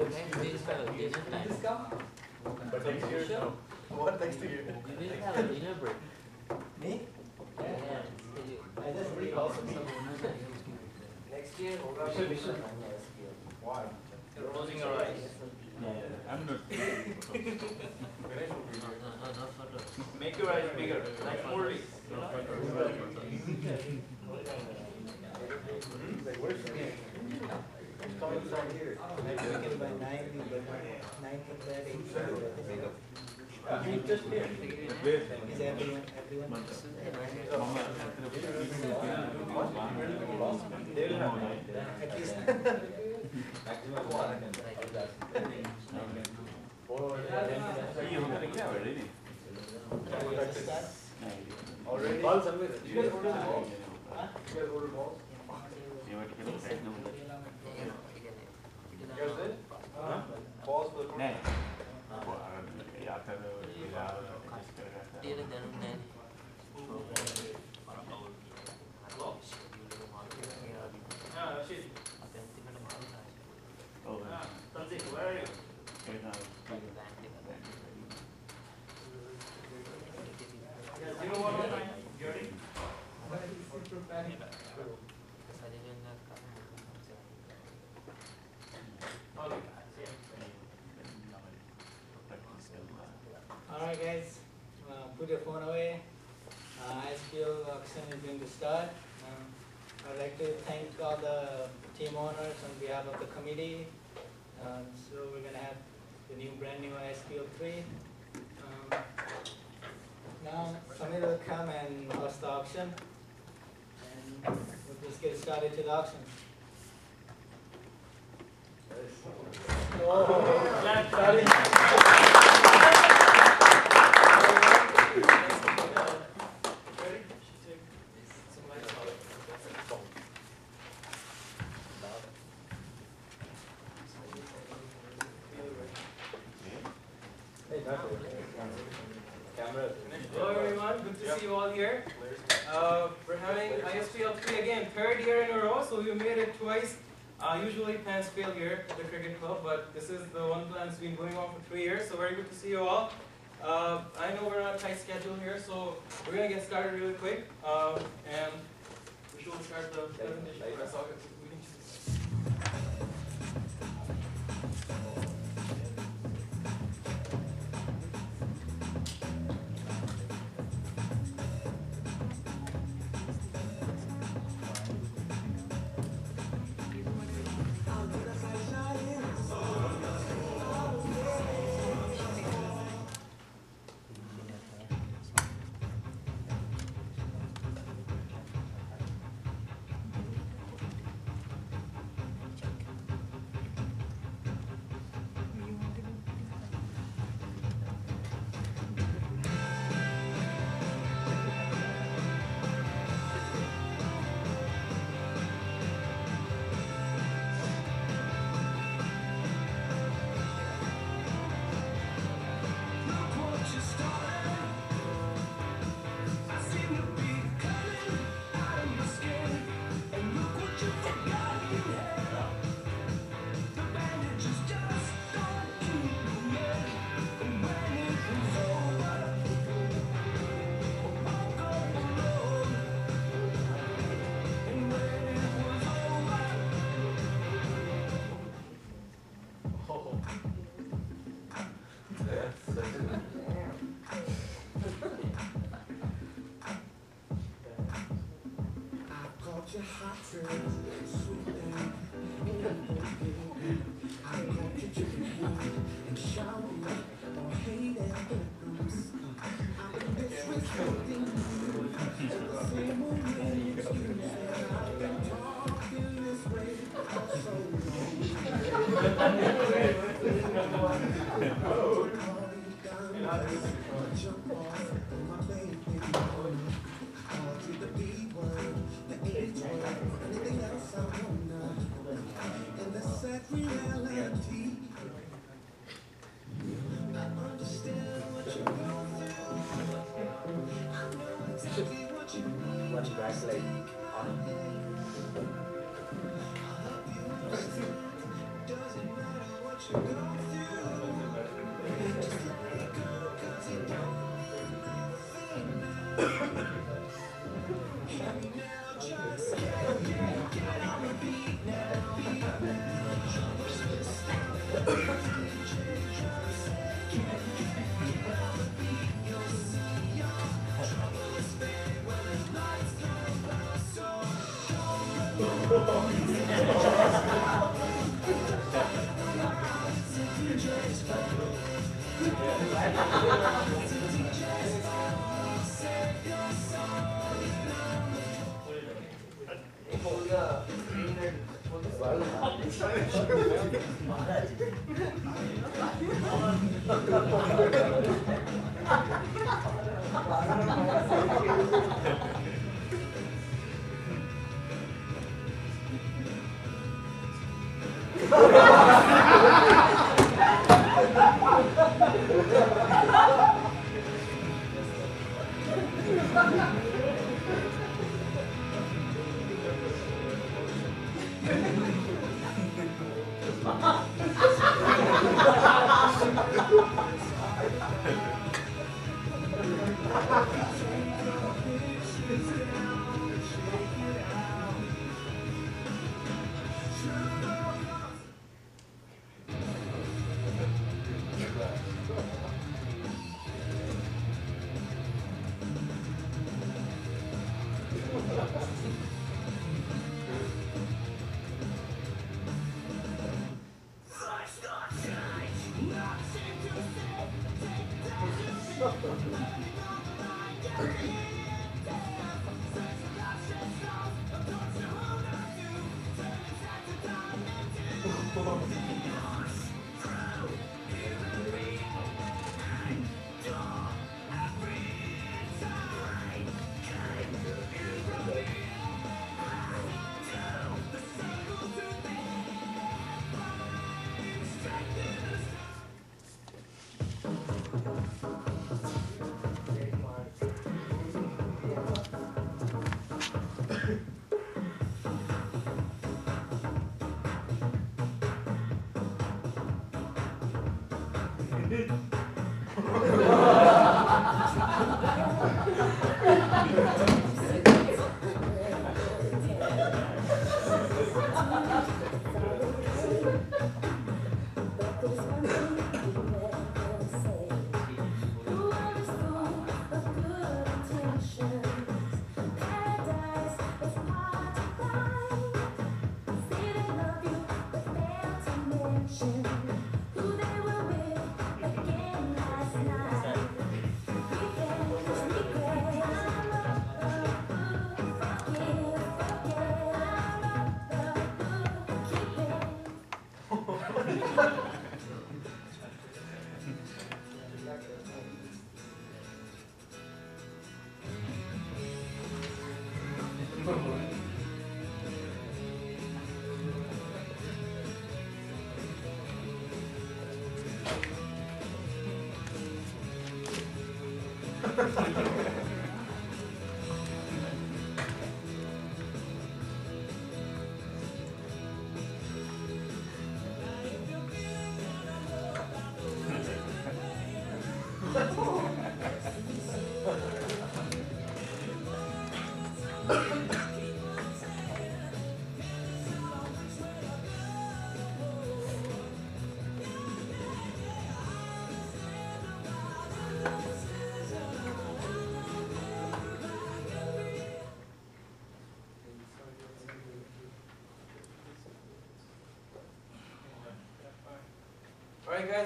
Next have a dinner time. But next year, Sure. what next year? We will have a dinner break. Me? Yeah. I just recall some. Next year, we should, should. Why? You're closing your eyes. I'm not. Be No, here. no, no photo. Make your eyes bigger, like Murli. Coming from points here. I took it by ninety, but ninety thirty. You just here. Is everyone, everyone? At least. Already? All Guess it? Huh? Pause for the නෑ. අර යාතර වෙලාව ටිකක් කරගත්තා. Going to start. Um, I'd like to thank all the team owners on behalf of the committee. Um, so we're gonna have the new, brand new ISPL three. Um, Now, Samir will come and host the auction. And we'll just get started to the auction. Oh, sorry. Ready? Camera. Hello everyone, good to see you all here. Uh, we're having ISPL 3 again, third year in a row, so we made it twice. Uh, usually plans fail here at the cricket club, but this is the one plan that's been going on for three years, so very good to see you all. Uh, I know we're on a tight schedule here, so we're gonna get started really quick, um, and we should start the presentation.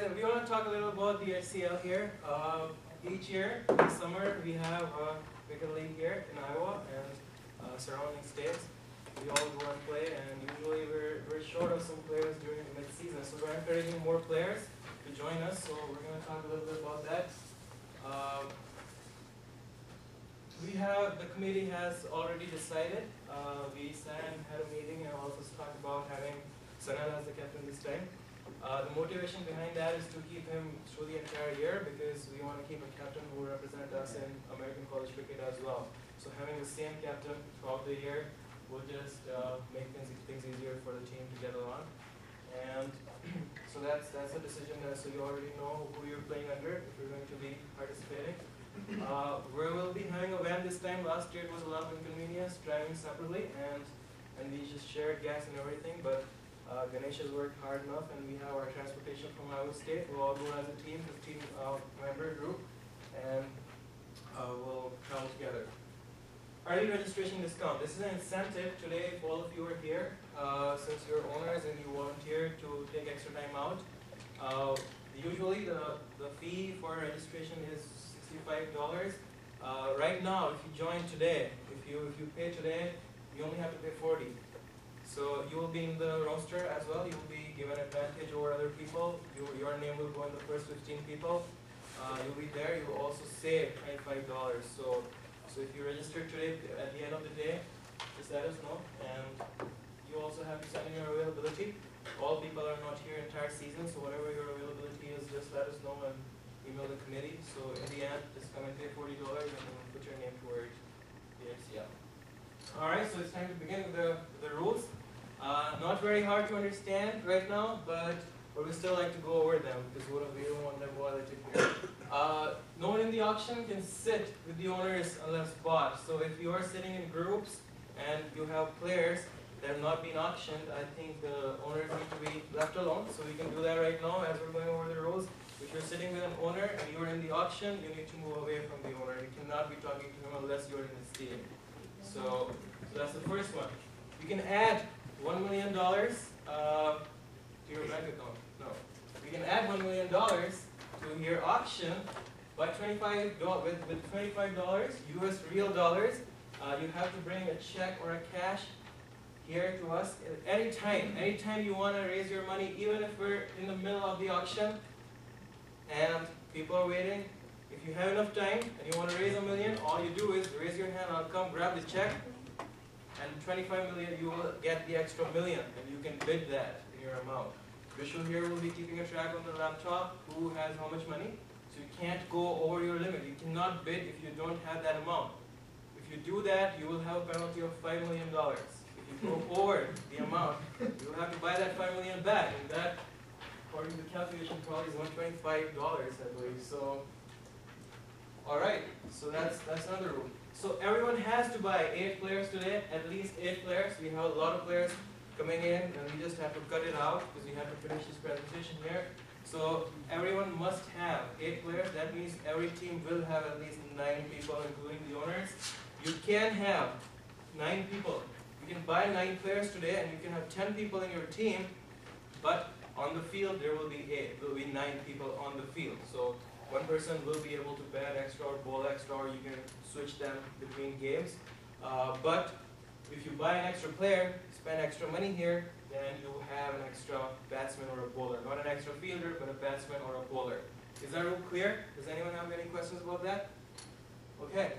Guys, we want to talk a little about the SCL here. Uh, each year, in summer, we have a cricket league here in Iowa and uh, surrounding states. We all go and play and usually we're, we're short of some players during the mid-season. So we're encouraging more players to join us, so we're going to talk a little bit about that. Uh, we have, the committee has already decided. Uh, we sat and had a meeting and also talked about having Sanal as the captain this time. Uh, the motivation behind that is to keep him through the entire year because we want to keep a captain who will represent us in American college cricket as well. So having the same captain throughout the year will just uh, make things, things easier for the team to get along. And so that's that's a decision. Uh, so you already know who you're playing under if you're going to be participating. Uh, we will be having a van this time. Last year it was a lot of inconvenience driving separately, and and we just shared gas and everything. But uh, Ganesh has worked hard enough, and we have our transportation from Iowa State. We'll all go as a team, 15 uh, member group, and uh, we'll travel together. Early registration discount. This is an incentive today if all of you are here, uh, since you're owners and you volunteer to take extra time out. Uh, usually the, the fee for registration is $65. Uh, right now, if you join today, if you, if you pay today, you only have to pay 40 So you will be in the roster as well. You will be given advantage over other people. You, your name will go in the first 15 people. Uh, you'll be there. You will also save $25. So so if you register today, at the end of the day, just let us know. And you also have to send in your availability. All people are not here entire season, so whatever your availability is, just let us know and email the committee. So in the end, just come and pay forty dollars and then put your name towards the MCL. All right, so it's time to begin with the, the rules. Uh, not very hard to understand right now, but we still like to go over them because we don't want to them violated here. Uh, no one in the auction can sit with the owners unless bought. So if you are sitting in groups and you have players that have not been auctioned, I think the owners need to be left alone. So we can do that right now as we're going over the rules. If you're sitting with an owner and you're in the auction, you need to move away from the owner. You cannot be talking to him unless you're in his team. So, so that's the first one. You can add $1 million uh, to your bank account. No. We can add $1 million to your auction by $25 with, with $25 US real dollars. Uh, you have to bring a check or a cash here to us at any time. Anytime you want to raise your money, even if we're in the middle of the auction and people are waiting, if you have enough time and you want to raise a million, all you do is raise your hand, I'll come grab the check, and 25 million, you will get the extra million, and you can bid that in your amount. Vishal here will be keeping a track on the laptop who has how much money. So you can't go over your limit. You cannot bid if you don't have that amount. If you do that, you will have a penalty of $5 million. If you go over the amount, you will have to buy that 5 million back. And that, according to the calculation, probably is $125, I believe. So, all right. So that's, that's another rule. So everyone has to buy eight players today, at least eight players. We have a lot of players coming in and we just have to cut it out because we have to finish this presentation here. So everyone must have eight players. That means every team will have at least nine people, including the owners. You can have nine people. You can buy nine players today and you can have 10 people in your team, but on the field there will be eight, there will be nine people on the field. So one person will be able to bat extra or bowl extra or you can switch them between games. Uh, but if you buy an extra player, spend extra money here, then you have an extra batsman or a bowler. Not an extra fielder, but a batsman or a bowler. Is that all clear? Does anyone have any questions about that? Okay.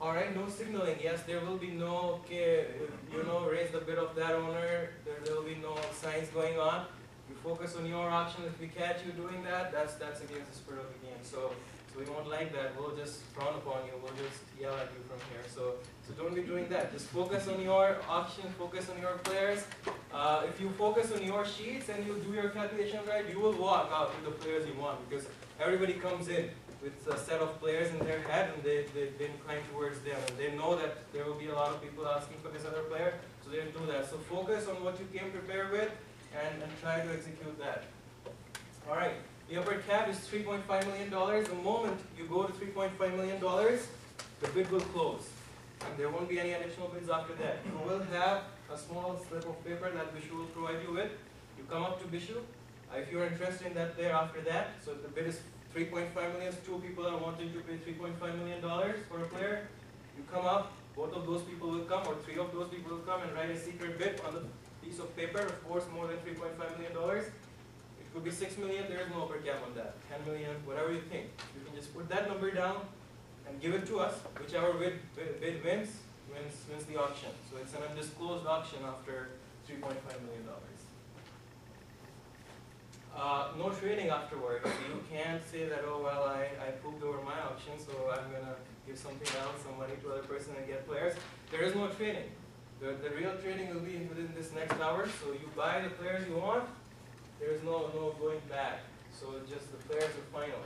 Alright, no signaling. Yes, there will be no, okay, you know, raise the bid of that owner. There will be no signs going on. You focus on your option. If we catch you doing that, that's that's against the spirit of the game. So so we won't like that. We'll just frown upon you. We'll just yell at you from here. So, so don't be doing that. Just focus on your option. Focus on your players. Uh, if you focus on your sheets and you do your calculation right, you will walk out with the players you want because everybody comes in with a set of players in their head and they, they, they incline towards them. And they know that there will be a lot of people asking for this other player, so they do that. So focus on what you came prepared with and, and try to execute that. All right. The upper cap is $3.5 million. The moment you go to $3.5 million, the bid will close. And there won't be any additional bids after that. You will have a small slip of paper that Bishu will provide you with. You come up to Bishu. Uh, if you're interested in that there after that, so the bid is 3.5 million, two people are wanting to pay 3.5 million dollars for a player. You come up, both of those people will come, or three of those people will come and write a secret bid on the piece of paper, of course more than 3.5 million dollars It could be 6 million, there is no upper cap on that. 10 million, whatever you think. You can just put that number down and give it to us. Whichever bid, bid, bid wins, wins, wins the auction. So it's an undisclosed auction after $3.5 million. Uh, no trading afterwards. You can't say that, oh, well, I, I pooped over my auction, so I'm going to give something else, some money to other person and get players. There is no trading. The, the real trading will be within this next hour. So you buy the players you want, There's no, no going back, so just the players are final.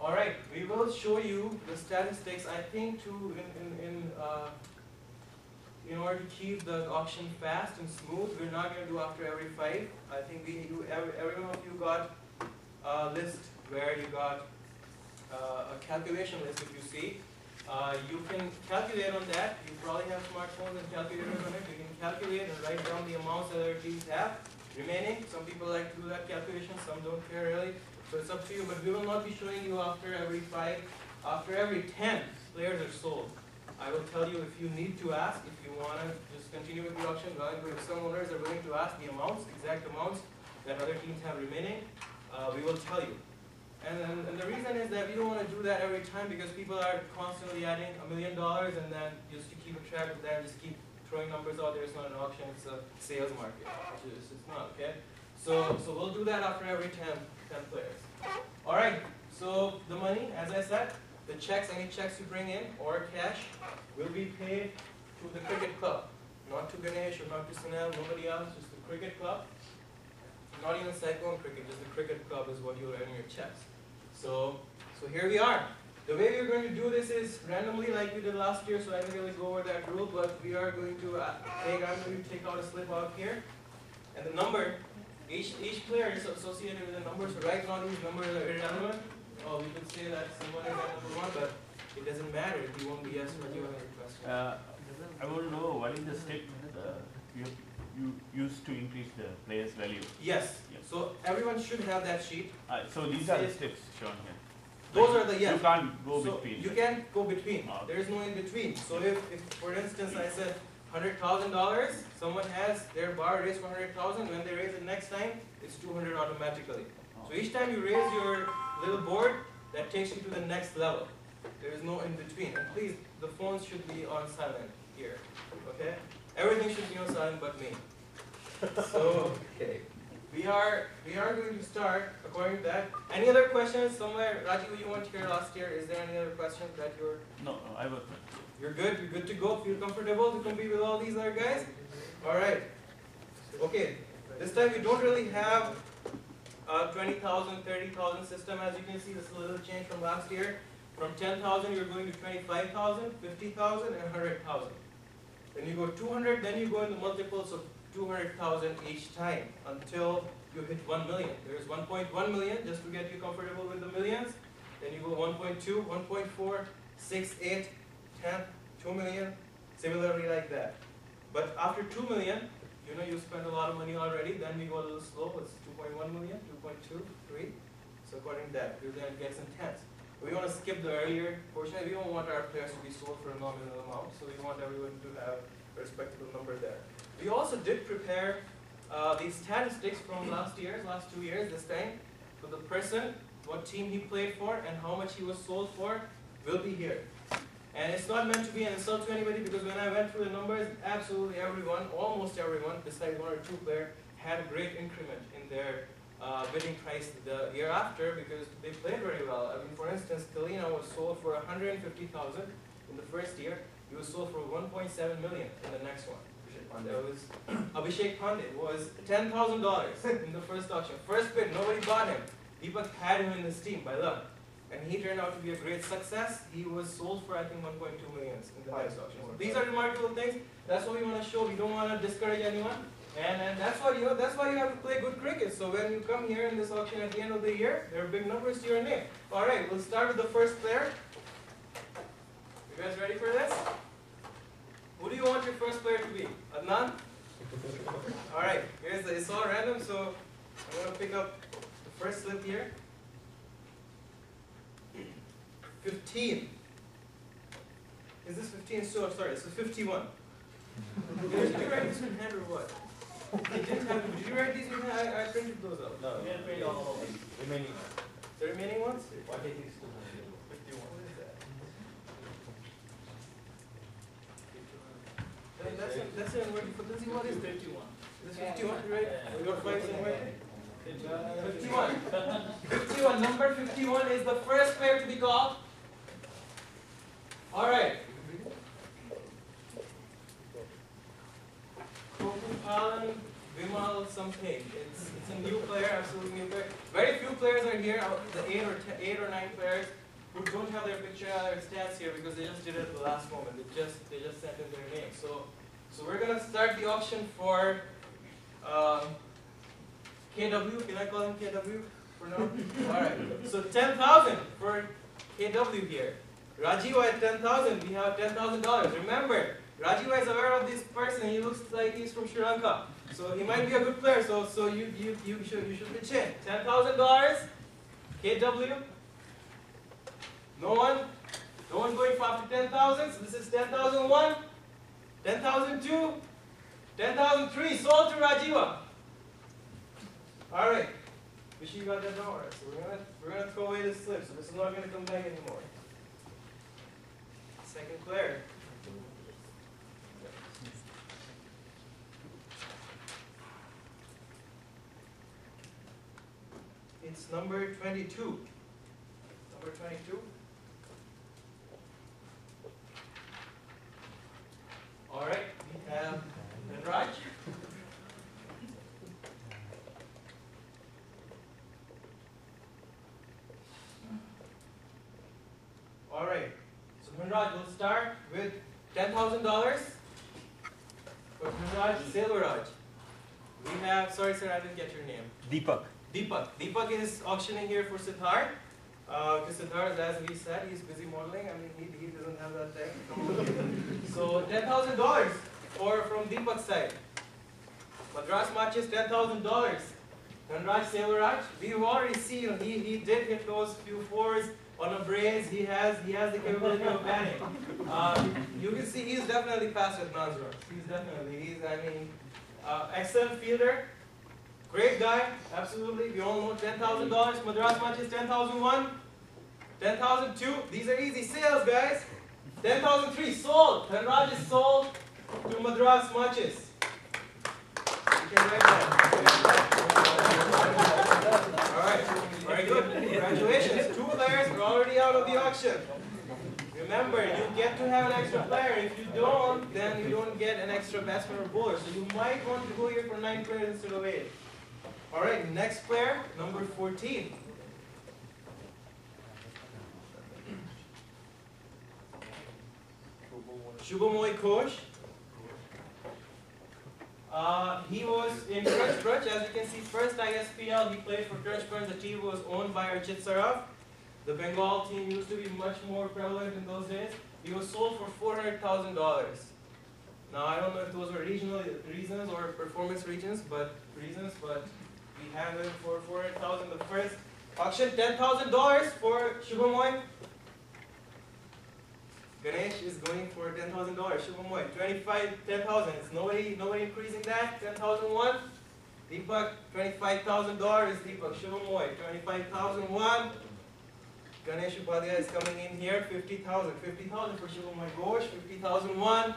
Alright, we will show you the statistics, I think to, in, in, in, uh, in order to keep the auction fast and smooth, we're not gonna do after every fight. I think we, you, every, every one of you got a list where you got uh, a calculation list if you see. Uh, you can calculate on that, you probably have smartphones and calculators on it, you can calculate and write down the amounts that other teams have remaining. Some people like to do that calculation, some don't care really, so it's up to you, but we will not be showing you after every five, after every ten players are sold. I will tell you if you need to ask, if you wanna just continue with the auction, well, if some owners are willing to ask the amounts, exact amounts that other teams have remaining, uh, we will tell you. And, and, the reason is that we don't wanna do that every time because people are constantly adding a million dollars and then just to keep a track of that, just keep throwing numbers out there, it's not an auction, it's a sales market, which is, it's not, okay? So, so we'll do that after every 10, 10 players. Alright, so the money, as I said, the checks, any checks you bring in or cash will be paid to the cricket club. Not to Ganesh or not to Sunil, nobody else, just the cricket club. Not even Cyclone Cricket, just the cricket club is what you're writing your checks. So, so here we are. The way we're going to do this is randomly like we did last year, so I didn't really go over that rule, but we are going to uh, take, I'm going to take out a slip out here. And the number, each, each player is associated with a number, so right now these numbers are irrelevant. Oh, we could say that someone is at number one, but it doesn't matter, you won't be yes or question. Uh, I want to know what is the step uh, you used to increase the player's value? Yes, so everyone should have that sheet. Uh, so these are the steps shown here. Those Like, are the, yes. You can't go So between. you can't go between, there is no in between. So if, if, for instance, I said hundred thousand dollars, someone has their bar raised for hundred thousand, when they raise it next time, it's two hundred automatically. So each time you raise your little board, that takes you to the next level. There is no in between. And please, the phones should be on silent here, okay? Everything should be on silent but me. So, Okay. we are, we are going to start according to that. Any other questions somewhere? Rajiv, you weren't here last year. Is there any other questions that you're, No, no, I was. you're good? You're good to go? Feel comfortable to compete with all these other guys? All right. Okay. This time we don't really have a 20,000, 30,000 system. As you can see, this is a little change from last year. From 10,000, you're going to 25,000, 50,000, and 100,000. Then you go 200, then you go in the multiples of 200,000 each time until you hit 1 million. There's 1.1 million just to get you comfortable with the millions. Then you go 1.2, 1.4, 6, 8, 10, 2 million, similarly like that. But after 2 million, you know you spend a lot of money already, then we go a little slow, it's 2.1 million, 2.2, 3. So according to that, because then it gets intense. We want to skip the earlier portion, we don't want our players to be sold for a nominal amount, so we want everyone to have a respectable number there. We also did prepare uh, these statistics from last year's, last two years, this time. So the person, what team he played for, and how much he was sold for, will be here. And it's not meant to be an insult to anybody because when I went through the numbers, absolutely everyone, almost everyone, besides one or two players, had a great increment in their uh, bidding price the year after because they played very well. I mean, for instance, Kalina was sold for 150,000 in the first year. He was sold for 1.7 million in the next one. Was Abhishek Pandey was ten thousand dollars in the first auction. First bid, nobody bought him. Deepak had him in his team by luck. And he turned out to be a great success. He was sold for I think 1.2 millions in the next auction. So these are remarkable things. That's what we want to show. We don't want to discourage anyone. And, and that's why you know, that's why you have to play good cricket. So when you come here in this auction at the end of the year, there are big numbers to your name. All right, we'll start with the first player. You guys ready for this? Who do you want your first player to be? Adnan? All right, here's the, it's all random, so I'm gonna pick up the first slip here. 15. Is this 15? So sorry, is 51. Did you write this in hand or what? Didn't have, did you write these in? I, I printed those out. No, You all of them. remaining. The remaining ones? What did you still 51. What is that? That- That's, a- that's let's see what is 51. Is this 51, right? We got five somewhere? 51. 51, number 51 is the first pair to be called. All right. Kokupalan Vimal something. It's it's a new player, absolutely new player. Very few players are here. The eight or ten, eight or nine players who don't have their picture or their stats here because they just did it at the last moment. They just they just sent in their name. So so we're gonna start the auction for um, KW. Can I call him KW for now? All right. So ten thousand for KW here. Rajiva at ten thousand. We have ten thousand dollars. Remember, Rajiva is aware of this person. He looks like he's from Sri Lanka. So he might be a good player. So so you you you should you should pitch in. Ten thousand dollars. KW. No one? No one going for after 10,000? So this is 10,001, 10,002, 10,003, sold to Rajiva. Alright. Wish you got that alright. So we're gonna we're gonna throw away this slip, so this is not gonna come back anymore. Second player. It's number 22. Number 22. All right, we have Raj. All right, so Dhanraj, we'll start with ten thousand dollars for Dhanraj Selvaraj. We have, sorry sir, I didn't get your name. Deepak. Deepak. Deepak is auctioning here for Siddharth. Uh, Siddharth, as we said, he's busy modeling. I mean, he, he doesn't have that time. so ten thousand dollars for from Deepak's side. Madras matches ten thousand dollars. Dhanraj Selvaraj, we've already seen he, he did hit those few fours on a brace. He has he has the capability of batting. Uh, you can see he's definitely fast with Nazra. He's definitely he's I mean uh, excellent fielder. Great guy, absolutely. We all know ten thousand dollars. Madras one, ten thousand two. These are easy sales, guys. Ten thousand three sold. Dhanraj is sold to Madras matches. You can write that. All right, very good. Congratulations. Two players are already out of the auction. Remember, you get to have an extra player. If you don't, then you don't get an extra batsman or bowler. So you might want to go here for nine players instead of eight. All right, next player, number 14. Shubhamoy Ghosh. Uh, he was in Crunch as you can see, first ISPL, he played for Crunch The team was owned by Archit Saraf. The Bengal team used to be much more prevalent in those days. He was sold for $400,000. Now, I don't know if those were regional reasons or performance regions, but reasons, but we have him for 400000 the first auction, $10,000 for Shubhamoy. Ganesh is going for $10,000, Shubhamoy, 25, 10,000, it's nobody, nobody increasing that, 10,001. Deepak, $25,000, Deepak, Shubhamoy, 25,001. Ganesh Upadhyay is coming in here, 50,000, 50,000 for Shubhamoy Ghosh, 50,001,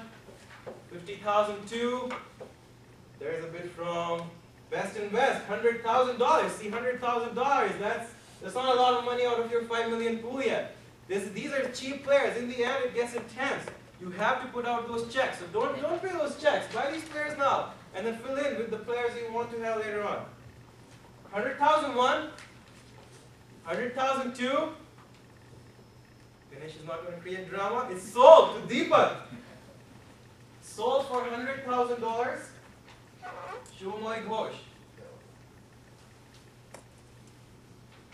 50,002. There's a bid from Best Invest, hundred thousand dollars. See, hundred thousand dollars. That's that's not a lot of money out of your five million pool yet. This, these are cheap players. In the end, it gets intense. You have to put out those checks. So don't don't pay those checks. Buy these players now, and then fill in with the players you want to have later on. Hundred thousand one. Hundred thousand two. Ganesh is not going to create drama. It's sold to Deepak. Sold for hundred thousand dollars. Shubhamoy Ghosh.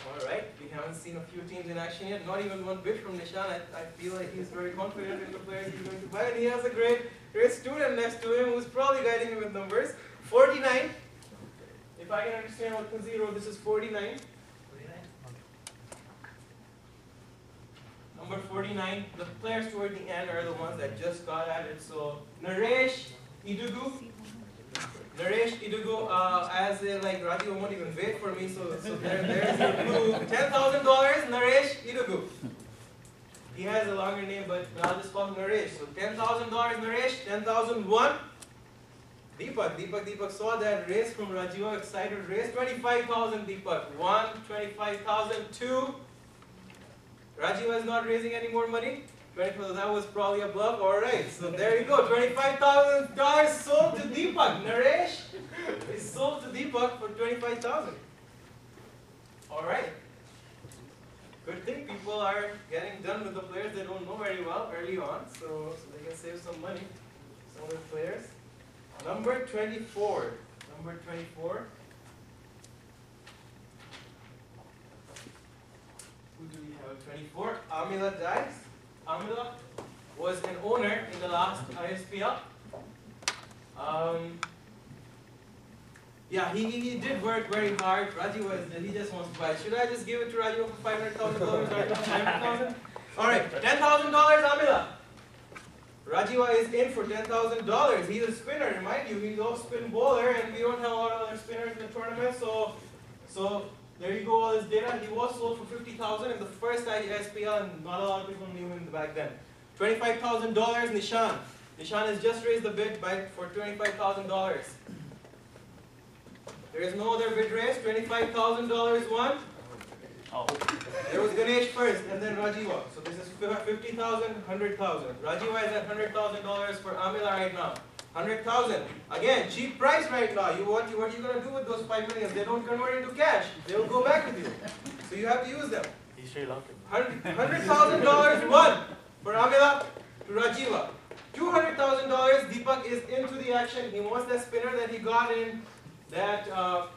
Alright, we haven't seen a few teams in action yet, not even one bit from Nishan. I, I feel like he's very confident in the players he's going to buy, and he has a great, great student next to him who's probably guiding him with numbers. 49. If I can understand what wrote, this is 49. Number 49, the players toward the end are the ones that just got added. So, Naresh Idugu, Naresh Idugu, uh, as in like Raji won't even wait for me, so, so there, there's your clue. $10,000, Naresh Idugu. He has a longer name, but I'll just call him Naresh. So $10,000 Naresh, 10,001. Deepak, Deepak, Deepak saw that race from Rajiva, excited race. 25,000 Deepak, 1, 25,000, 2. Rajiva is not raising any more money. 20,000, that was probably a above. All right, so there you go. $25,000 sold to Deepak. Naresh is sold to Deepak for 25,000. All right. Good thing people are getting done with the players they don't know very well early on, so, so they can save some money. Some of the players. Number 24. Number 24. Who do we have at 24? Amila Dice. Amila was an owner in the last ISPL. Um, yeah, he, he did work very hard. Raji was he just wants to buy. Should I just give it to Raji for five hundred thousand dollars or seven thousand? All right, ten thousand dollars, Amila. Rajiva is in for ten thousand dollars. He's a spinner, remind you, he's a spin bowler, and we don't have a lot of other spinners in the tournament. So, so there you go, all his data. He was sold for fifty thousand in the first ISPL, and not a lot of people knew him back then. Twenty-five thousand dollars, Nishan. Nishan has just raised the bid by for twenty-five thousand dollars. There is no other bid raise. Twenty-five thousand dollars one. Oh, There was Ganesh first, and then Rajiva. So this is 50000 100000 Rajiva is at hundred thousand dollars for Amila right now. Hundred thousand. Again, cheap price right now. You what? You, what you gonna do with those five million? They don't convert into cash. They will go back with you. So you have to use them. He's Sri Lankan. Hundred thousand dollars one for Amila to Rajiva. Two hundred thousand dollars. Deepak is into the action. He wants that spinner that he got in that uh,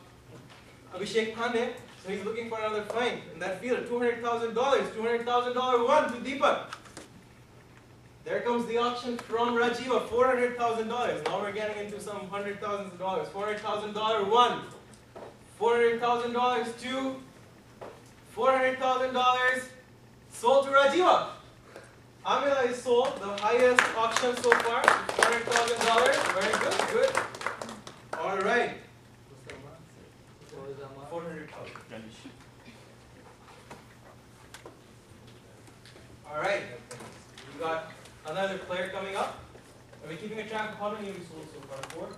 Abhishek Pandey. So he's looking for another find in that field. Two hundred thousand dollars. Two hundred thousand dollar one to Deepak. There comes the auction from Rajiva. Thousand dollars. Now we're getting into some hundred thousands of dollars. Four hundred thousand dollar one. Four hundred thousand dollars two. Four hundred thousand dollars sold to Rajiva. Amila is sold, the highest auction so far, four hundred thousand dollars. Very good, good. All right, What was the amount? four hundred thousand. Ganesh. All right, we got another player coming up. Are we keeping a track of how many we sold so far? Four.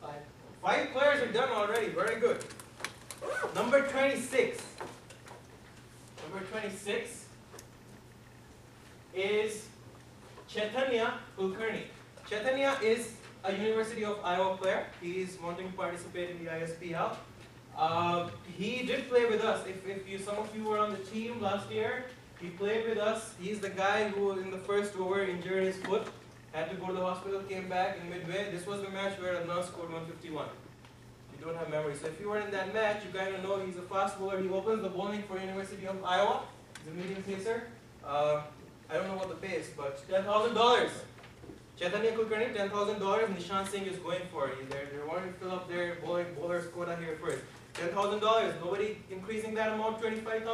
Five. Five players are done already. Very good. Number twenty-six. Number twenty-six is Chaitanya Kulkarni. Chaitanya is a University of Iowa player. He is wanting to participate in the ISPL. Uh, he did play with us. If, if you some of you were on the team last year, he played with us. He's the guy who in the first over injured his foot, had to go to the hospital, came back in midway. This was the match where Adnan scored 151. You don't have memory. So if you were in that match, you kind of know he's a fast bowler. He opens the bowling for University of Iowa. He's a medium pacer. Uh, I don't know what the is, but ten thousand dollars. Chaitanya Kulkarni, ten thousand dollars. Nishan Singh is going for it. They're, they're wanting to fill up their bowling bowlers quota here first. Ten thousand dollars. Nobody increasing that amount. Twenty-five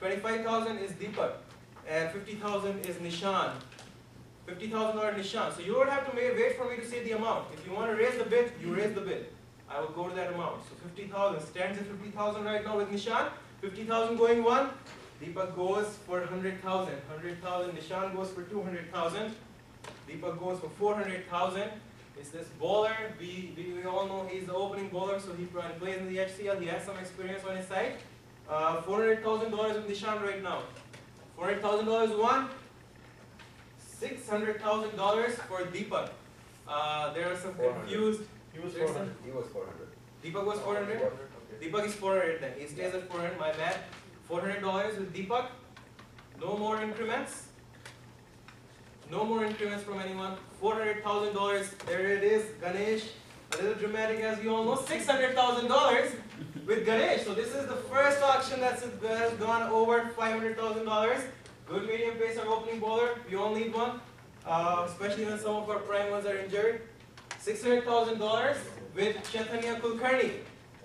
thousand. Twenty-five thousand is Deepak, and fifty thousand is Nishan. Fifty thousand dollar Nishan. So you don't have to wait for me to say the amount. If you want to raise the bid, you raise the bid. I will go to that amount. So fifty thousand stands at fifty thousand right now with Nishan. Fifty thousand going one. Deepak goes for hundred thousand. Hundred thousand. Nishan goes for two hundred thousand. Deepak goes for four hundred thousand. It's this bowler. We, we, we all know he's the opening bowler, so he plays in the HCL. He has some experience on his side. Uh, four hundred thousand dollars with Nishan right now. Four hundred thousand dollars one. Six hundred thousand dollars for Deepak. Uh, there are some 400. confused. He was There's 400. He was 400. Deepak was four hundred. Okay. Deepak is 400 then. He stays at 400, my bad. $400 with Deepak. No more increments. No more increments from anyone. $400,000. There it is. Ganesh. A little dramatic as you all know. $600,000 with Ganesh. So this is the first auction that's that has gone over $500,000. Good medium pacer opening bowler. We all need one. Uh, especially when some of our prime ones are injured. $600,000 with Chaitanya Kulkarni.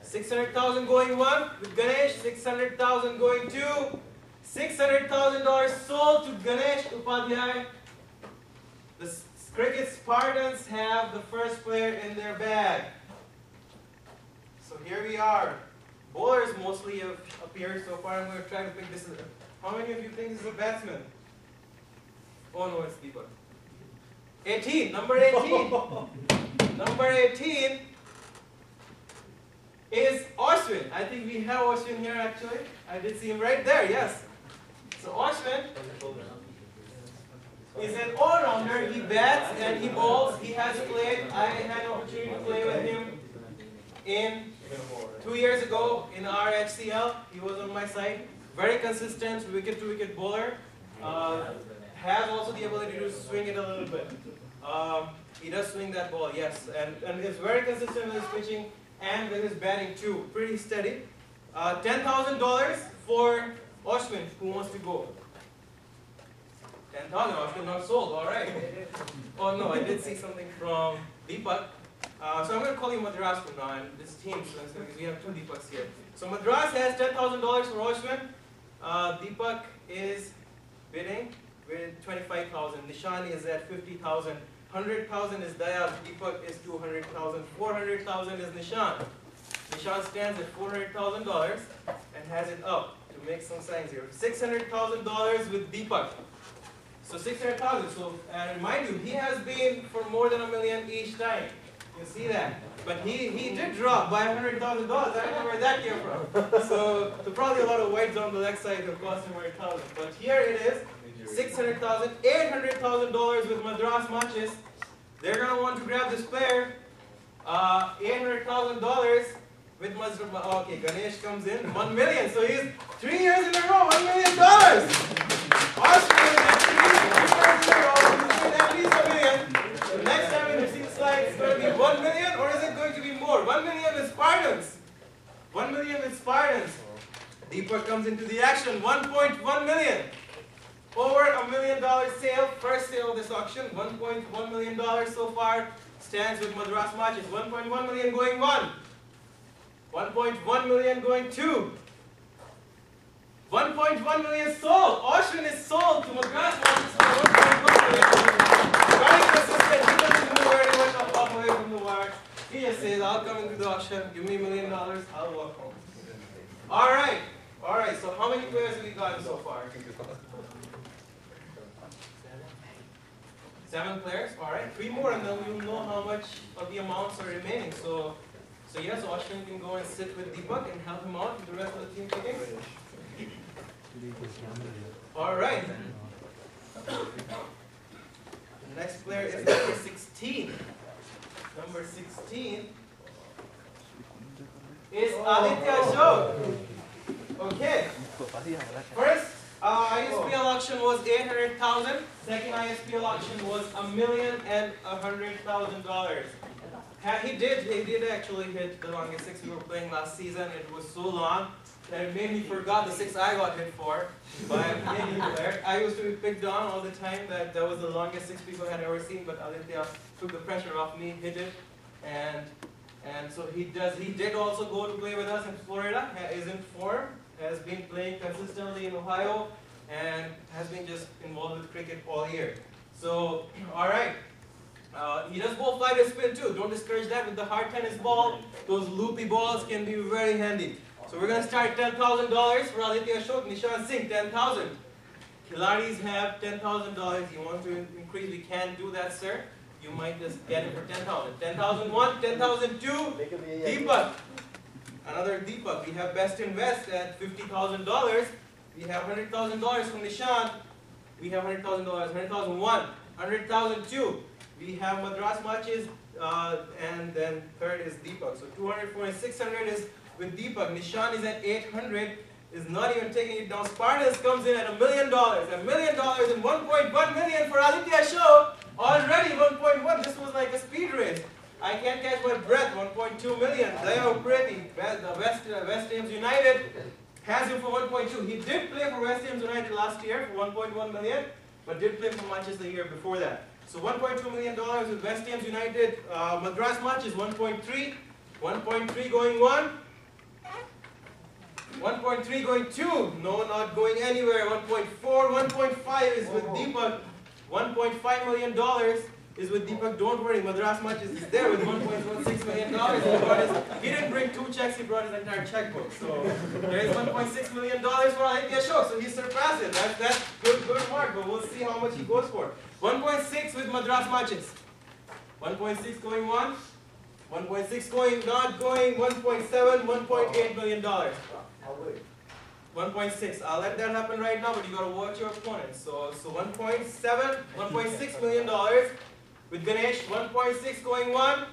600,000 going one with Ganesh, 600,000 going two, $600,000 sold to Ganesh Upadhyay. The Cricket Spartans have the first player in their bag. Here we are. Bowlers mostly have appeared so far. I'm going to try to pick this. How many of you think this is a batsman? Oh no, it's Deepak. 18, number 18. number 18 is Ashwin. I think we have Ashwin here actually. I did see him right there, yes. So Ashwin is an all-rounder. He bats and he bowls. He has played. I had an opportunity to play with him in two years ago in our HCL. He was on my side. Very consistent, wicket to wicket bowler. Uh, has also the ability to swing it a little bit. Um, he does swing that ball, yes, and, and is very consistent with his pitching and with his batting too. Pretty steady. Uh, $10,000 for Ashwin, who wants to go. 10,000, Ashwin not sold, alright. Oh no, I did see something from Deepak. Uh, so I'm going to call you Madras from now, and this team, so we have two Deepaks here. So Madras has $10,000 for Ashwin. Uh, Deepak is bidding with 25,000. Nishan is at 50,000. 100,000 is Dayal. Deepak is 200,000. 400,000 is Nishan. Nishan stands at $400,000 and has it up to make some signs here. $600,000 with Deepak. So 600,000. So, and mind you, he has been for more than a million each time. You see that? But he, he did drop by $100,000. I don't know where that came from. So, so probably a lot of whites on the left side have cost him 100,000. But here it is, $600,000, 800,000 dollars with Madras Matches. They're gonna want to grab this player. Uh, 800,000 dollars with Madras. Okay, Ganesh comes in, 1 million. So he's three years in a row, 1 million dollars. Australia, three years in a row, a million. The next time when you see the slide, it's going to be 1 million or is it going to be more? 1 million Spartans. 1 million Spartans. Deepak comes into the action, 1.1 million. Over a million dollar sale, first sale of this auction, 1.1 million dollars so far, stands with Madras Matches. 1.1 million going one. 1.1 million going two. 1.1 million sold. Ashwin is sold to Madras for 1.1 million. Very consistent. He doesn't move very wire. He just says, I'll come into the auction, give me a million dollars, I'll walk home. All right. All right. So how many players have we gotten so far? Seven players, all right. Three more, and then we'll know how much of the amounts are remaining. So, so yes, Ashwin can go and sit with Deepak and help him out with the rest of the team picking. All right. The next player is number 16. Number 16 is Aditya Ashok. Okay. First uh, ISPL auction was 800,000. Second ISPL auction was a million and a hundred thousand dollars. He did, he did actually hit the longest six we were playing last season. It was so long that me forgot the six I got hit for by a Canadian player. I used to be picked on all the time that that was the longest six people had ever seen, but Aditya took the pressure off me, hit it, and and so he does. He did also go to play with us in Florida. Is in form. Has been playing consistently in Ohio, and has been just involved with cricket all year. So, all right. Uh, he does bowl fly to spin too. Don't discourage that with the hard tennis ball. Those loopy balls can be very handy. So we're gonna start ten thousand dollars for Aditya Ashok, Nishan Singh, 10000 Kilaris have ten thousand dollars. You want to increase? We can't do that, sir. You might just get it for ten thousand. Ten thousand one, ten thousand two. Deepak. Another Deepak. We have Best Invest at fifty thousand dollars. We have hundred thousand dollars from Nishan. We have hundred thousand dollars. Hundred thousand one. Hundred thousand two. We have Madras Matches, uh, and then third is Deepak. So 200, 400, 600 is with Deepak. Nishan is at 800. Is not even taking it down. Spartans comes in at a million dollars. A million dollars and 1.1 million for Aditya Show. Already 1.1. This was like a speed race. I can't catch my breath. 1.2 million. Are pretty. West, the West, uh, West Hams United has him for 1.2. He did play for West Ham United last year for 1.1 million, but did play for Manchester the year before that. So 1.2 million dollars with West Ham United. Uh, Madras match is 1.3. 1.3 going one. 1.3 going two. No, not going anywhere. 1.4. 1.5 is with Deepak. 1.5 million dollars is with Deepak. Don't worry, Madras matches is there with 1.16 million dollars. He, brought his- he didn't bring two checks. He brought his entire checkbook. So there is 1.6 million dollars for Aditya Ashok. So he surpassed it. That's that's good good mark. But we'll see how much he goes for. 1.6 with Madras matches. 1.6 going one. 1.6 going not going. 1.7. 1.8 million dollars. 1.6. I'll let that happen right now, but you gotta watch your opponents. So, so 1.7, 1.6 million dollars with Ganesh. 1.6 going one.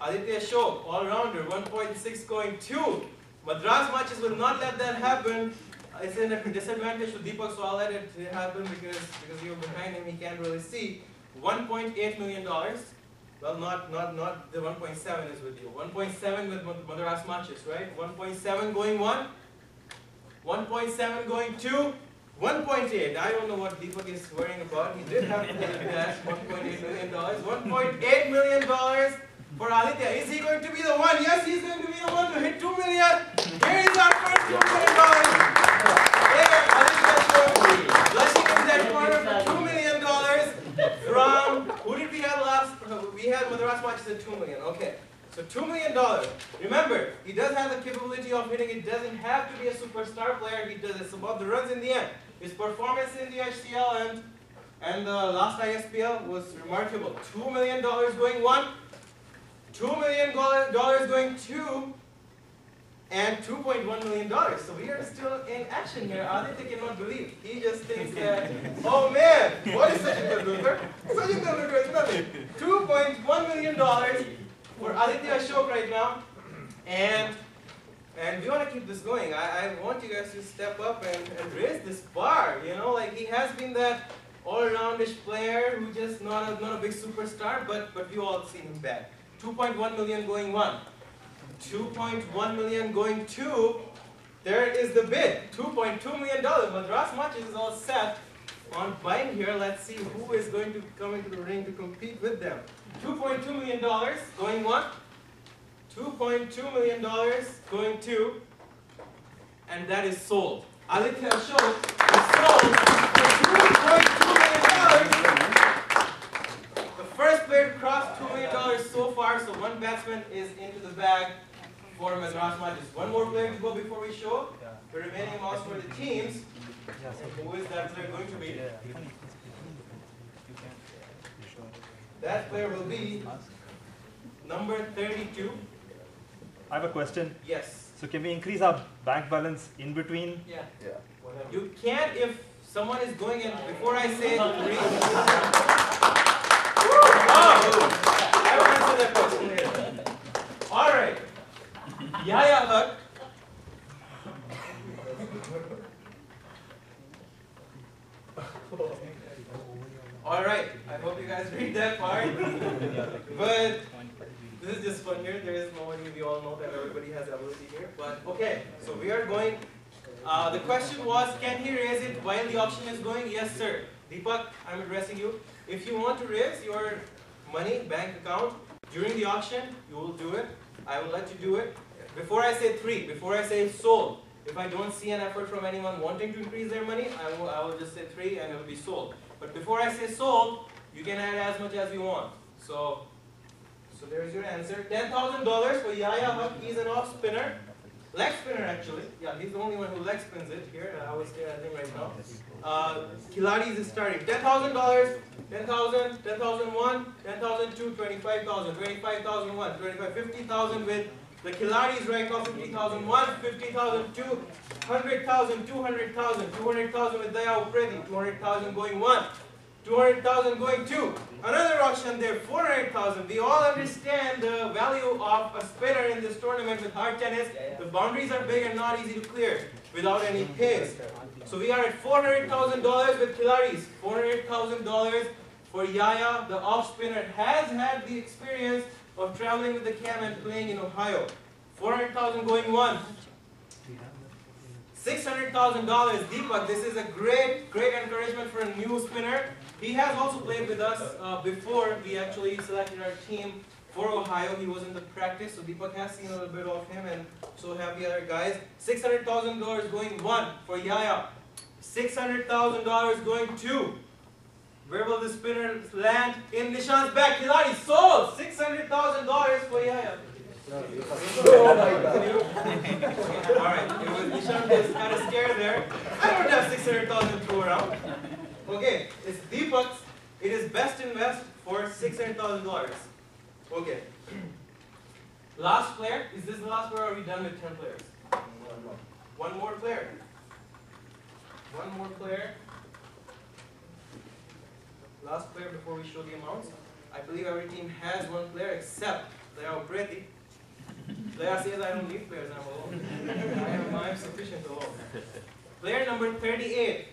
Aditya Ashok, all-rounder, 1.6 going 2. Madras matches will not let that happen. It's in a disadvantage to Deepak, so I'll let it happen because, because you're behind him, he can't really see. $1.8 million. Well, not, not, not the 1.7 is with you. 1.7 with Mad- Madras matches, right? 1.7 going 1. 1.7 going 2. 1.8. I don't know what Deepak is worrying about. He did have to pay that 1.8 million dollars. 1.8 million dollars for Aditya. Is he going to be the one? Yes, he's going to be the one to hit 2 million. Here is our first 2 million dollars. There, Aditya Ashok, blushing in that corner for 2 million dollars from who did we have last? uh, We had At 2 million. Okay. So $2 million. Remember, he does have the capability of hitting. It doesn't have to be a superstar player. He does. It's about the runs in the end. His performance in the HCL and and the last ISPL was remarkable. $2 million going one, $2 million going two, and $2.1 million. So we are still in action here. Aditya cannot believe. He just thinks that, oh man, what is Sachin Tendulkar? Sachin Tendulkar is nothing. $2.1 million for Aditya Ashok right now. And and we want to keep this going. I, I want you guys to step up and, and raise this bar. You know, like he has been that all-roundish player who just not a, not a big superstar, but but we all seen him back. 2.1 million going one. 2.1 million going to, There is the bid. 2.2 million dollars. Madras matches is all set on buying here. Let's see who is going to come into the ring to compete with them. 2.2 million dollars going one. 2.2 million dollars going two. And that is sold. Aditya Ashok is sold for 2.2 million dollars. The first player to cross $2 million so far, so one batsman is into the bag for Madras matches. One more player to go before we show the remaining amounts for the teams. Who is that player going to be? That player will be number 32. I have a question. Yes. So can we increase our bank balance in between? Yeah. Yeah. You can't if someone is going in before I say three. Oh, I will answer that question later. All right. Yaya Haq. All right. I hope you guys read that part. but this is just fun here. There is no one. We all know that everybody has ability here. But okay. So we are going uh, the question was, can he raise it while the auction is going? Yes, sir. Deepak, I'm addressing you. If you want to raise your money, bank account, during the auction, you will do it. I will let you do it. Before I say three, before I say sold, if I don't see an effort from anyone wanting to increase their money, I will, I will just say three and it will be sold. But before I say sold, you can add as much as you want. So, so there's your answer. $10,000 for Yaya Haq. He's an off spinner. Leg spinner actually. Yeah, he's the only one who leg spins it here. I was there, I think, right now. Uh, Kiladis is starting. Ten thousand dollars, ten thousand, ten thousand one, ten thousand two, twenty-five thousand, twenty-five thousand one, twenty-five, fifty thousand with the Kiladis right now, fifty thousand one, fifty thousand two, hundred thousand, two hundred thousand, two hundred thousand with Daya Upreti, two hundred thousand going one. 200,000 going two. Another auction there, 400,000. We all understand the value of a spinner in this tournament with hard tennis. The boundaries are big and not easy to clear without any pace. So we are at $400,000 with Kilaris. $400,000 for Yaya, the off spinner, has had the experience of traveling with the cam and playing in Ohio. 400,000 going one. $600,000 Deepak, this is a great, great encouragement for a new spinner. He has also played with us uh, before we actually selected our team for Ohio. He was in the practice, so Deepak has seen a little bit of him, and so have the other guys. $600,000 going one for Yaya. $600,000 going two. Where will the spinner land? In Nishan's back. Hilari sold $600,000 for Yaya. Oh my god. Alright, it was Nishan was kind of scared there. I don't have 600,000 to throw around. Okay, it's Deepak's. It is best invest for $600,000. Okay. Last player. Is this the last player or are we done with 10 players? One more player. One more player. Last player before we show the amounts. I believe every team has one player except Leo Preti. Leo says I don't need players, I'm alone. I am sufficient alone. Player number 38.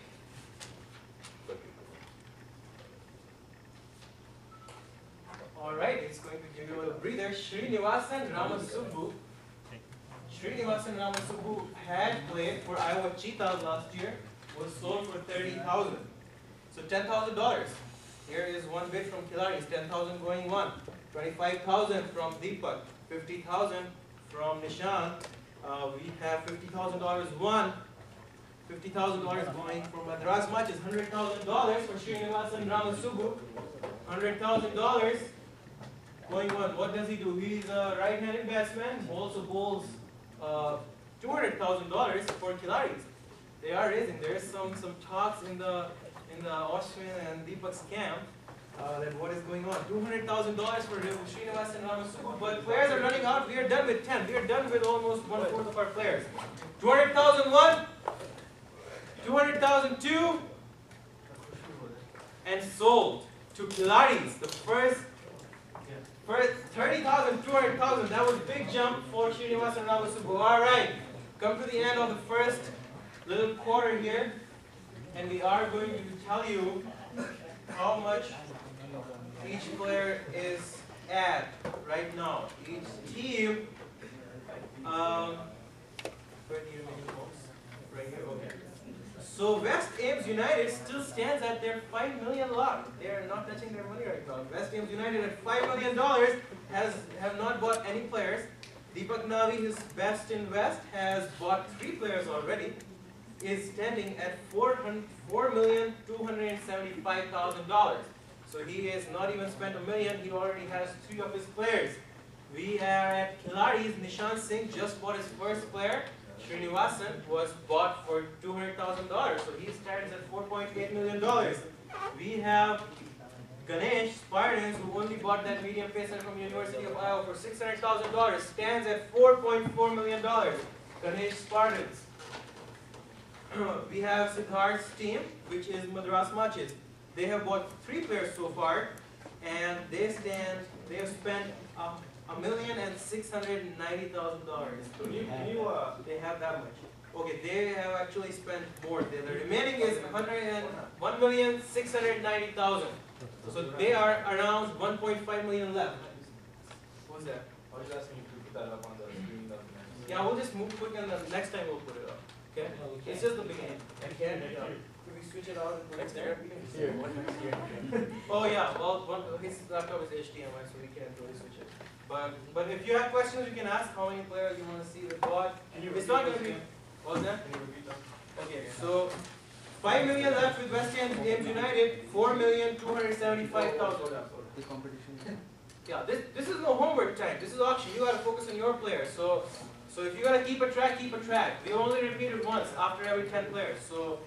Alright, it's going to give you a little breather. Srinivasan Ramasubbu. Srinivasan Ramasubbu had played for Iowa Cheetahs last year, was sold for 30000 So $10,000. Here is one bid from Kilaris, 10000 going one. 25000 from Deepak, 50000 from Nishan. Uh, we have $50,000 one. $50,000 going for Madras Matches, $100,000 for Srinivasan Ramasubbu. $100,000 going one. What does he do? He's a right-handed batsman, also bowls uh, $200,000 for Kilaris. They are raising. There is some, some talks in the in the Ashwin and Deepak's camp uh, that what is going on. $200,000 for Srinivasan Ramasubbu, but players are running out. We are done with 10. We are done with almost one fourth of our players. 200,001, 200,002, and sold to Kilaris, the first First, 30,000, 200,000, that was a big jump for Srinivasan Ramasubbu. All right, come to the end of the first little quarter here, and we are going to tell you how much each player is at right now. Each team, um? Right here, okay. So West Ames United still stands at their five million lot. They are not touching their money right now. West Ames United at five million dollars has have not bought any players. Deepak Navi, his best in West, has bought three players already. Is standing at four hundred four million two hundred and seventy-five thousand dollars. So he has not even spent a million. He already has three of his players. We are at Kilaris. Nishan Singh just bought his first player. Srinivasan was bought for $200,000, so he stands at $4.8 million. We have Ganesh Spartans, who only bought that medium pacer from University of Iowa for $600,000, stands at $4.4 million. Ganesh Spartans. we have Siddharth's team, which is Madras Matches. They have bought three players so far, and they stand, they have spent uh, a million and six hundred ninety thousand dollars. Can you, can you, uh, They have that much. Okay, they have actually spent more. The the remaining is hundred and, one million, six hundred and ninety thousand. So they are around one point five million left. What's that? I was just asking you put that up on the screen. Yeah, we'll just move quick and the next time we'll put it. Okay? It's just the beginning. We can, uh, can we switch it out and put it there? Oh, yeah, well, one, his laptop is HDMI, so we can't really switch it. But, but if you have questions, you can ask how many players you wanna see with what. It's not gonna be, what's that? Can you repeat that? Okay, so, five million left with West Ham Games United, four million, two hundred seventy-five thousand. The competition. Yeah, this, this is no homework time, this is auction, you gotta focus on your players, so, so if you gotta keep a track, keep a track. We only repeat it once after every ten players, so.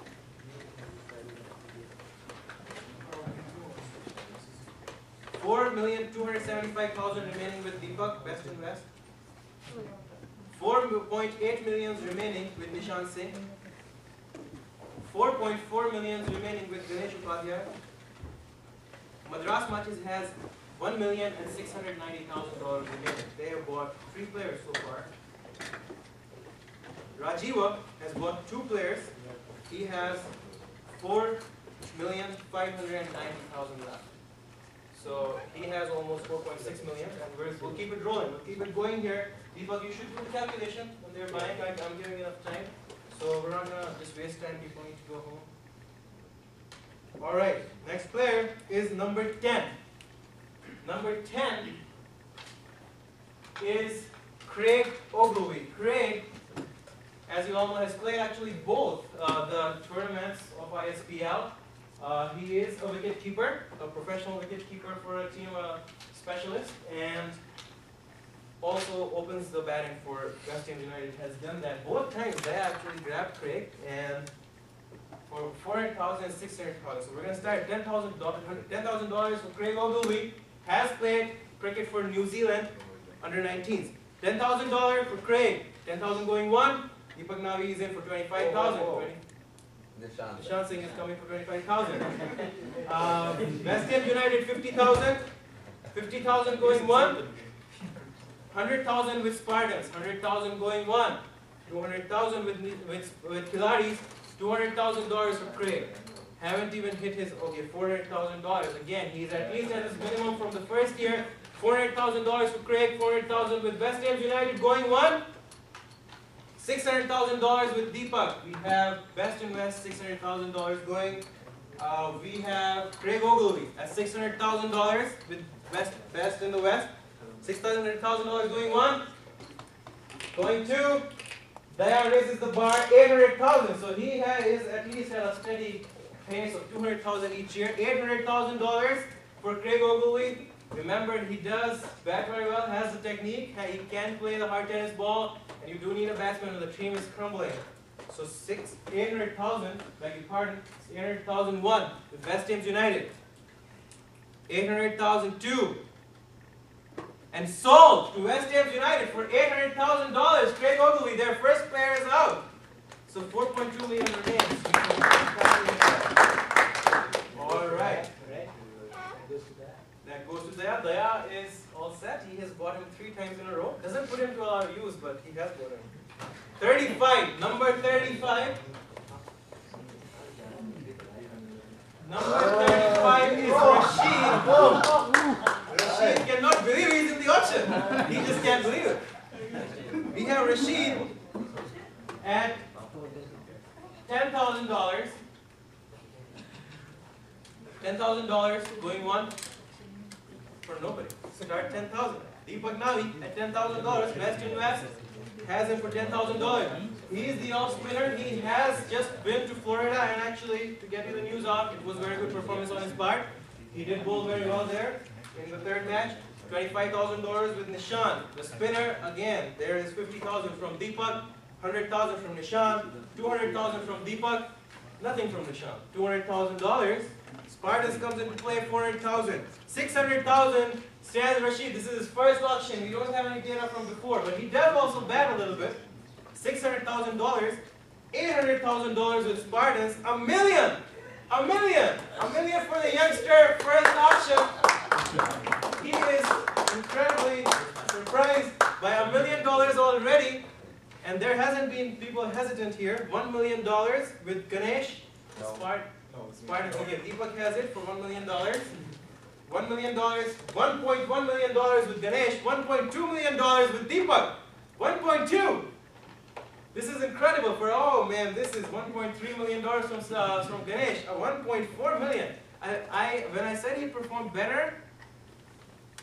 Four million, two hundred seventy-five thousand remaining with Deepak, Best and West. Four point eight millions remaining with Nishan Singh. Four point four millions remaining with Ganesh Upadhyay. Madras Matches has one million and six hundred ninety thousand dollars remaining. They have bought three players so far. Rajiva has bought two players. He has four million five hundred and ninety thousand left. So he has almost four point six million, and we're, we'll keep it rolling. We'll keep it going here. Deepak, you should do the calculation when they're buying. I, I'm giving enough time, so we're not gonna just waste time. People need to go home. All right, next player is number 10. Number 10 is Craig Ogilvy. Craig, as you all know, has played actually both uh, the tournaments of ISPL. Uh, he is a wicketkeeper, a professional wicketkeeper for a team uh, specialist, and also opens the batting for West Ham United. Has done that both times. They actually grabbed Craig and for four hundred thousand and six hundred thousand. So we're gonna start ten thousand dollars. Ten thousand dollars for Craig Ogilvy. Has played cricket for New Zealand under 19s. Ten thousand dollars for Craig. Ten thousand going one. Deepak Navi is in for twenty-five thousand. Whoa, whoa, whoa. Nishan Singh is coming for twenty-five thousand. Um, West Ham United fifty thousand. Fifty thousand going one. hundred thousand with Spartans, hundred thousand going one, two hundred thousand with Ni- with with Kilaris, two hundred thousand dollars for Craig. Haven't even hit his okay, four hundred thousand dollars. Again, he's at least at his minimum from the first year. Four hundred thousand dollars for Craig, four hundred thousand with West Ham United going one. Six hundred thousand dollars with Deepak. We have Best in West, six hundred thousand dollars going. Uh, we have Craig Ogilvy at six hundred thousand dollars with Best Best in the West. Six hundred thousand dollars going one. Going two. Diane raises the bar eight hundred thousand. So he has is at least at a steady pace of two hundred thousand each year. Eight hundred thousand dollars for Craig Ogilvy. Remember, he does bat very well, has the technique, he can play the hard tennis ball, and you do need a batsman when the team is crumbling. So six, eight hundred thousand, beg your pardon, eight hundred thousand one with West Ham United. Eight hundred thousand two. And sold to West Ham United for eight hundred thousand dollars. Craig Ogilvy, their first player is out. So four point two million remains. All right. Right? That goes to that. That goes to Daya. Daya is all set. He has bought him three times in a row. Doesn't put him to a lot of use, but he has bought him. 35. Number 35. Number 35 is oh. Rashid. Oh. Rashid cannot believe he's in the auction. He just can't believe it. We have Rashid at $10,000. $10,000 going one for nobody. Start ten thousand. Deepak Navi at ten thousand dollars. Best in West has him for ten thousand dollars. He is the off spinner. He has just been to Florida and actually to get you the news off, it was very good performance on his part. He did bowl very well there in the third match. Twenty-five thousand dollars with Nishan. The spinner again. There is fifty thousand from Deepak, hundred thousand from Nishan, two hundred thousand from Deepak, nothing from Nishan. Two hundred thousand dollars. Spartans comes into play, 400,000. 600,000 stands Rashid. This is his first auction. We don't have any data from before, but he does also bet a little bit. $600,000. $800,000 with Spartans. A million! A million! A million for the youngster, first auction. He is incredibly surprised by a million dollars already. And there hasn't been people hesitant here. One million dollars with Ganesh. Spartans, okay, Deepak has it for one million dollars. One million dollars, one point one million dollars with Ganesh, one point two million dollars with Deepak. One point two. This is incredible for oh man, this is one point three million dollars from uh, from Ganesh. Uh, one point four million. I, I when I said he performed better,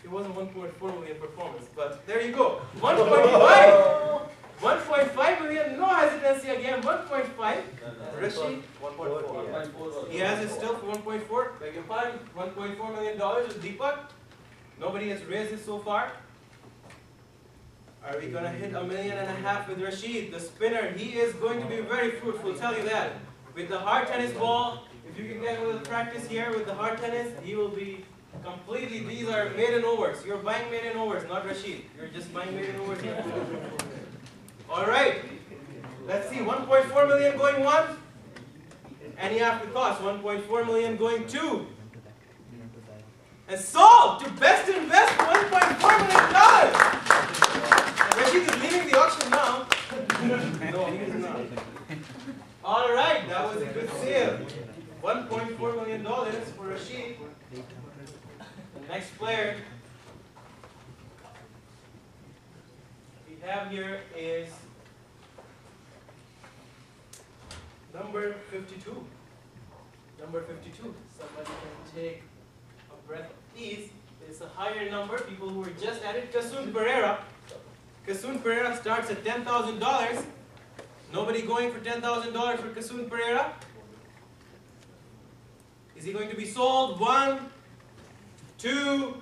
it wasn't one point four million performance, but there you go. One point five. 1.5 million, no hesitancy again, 1.5. Rashid, he has it still for 1.4. Beg your pardon, 1.4 million dollars with Deepak. Nobody has raised it so far. Are we gonna hit a million and a half with Rashid, the spinner? He is going to be very fruitful, tell you that. With the hard tennis ball, if you can get a little practice here with the hard tennis, he will be completely, these are maiden overs. You're buying maiden overs, not Rashid. You're just buying maiden overs here. All right. Let's see, 1.4 million going one. Any after cost, 1.4 million going two. And sold to best invest, 1.4 million dollars. Rashid is leaving the auction now. no, he is not. All right, that was a good sale. 1.4 million dollars for Rashid. The next player have here is number 52. Number 52. Somebody can take a breath of ease. It's a higher number. People who were just at it. Kasun Pereira. Kasun Pereira starts at $10,000. Nobody going for $10,000 for Kasun Pereira? Is he going to be sold? One, two.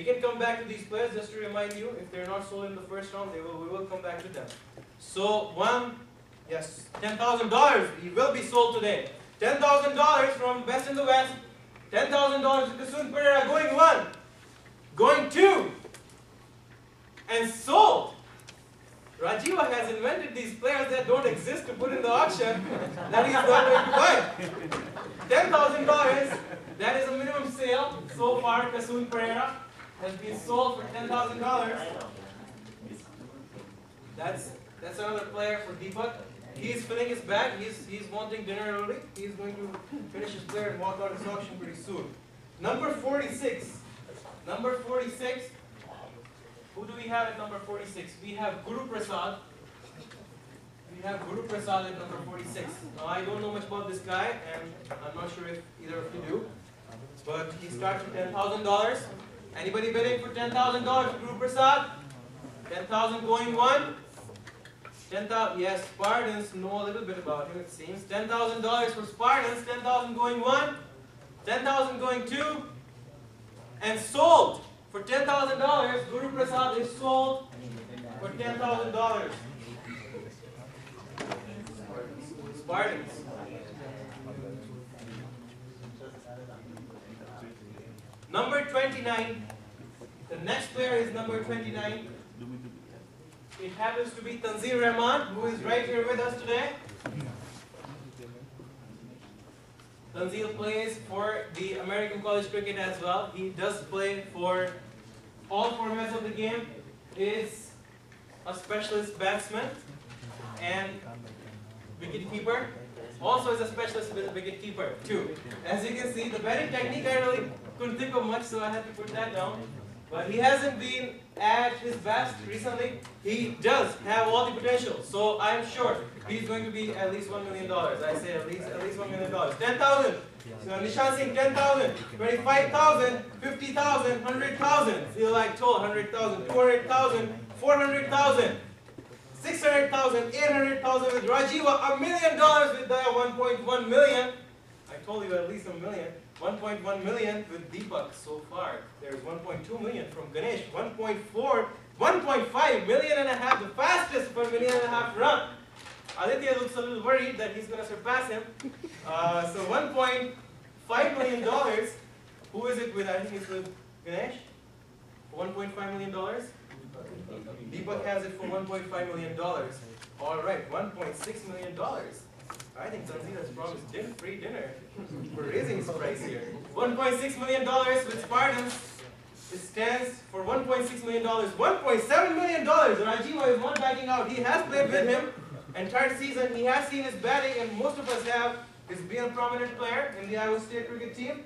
We can come back to these players just to remind you. If they're not sold in the first round, they will. We will come back to them. So one, yes, ten thousand dollars. He will be sold today. Ten thousand dollars from Best in the West. Ten thousand dollars to Kasun Pereira. Going one, going two, and sold. Rajiva has invented these players that don't exist to put in the auction that he is not going to buy. Ten thousand dollars. That is a minimum sale so far. Kasun Pereira has been sold for ten thousand dollars. That's that's another player for Deepak. He's filling his bag. He's he's wanting dinner early. He's going to finish his player and walk out of this auction pretty soon. Number 46. Number 46. Who do we have at number 46? We have Guru Prasad. We have Guru Prasad at number 46. Now, I don't know much about this guy, and I'm not sure if either of you do. But he starts with $10,000. Anybody bidding for $10,000 Guru Prasad? 10,000 going one. 10,000, yes, Spartans know a little bit about him, it seems. $10,000 for Spartans, 10,000 going one, 10,000 going two, and sold for $10,000. Guru Prasad is sold for $10,000. Spartans. Number 29. The next player is number 29. It happens to be Tanzir Rahman, who is right here with us today. Tanzir plays for the American College Cricket as well. He does play for all formats of the game. Is a specialist batsman and wicket keeper. Also is a specialist wicket keeper too. As you can see, the batting technique I really couldn't think of much, so I had to put that down. But he hasn't been at his best recently. He does have all the potential, so I'm sure he's going to be at least one million dollars. I say at least at least one million dollars. Ten thousand. So Nishan Singh, ten thousand, twenty-five thousand, fifty thousand, hundred thousand. Feel like told hundred thousand, two hundred thousand, four hundred thousand. 600,000, 800,000 with Rajiva, a million dollars with the 1.1 million. I told you at least a million. 1.1 million with Deepak so far. There's 1.2 million from Ganesh. 1.4, 1.5 million and a half, the fastest per million and a half run. Aditya looks a little worried that he's going to surpass him. Uh, so 1.5 million dollars. Who is it with? I think it's with Ganesh. 1.5 million dollars. Deepak has it for 1.5 million dollars. All right, 1.6 million dollars. I think Tanzir has promised din free dinner. We're raising his price here. 1.6 million dollars with Spartans. It stands for 1.6 million dollars. 1.7 million dollars. Rajiva is one backing out. He has played with him entire season. He has seen his batting, and most of us have. He's been a prominent player in the Iowa State cricket team,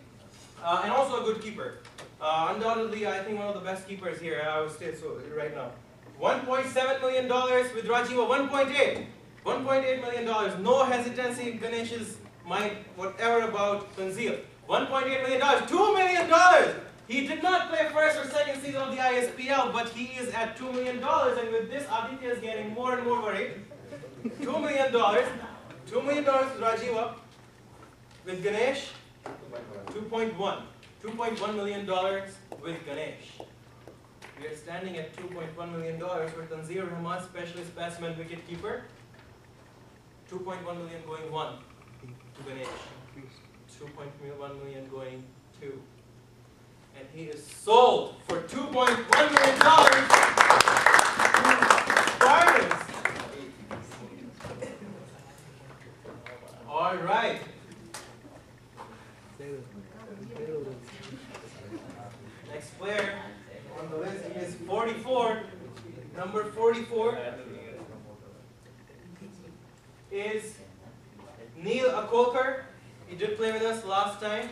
uh, and also a good keeper. Uh, undoubtedly, I think one of the best keepers here at Iowa State so, right now. 1.7 million dollars with Rajiva. 1.8. 1.8 million dollars. No hesitancy in Ganesh's mind, whatever about Tanzir. 1.8 million dollars. 2 million dollars. He did not play first or second season of the ISPL, but he is at 2 million dollars, and with this, Aditya is getting more and more worried. 2 million dollars. 2 million dollars with Rajiva. With Ganesh, 2.1. 2.1 million dollars with Ganesh. We are standing at 2.1 million dollars for Tanzir Rahman, specialist batsman, wicketkeeper. 2.1 million going one Ganesh. 2.1 million going two. And he is sold for $2.1 million to All right. Next player on the list is 44. Number 44 is Neil Akolkar. He did play with us last time.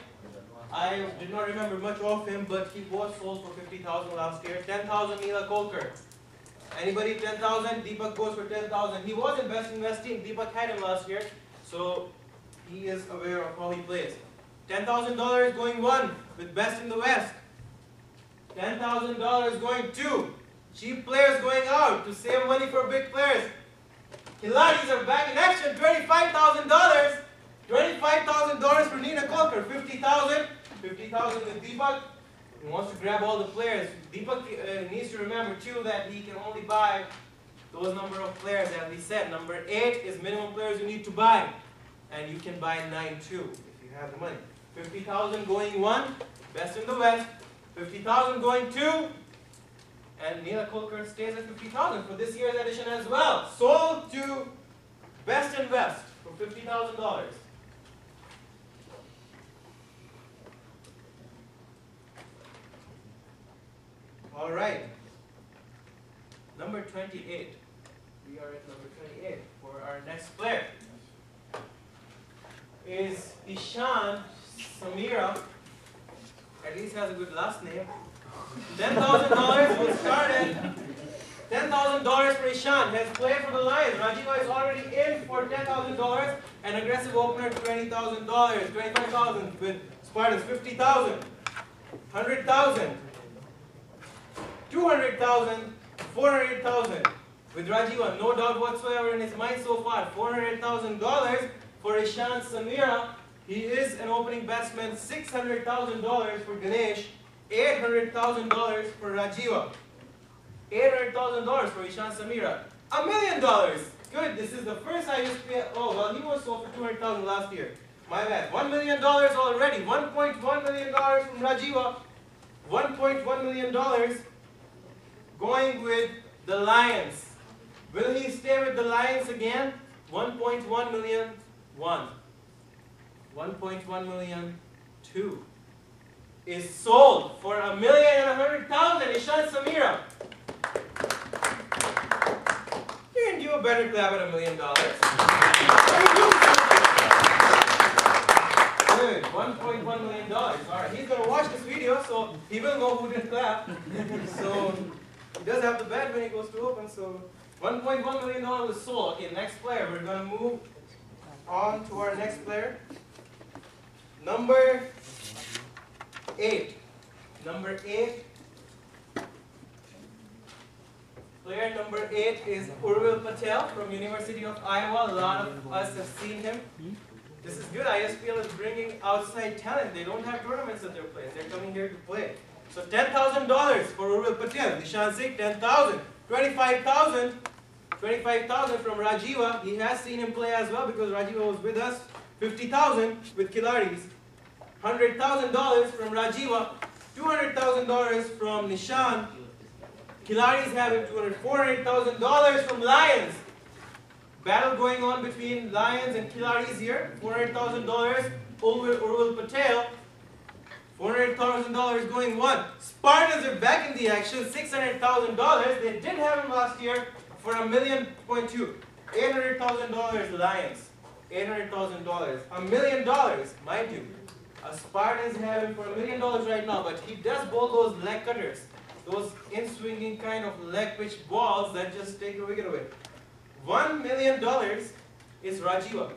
I did not remember much of him, but he was sold for 50,000 last year. 10,000 Neil Akolkar. Anybody 10,000? Deepak goes for 10,000. He was in best investing. Deepak had him last year, so he is aware of how he plays. $10,000 going one with best in the West. $10,000 going two. Cheap players going out to save money for big players. Kilaris are back in action. $25,000. $25,000 for Neil Akolkar. 50000 50000 with Deepak. He wants to grab all the players. Deepak uh, needs to remember too that he can only buy those number of players that we said. Number eight is minimum players you need to buy. And you can buy nine too if you have the money. 50,000 going one, best in the West. 50,000 going two, and Neil Akolkar stays at 50,000 for this year's edition as well. Sold to Best and West for $50,000. All right. Number 28. we are at number 28 for our next player. Is Ishan Samira, at least has a good last name. $10,000 will start at $10,000 for Ishan. Has played for the Lions. Rajiva is already in for $10,000. An aggressive opener, $20,000. 25,000 with Spartans, 50,000. 100,000. 200,000. 400,000. With Rajiva, no doubt whatsoever in his mind so far. $400,000 for Ishan Samira. He is an opening batsman. $600,000 for Ganesh. $800,000 for Rajiva. $800,000 for Ishan Samira. A million dollars! Good, this is the first I used to pay. Oh, well, he was sold for 200000 last year. My bad. $1 million already. $1.1 million from Rajiva. $1.1 million going with the Lions. Will he stay with the Lions again? 1.1 million, one. 1.1 million, two. Is sold for a million and a hundred thousand. Ishan Samira. You can do a better clap at a million dollars. Good. 1.1 million dollars. Alright, he's gonna watch this video, so he will know who did clap. so he does have the bet when he goes to open, so 1.1 million dollars is sold. Okay, next player. We're gonna move on to our next player. Number eight. Number eight. Player number eight is Urvil Patel from University of Iowa. A lot of us have seen him. This is good. ISPL is bringing outside talent. They don't have tournaments at their place. They're coming here to play. So $10,000 for Urvil Patel. Nishan Singh, 10000 25000 25000 from Rajiva. He has seen him play as well because Rajiva was with us. 50000 with Kilaris. $100,000 from Rajiva. $200,000 from Nishan. Kilaris having $200,000. $400,000 from Lions. Battle going on between Lions and Kilaris here. $400,000. Urvil, Urvil Patel. $400,000 going one. Spartans are back in the action. $600,000. They did have him last year for a million point two. $800,000 Lions. $800,000. A million dollars, mind you. A Spartans is having for a million dollars right now, but he does bowl those leg cutters. Those in-swinging kind of leg pitch balls that just take your wicket away. One million dollars is Rajiva.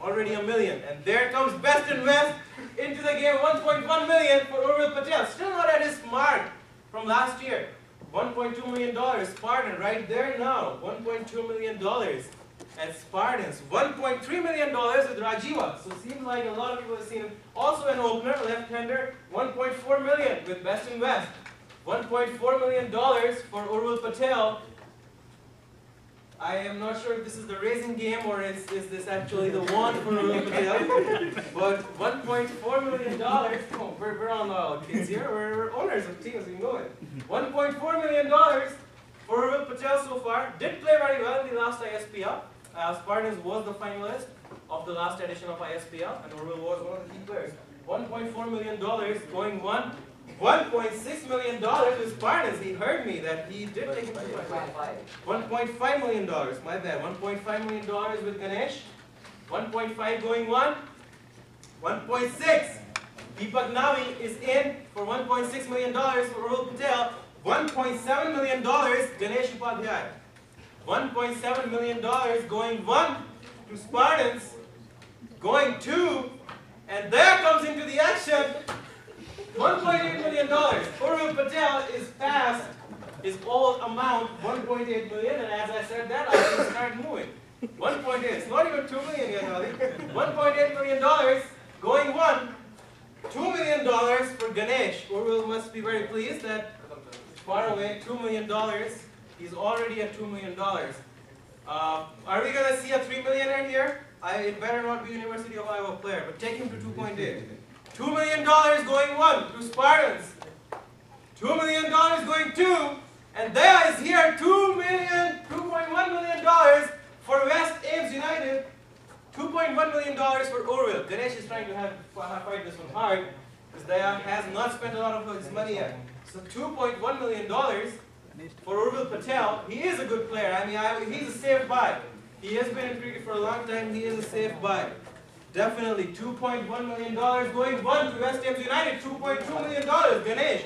Already a million. And there comes Best and West into the game. 1.1 million for Urvil Patel. Still not at his mark from last year. $1.2 million. Spartan right there now. $1.2 million at Spartans. $1.3 million with Rajiva. So seems like a lot of people have seen him. Also an opener, left-hander. 1.4 million with Best and West. $1.4 million for Urvil Patel. I am not sure if this is the raising game or is, is this actually the one for Urvil Patel. but $1.4 million. Oh, we're, we're on the kids here. We're, we're owners of teams. We know it. $1.4 million for Urvil Patel so far. Did play very well in the last ISPL. Uh, Spartans was the finalist of the last edition of ISPL, and Urvil was one of the key players. $1.4 million going one. $1.6 million with Spartans. He heard me that he did take to $1.5 million, my bad. $1.5 million with Ganesh. 1.5 going one. 1.6. Deepak Navi is in for $1.6 million for Urvil Patel. $1.7 million Ganesh Upadhyay. $1.7 million going one to Spartans. Going two. And there comes into the action $1.8 million. Urvil Patel is past his old amount, 1.8 million, and as I said that, I can start moving. 1.8, it's not even 2 million yet, Ali. 1.8 million dollars going one. $2 million for Ganesh. Urvil must be very pleased that far away, $2 million. He's already at $2 million. Uh, are we going to see a $3 millionaire here? I, it better not be University of Iowa player, but take him to 2.8. $2 million going one to Spartans. $2 million going two. And there is here $2 million, $2.1 million for West Ames United. $2.1 million for Urvil. Ganesh is trying to have, fight this one hard because Daya has not spent a lot of his money yet. So $2.1 million for Urvil Patel, he is a good player. I mean, I, he's a safe buy. He has been in cricket for a long time. He is a safe buy. Definitely, $2.1 million going one to West Ham United. $2.2 million, Ganesh.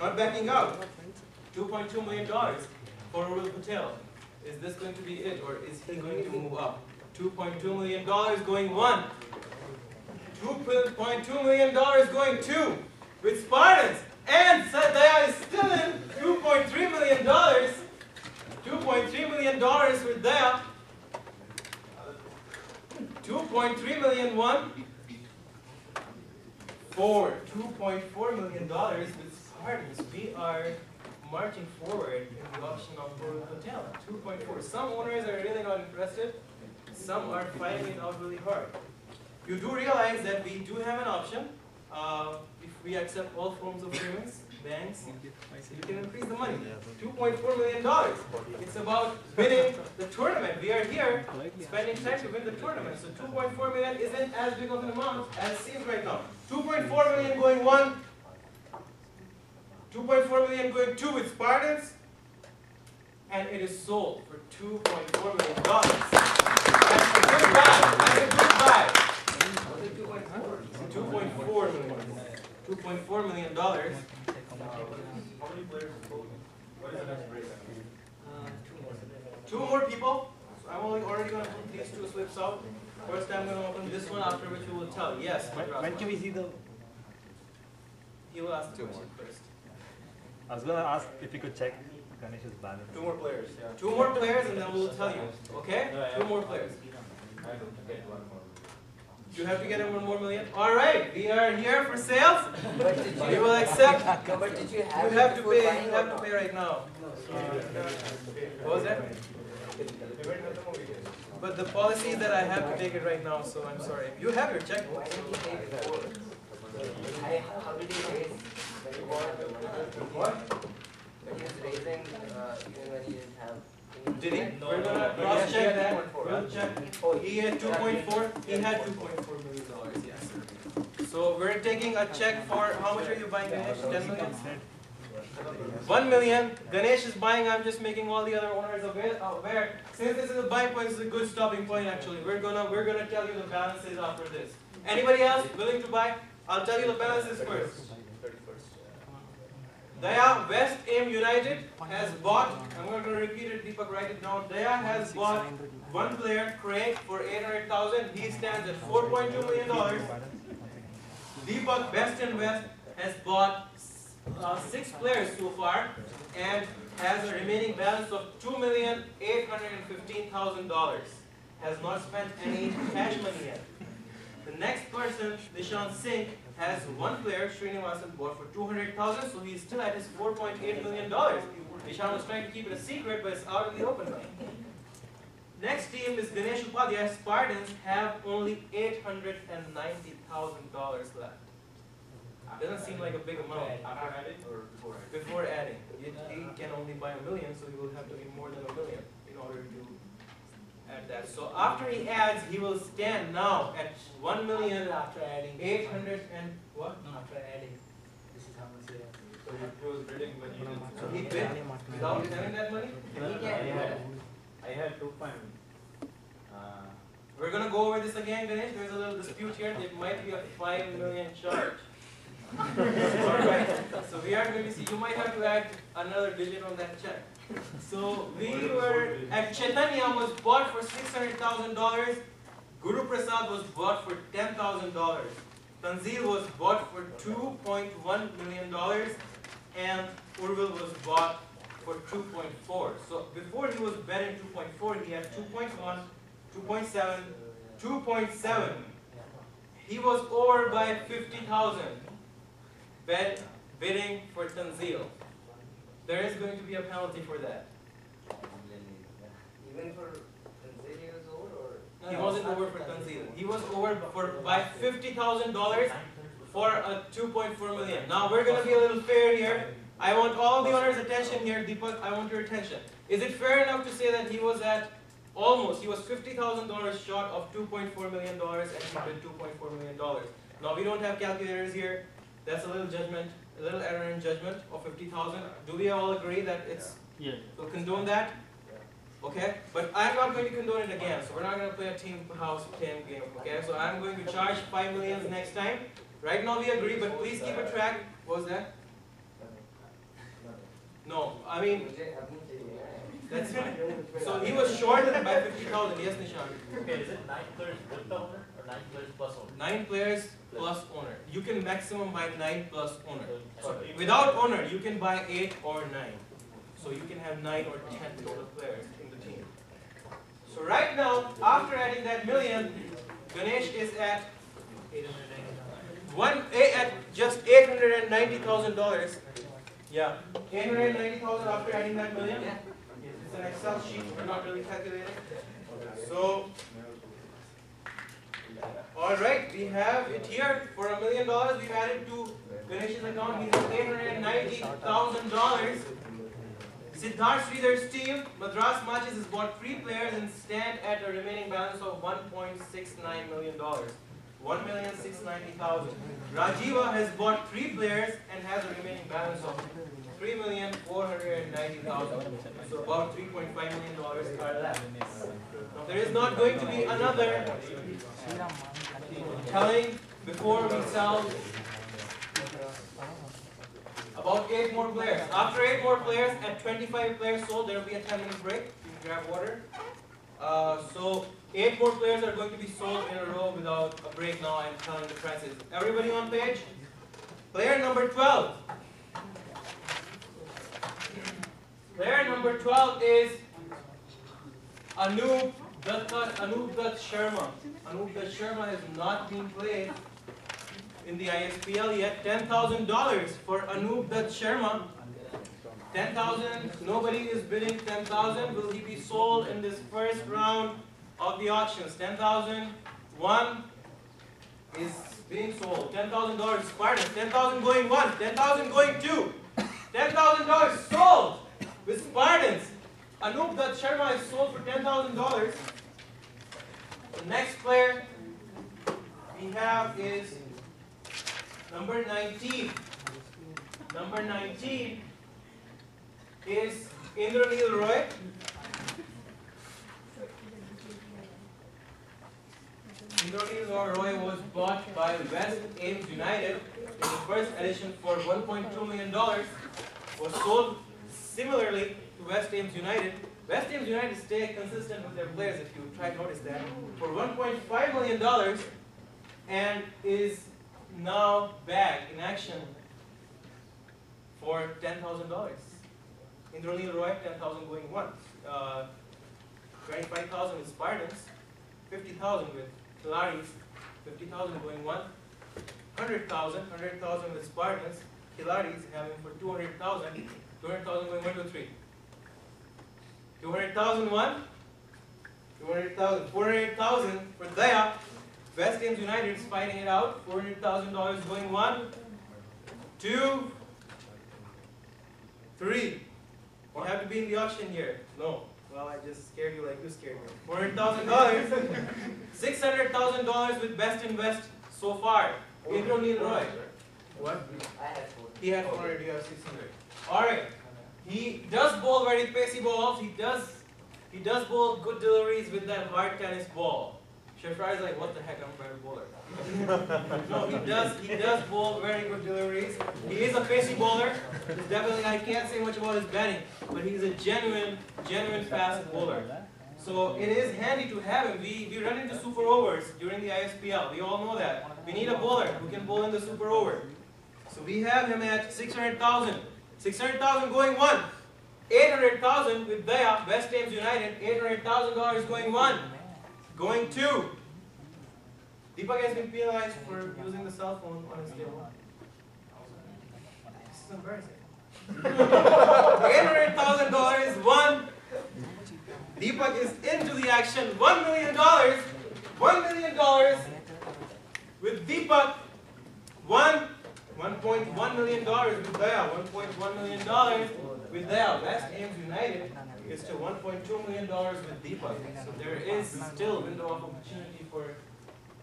Not backing out. $2.2 million for Urvil Patel. Is this going to be it, or is he going to move up? $2.2 million going one. $2.2 million going two with Spartans. And Sadaya is still in $2.3 million. $2.3 million with Daya. 2.3 million one for 2.4 million dollars with Spartans. We are marching forward in the auction of Hotel. 2.4. Some owners are really not interested. Some are fighting it out really hard. You do realize that we do have an option. Uh, we accept all forms of payments, banks, you can increase the money. $2.4 million. It's about winning the tournament. We are here spending time to win the tournament. So 2.4 million isn't as big of an amount as it seems right now. 2.4 million going one, 2.4 million going two with Spartans, and it is sold for 2.4 million dollars. That's a good buy. That's a good buy. 2.4 million. 2.4 million dollars. How many players is total? What is the next break? Uh, two more. Two more people. So I'm only already going to put these two slips out. First, I'm going to open this one, after which we will tell. Yes, When, when can we see the? He will ask the question first. I was gonna ask if you could check Ganesh's balance. Two more players, yeah. Two more players, and then we'll tell you. Okay? Two more players. I have to get one more. You have to get in one more million. All right, we are here for sales. But did We you, will accept. no, but did you have? You have to pay. You have to pay right now. Uh, what was that? But the policy is that I have to take it right now, so I'm sorry. You have your check didn't you pay before? I, how did you raise when you bought the money? What? When he was raising, uh, even when he didn't have. Did he? No, We're no, gonna no, cross he check had that. 2.4, We'll right? Check. Oh, He had two point four, he had two point four million dollars, yes. So we're taking a check for, how much are you buying Ganesh? Ten million? One million, Ganesh is buying, I'm just making all the other owners aware, aware. Since this is a buy point, it's a good stopping point actually. We're gonna, we're gonna tell you the balances after this. Anybody else willing to buy? I'll tell you the balances first. Daya West Ames United has bought, I'm gonna repeat it, Deepak write it down. Daya has bought one player, Craig, for eight hundred thousand. He stands at four point two million dollars. Deepak Best Invest has bought uh, six players so far and has a remaining balance of two million eight hundred and fifteen thousand dollars. Has not spent any cash money yet. The next person, Nishan Singh, has one player, Srinivasan, bought for two hundred thousand, so he's still at his four point eight million dollars. Nishan was trying to keep it a secret, but it's out in the open now. Next team is Ganesh Upadhyay. Spartans have only eight hundred and ninety thousand dollars left. Doesn't seem like a big amount. After adding or before adding? Before adding, he, he can only buy a million, so he will have to be more than a million in order to add that. So after he adds, he will stand now at one million After adding. eight hundred and what? After adding. This is how much they have. So he he was bidding, but he didn't. So he bid without spending that money? He can. I had two point. Uh, We're gonna go over this again, Ganesh. There's a little dispute here. There might be a five million charge. Alright, so we are going to see, you might have to add another digit on that check. So we were at Chaitanya was bought for $600,000, Guru Prasad was bought for $10,000, Tanzil was bought for $2.1 million, and Urvil was bought for 2.4. So before he was better 2.4, he had two point one, two point seven, two point seven. He was over by 50,000 bed, bidding for tanzil. There is going to be a penalty for that. Even for tanzil, he was over, or? He wasn't over for tanzil. He was over for by fifty thousand dollars for a two point four million. Now we're going to be a little fair here. I want all the owner's attention here, Deepak. I want your attention. Is it fair enough to say that he was at almost he was fifty thousand dollars short of two point four million dollars and he bid two point four million dollars? Now we don't have calculators here. That's a little judgment, a little error in judgment of fifty thousand. Do we all agree that it's Yeah. So condone that? Okay, but I'm not going to condone it again, so we're not gonna play a team house team game, okay? So I'm going to charge five millions next time. Right now we agree, but please keep a track, what was that? No, I mean, that's fine. So he was short by fifty thousand, yes Nishan? Okay, is it nine players with the owner or nine players plus owner? Nine players plus owner. You can maximum buy nine plus owner. So Without owner, you can buy eight or nine. So you can have nine or ten total players in the team. So right now, after adding that million, Ganesh is at one eh, at just eight hundred and ninety thousand dollars. Yeah, eight hundred and ninety thousand after adding that million. It's an Excel sheet. We're not really calculating. So. All right, we have it here for a million dollars. We've added to Ganesh's account. He's eight hundred ninety thousand dollars. Siddharth Sridhar's team, Madras Matches, has bought three players and stand at a remaining balance of $1.69 million. $1,690,000. Rajiva has bought three players and has a remaining balance of 3,490,000. So about $3.5 million are left. There is not going to be another telling before we sell about eight more players. After eight more players, at 25 players sold, there will be a 10 minute break. You can grab water. Uh, so eight more players are going to be sold in a row without a break now. I'm telling the prices. Everybody on page? Player number 12. Player number 12 is Datta, Anup Dutt Sharma. Anup Dutt Sharma has not been played in the ISPL yet. $10,000 for Anup Dutt Sharma. 10,000, nobody is bidding 10,000. Will he be sold in this first round of the auctions? 10,000, one is being sold. $10,000 Spartans, 10,000 going one, 10,000 going two. $10,000 sold with Spartans. Anup Dutt Sharma is sold for $10,000. The next player we have is number 19. Number 19 is Indranil Roy. Indranil Roy was bought by West Ames United in the first edition for $1.2 million. Was sold similarly to West Ames United. West Ames United stay consistent with their players, if you try to notice that, for $1.5 million and is now back in action for $10,000. Indranil Roy, 10,000 going once. Uh, 25,000 with Spartans, 50,000 with Kilaris, 50,000 going one. 100,000, 100,000 with Spartans, Kilaris having for 200,000, 200,000 going one, two, three. 200,000 one, 200,000, 400,000 for Daya. West Ames United is fighting it out, $400,000 going one, two, three. You have to be in the auction here. No. Well, I just scared you like you scared me. Four hundred thousand dollars. Six hundred thousand dollars with Best Invest so far. Pedro Neil Roy. What? I had four. He had 400, you have 600. Alright. He does bowl very pacey balls. He does he does bowl good deliveries with that hard tennis ball. Shafra is like, what the heck, I'm a better bowler. no, he does he does bowl very good deliveries. He is a pacey bowler. It's definitely I can't say much about his batting, but he's a genuine, genuine fast bowler. So it is handy to have him. We, we run into super overs during the ISPL. We all know that. We need a bowler who can bowl in the super over. So we have him at 600,000. 600,000 going one. 800,000 with Daya, West Ames United. $800,000 going one. Going two. Deepak has been penalized for using the cell phone on his table. This is embarrassing. $800,000 one. Deepak is into the action. $1 million. $1 million with Deepak. One $1.1 million with Daya, $1.1 million with Daya. West Ames United is to $1.2 million with Deepak. So there is still window of opportunity for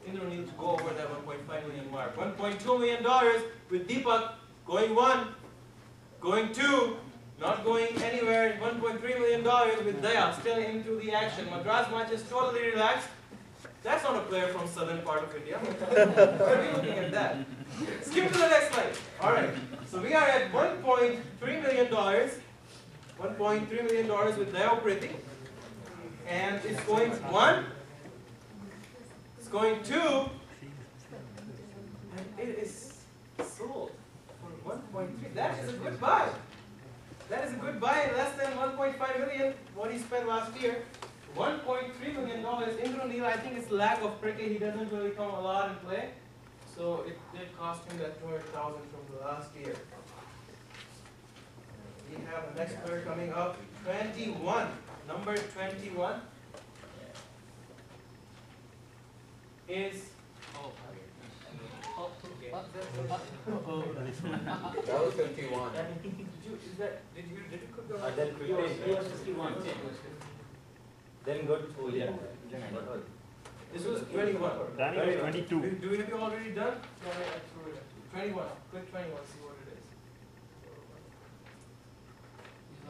Indranil to go over that 1.5 million mark. $1.2 million with Deepak going one, going two, Not going anywhere, $1.3 million with Daya still into the action. Madras match is totally relaxed. That's not a player from southern part of India. Are we looking at that? Skip to the next slide. Alright, so we are at $1.3 million. $1.3 million with Daya Priti. And it's going one, it's going two, and it is sold for 1.3. That is a good buy. That is a good buy, less than 1.5 million, what he spent last year. 1.3 million dollars. Indranil, I think it's lack of cricket. He doesn't really come a lot and play. So it did cost him that 200,000 from the last year. We have the next player coming up, 21. Number 21 is Oh, okay. That was fifty-one. Did you, is that, did you, did you cook the Uh, then He was, quickly, he was fifty-one. then go to Oh, yeah. This was 21. Danny was Do, twenty-two. do we have you already done? No, I- I threw it at 21. Click 21, see what it is.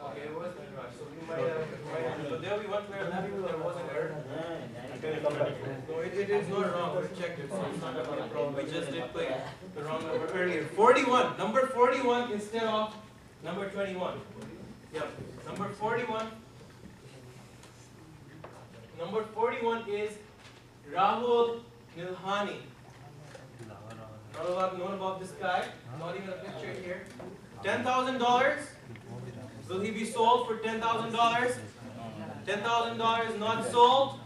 Okay, it was Raj, so we might have, we might so there'll be one player left, there was an error. No, it, it is not wrong, we checked it, so it's not gonna be a problem, we just did play the wrong number earlier. Forty-one, number forty-one instead of number twenty-one. Yep, number forty-one. Number forty-one is Rahul Nilhani. Not a lot known about this guy, not even a picture here. Ten thousand dollars, will he be sold for ten thousand dollars? Ten thousand dollars not sold?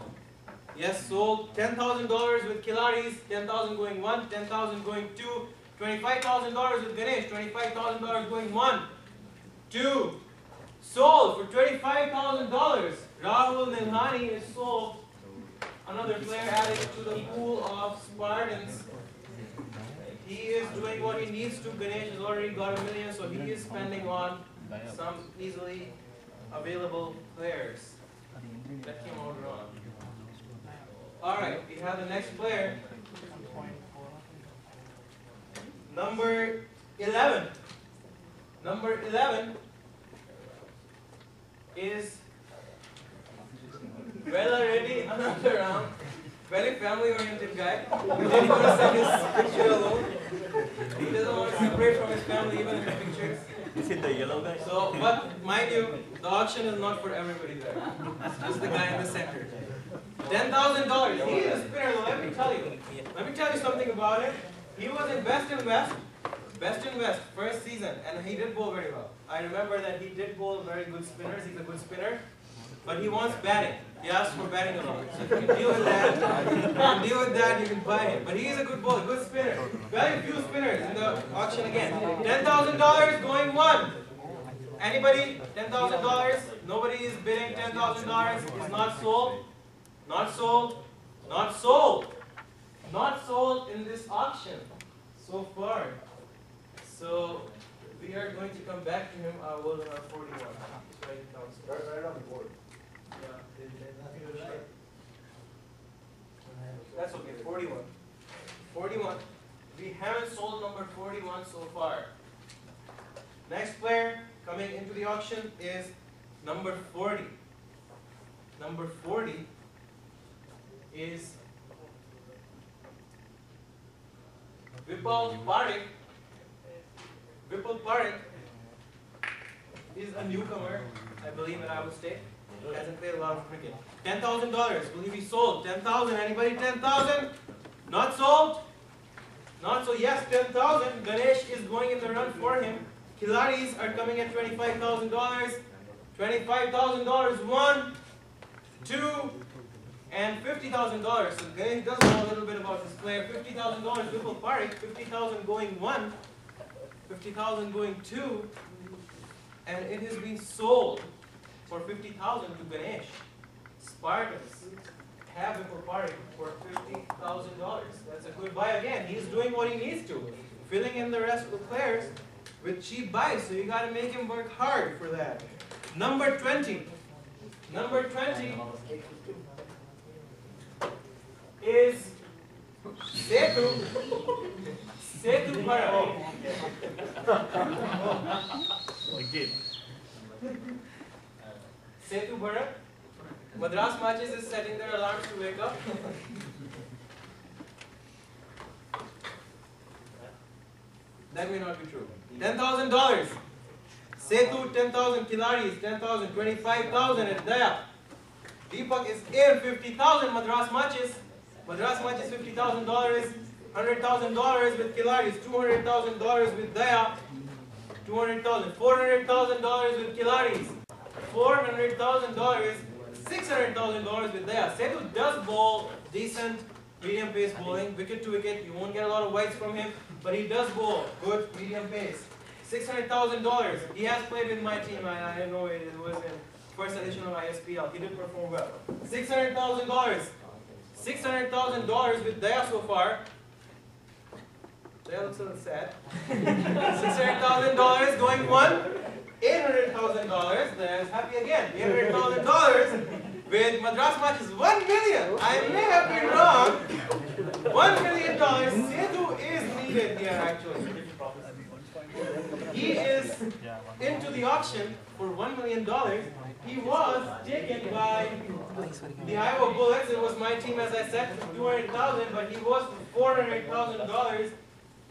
Yes, sold. Ten thousand dollars with Kilaris, ten thousand going one, ten thousand going two. Twenty-five thousand dollars with Ganesh, twenty-five thousand dollars going one, two. Sold for twenty-five thousand dollars. Rahul Nilhani is sold. Another player added to the pool of Spartans. He is doing what he needs to. Ganesh has already got a million, so he is spending on some easily available players. That came out wrong. Alright, we have the next player. Number 11. Number 11 is well already another round. Very family oriented guy. He didn't want to send his picture alone. He doesn't want to separate from his family even in the pictures. Is it the yellow guy? So, but mind you, the auction is not for everybody there. It's just the guy in the center. Ten thousand dollars. He is a spinner let me tell you. Let me tell you something about it. He was in Best Invest, Best Invest, first season, and he did bowl very well. I remember that he did bowl very good spinners, he's a good spinner. But he wants batting. He asked for batting allowance. So if you can deal with that, you can deal with that, you can buy him. But he is a good bowler, good spinner. Very few spinners in the auction again. Ten thousand dollars going one. Anybody? Ten thousand dollars? Nobody is bidding ten thousand dollars. Is not sold. Not sold. Not sold. Not sold in this auction so far. So we are going to come back to him. I will have forty-one. He's right downstairs. Right, right on the board. Yeah, there's there's nothing to show. That's okay, forty-one. Forty-one. We haven't sold number forty-one so far. Next player coming into the auction is number forty. Number forty is Vipul Parekh. Vipul Parekh is a newcomer, I believe, in Iowa State. Hasn't played a lot of cricket. Ten thousand dollars. Will he be sold? Ten thousand. Anybody? Ten thousand? Not sold? Not so. Yes, ten thousand. Ganesh is going in the run for him. Kilaris are coming at twenty-five thousand dollars. Twenty-five thousand dollars. One, two, and fifty thousand dollars. So Ganesh does know a little bit about this player. Fifty thousand dollars. Vipul Parekh. Fifty thousand going one. Fifty thousand going two. And it has been sold for fifty thousand to Ganesh. Spartans have him for Parekh for fifty thousand dollars. That's a good buy again. He's doing what he needs to, filling in the rest of the players with cheap buys. So you got to make him work hard for that. Number twenty. Number twenty is Setu. Setu Parekh. Again. Setu Bharat. Madras Matches is setting their alarms to wake up. that may not be true. Ten thousand dollars. Setu ten thousand, Kilaris ten thousand, twenty-five thousand at Daya. Deepak is in fifty thousand, Madras Matches. Madras Matches fifty thousand dollars, hundred thousand dollars with Kilaris, two hundred thousand dollars with Daya. Two hundred thousand, four hundred thousand dollars with Kilaris, four hundred thousand dollars, six hundred thousand dollars with Daya. Setu does bowl decent medium pace bowling, wicket to wicket. You won't get a lot of wides from him, but he does bowl good medium pace. Six hundred thousand dollars. He has played with my team. I, I know it, it was in first edition of ISPL. He did perform well. Six hundred thousand dollars. Six hundred thousand dollars with Daya so far. Daya looks a little sad. Six hundred thousand dollars going one. Eight hundred thousand dollars. There's happy again. Eight hundred thousand dollars with Madras match is 1 million. I may have been wrong. One million dollars. Setu is needed here actually. He is into the auction for one million dollars. He was taken by the Iowa Bullets. It was my team, as I said, for two hundred thousand, but he was for four hundred thousand dollars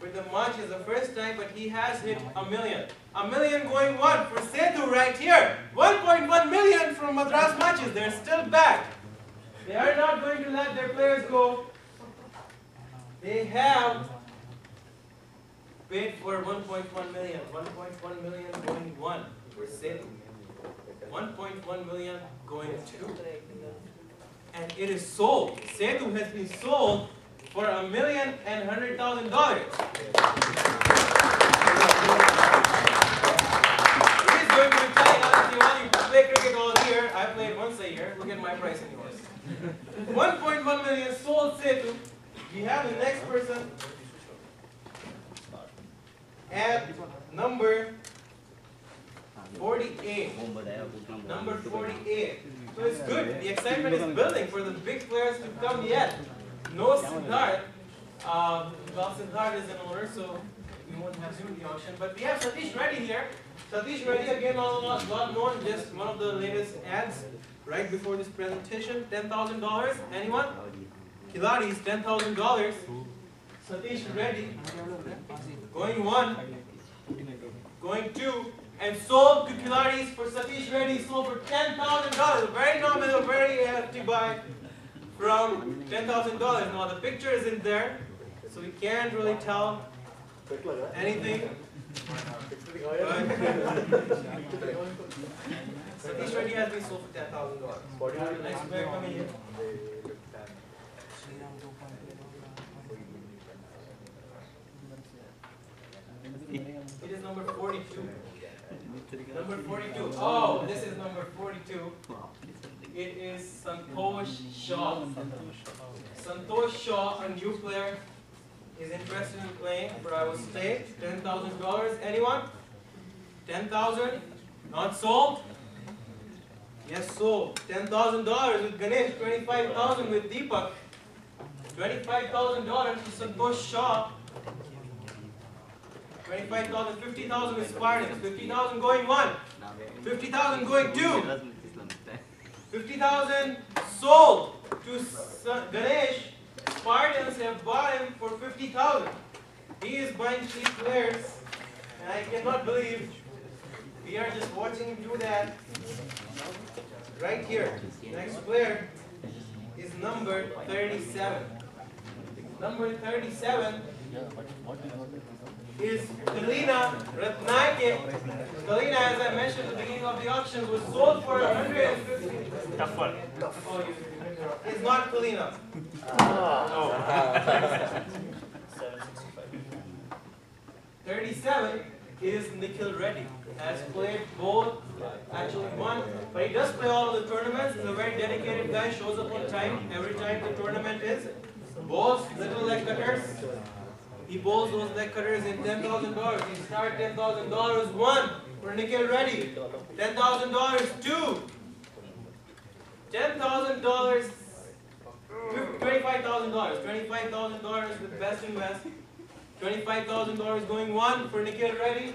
with the match is the first time. But he has hit a million. A million going one for Setu right here. 1.1 million from Madras matches. They're still back. They are not going to let their players go. They have paid for 1.1 million. 1.1 million going one for Setu. 1.1 million going two. And it is sold. Setu has been sold for a million and hundred thousand dollars. He is going to telling us if you play cricket all year. I play it once a year. Look at my price and yours. 1.1 million sold Setu. We have the next person at number 48. Number 48. So it's good. The excitement is building for the big players to come yet. No Siddharth. Uh, well, Siddharth is an owner, so we won't have him in the auction. But we have Satish Reddy here. Satish Reddy, again, all well known, just one of the latest ads right before this presentation. $10,000. Anyone? Kilaris, $10,000. Satish Reddy. Going one. Going two. And sold to Kilaris for Satish Reddy, sold for $10,000. Very nominal, very hefty buy from $10,000. Now the picture isn't there, so we can't really tell anything. Satish Reddy has been sold for $10,000. Next coming in. It is number 42. Number 42. Oh, this is number 42. It is Santosh Shaw. Santosh Shaw, a new player, is interested in playing for Iowa State. $10,000. Anyone? 10000 Not sold? Yes, sold. $10,000 with Ganesh, 25000 with Deepak. $25,000 to Santosh Shaw. 25,000, 50,000 with Spartans, 50,000 going one, 50,000 going two, 50,000 sold to Ganesh. Spartans have bought him for 50,000. He is buying cheap players, and I cannot believe we are just watching him do that right here. Next player is number 37. Number 37 is Kalina Ratnake. Kalina, as I mentioned at the beginning of the auction, was sold for 150. Tough one. Oh, you, it's not Kalina. Oh. 37 is Nikhil Reddy. Has played both, actually one, but he does play all of the tournaments. He's a very dedicated guy, shows up on time every time the tournament is. Both little leg cutters. He bowls those leg cutters in $10,000. He start $10,000 one for Nikhil Reddy. $10,000 two. $10,000 Twenty-five thousand dollars. Twenty-five thousand dollars with best thousand dollars going one for Nikhil Reddy.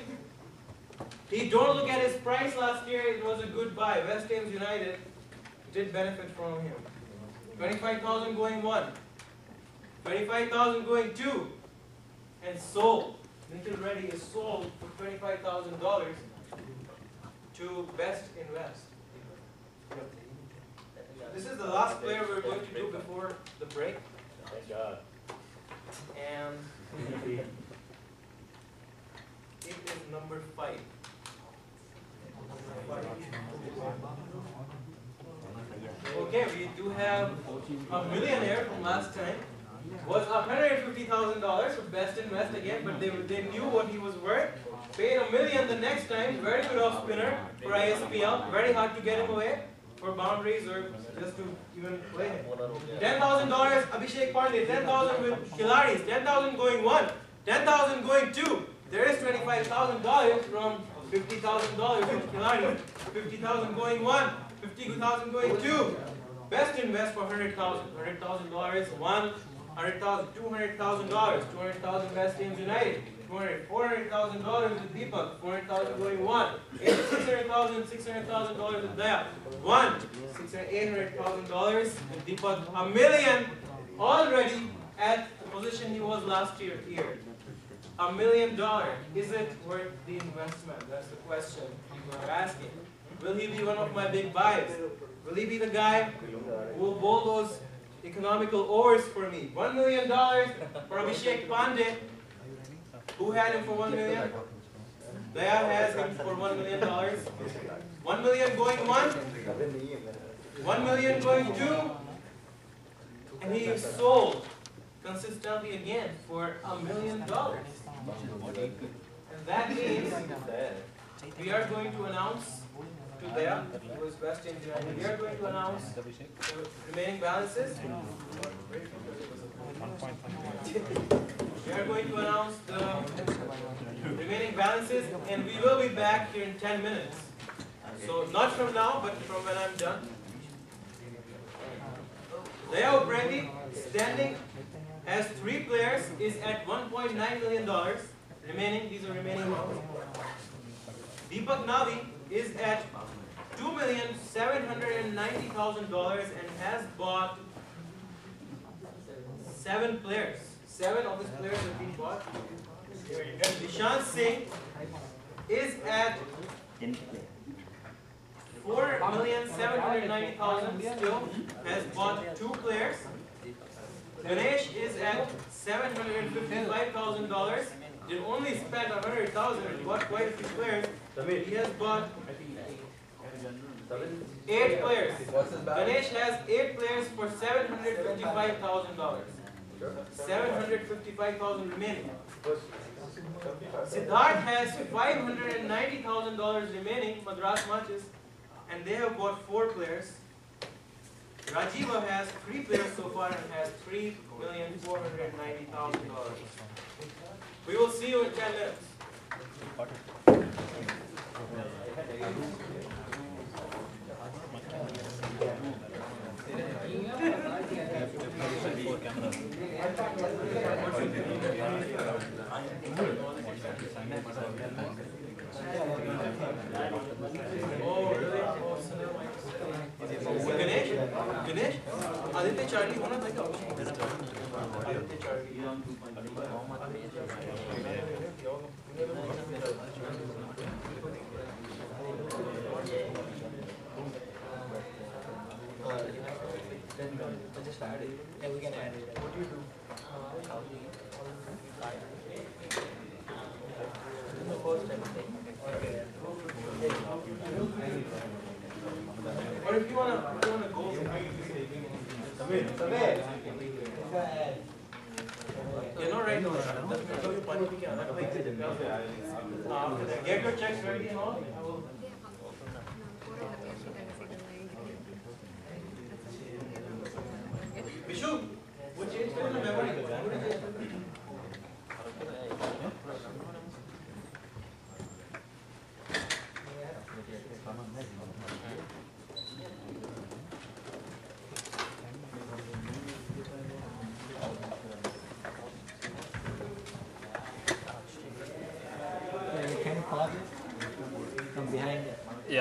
He don't look at his price last year, it was a good buy. West Ames United did benefit from him. Twenty-five thousand going one. Twenty-five thousand going two. And sold. Nikhil Reddy is sold for twenty-five thousand dollars to Best Invest. This is the last player we're going to do before the break. Thank God. And it is number five. Okay, we do have a millionaire from last time. Was hundred and fifty thousand dollars for best invest again, but they, they knew what he was worth. Paid a million the next time, very good off spinner for ISPL, very hard to get him away for boundaries or just to even play him. Ten thousand dollars Abhishek Pandey, ten thousand with Kilaris, ten thousand going one, ten thousand going two. There is twenty-five thousand dollars from fifty thousand dollars with Kilaris, fifty thousand going one, fifty thousand going two. Best invest for hundred thousand. Hundred thousand dollars one, hundred thousand, two hundred thousand dollars, two hundred thousand West Ames United, two hundred, four hundred thousand dollars with Deepak, four hundred thousand going one, eight, six hundred thousand, six hundred thousand dollars with Daya, one, six hundred, eight hundred thousand dollars with Deepak, a million already at the position he was last year here. A million dollar, is it worth the investment? That's the question people are asking. Will he be one of my big buys? Will he be the guy who will those economical overs for me? One million dollars for Abhishek Pandey. Who had him for one million? Daya has him for one million dollars. One million going one, one million going two, and he sold consistently again for a million dollars. And that means we are going to announce to Daya, who is West United, we are going to announce the remaining balances. We are going to announce the remaining balances and we will be back here in ten minutes. So not from now, but from when I'm done. Daya Brandy, standing as three players, is at one point nine million dollars. Remaining, these are remaining amounts. Deepak Navi is at two million seven hundred and has bought seven players. Seven of his players have been bought. And Nishan Singh is at four million seven hundred ninety thousand still has bought two players. Ganesh is at seven hundred fifty-five thousand dollars. Did only spend a hundred thousand and bought quite a few players. He has bought eight players. Ganesh has eight players for seven hundred fifty-five thousand dollars. Seven hundred fifty-five thousand remaining. Siddharth has five hundred and ninety thousand dollars remaining, Madras matches, and they have bought four players. Rajiva has three players so far and has three million four hundred ninety thousand dollars. We will see you in ten minutes. Oh, really? Oh, so Ganesh? Ganesh? Aditya can just add it. Yeah, we can add it. What do you do? Uh, the first if you wanna, you wanna go. You know, right? That's why you. Uh, get your checks ready and all.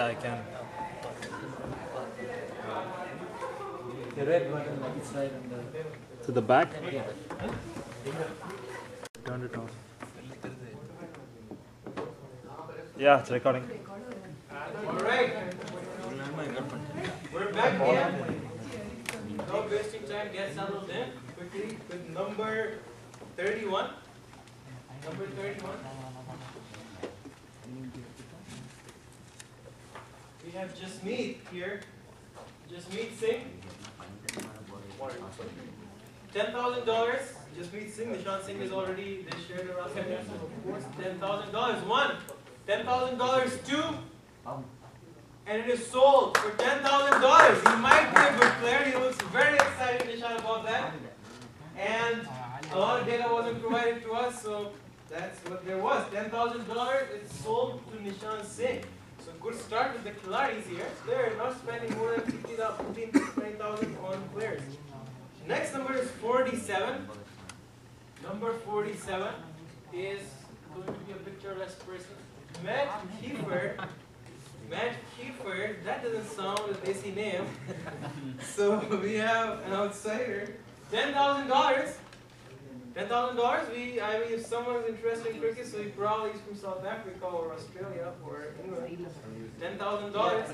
Yeah, I can. The red button, it's right on the. To the back? Yeah. Turned it off. Yeah, it's recording. Alright. We're back again. No wasting time, get settled in quickly with number thirty-one. Number thirty-one. We have Jasmeet here. Jasmeet Singh. Ten thousand dollars. Jasmeet Singh, Nishan Singh is already, they shared around ten years, so of course, ten thousand dollars. One. Ten thousand dollars. Two. And it is sold for ten thousand dollars. He might be a good player. He looks very excited, Nishan, about that. And a lot of data wasn't provided to us, so that's what there was. Ten thousand dollars. It's sold to Nishan Singh. So the Kilaris here. They're not spending more than 50,000, 15, 20,000 on players. Next number is 47. Number 47 is going to be a pictureless person. Matt Kiefer. Matt Kiefer, that doesn't sound a desi name. so we have an outsider. $10,000. Ten thousand dollars. We, I mean, if someone's interested in cricket, so he probably is from South Africa or Australia or England. Ten thousand dollars.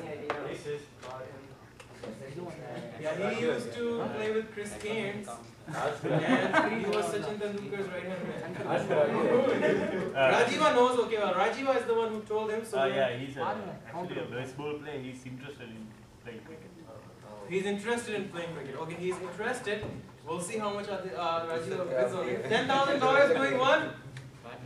Yeah, he used to play with Chris Cairns, and he was Sachin Tendulkar's right hand man. Rajiva knows. Okay, well, Rajiva is the one who told him. So Uh, yeah, he's a, actually a baseball player. He's interested in playing cricket. He's interested in playing cricket. Okay, he's interested. We'll see how much uh, Rajiv bids on him. Ten thousand dollars going one.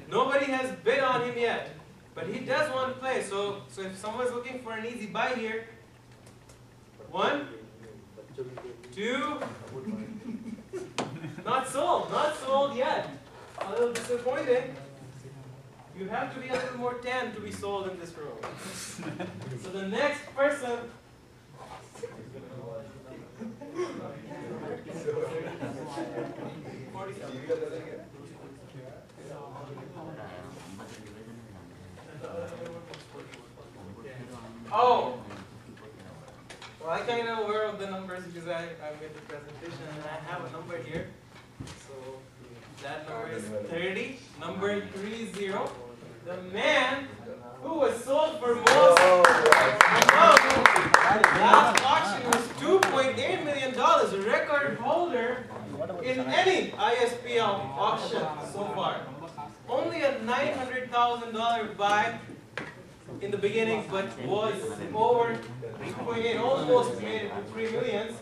Nobody has bid on him yet, but he does want to play. So, so if someone's looking for an easy buy here, one, two, not sold, not sold yet. A little disappointed. You have to be a little more tan to be sold in this room. so the next person Oh. Well, I kind of aware of the numbers because I, I made the presentation and I have a number here. So that number is 30. Number 30. The man who was sold for most oh, amount last auction was 2.8 million dollars, a record holder in any ISPL auction so far. Only a $900,000 buy in the beginning, but was over 3.8, almost made it to 3 millions.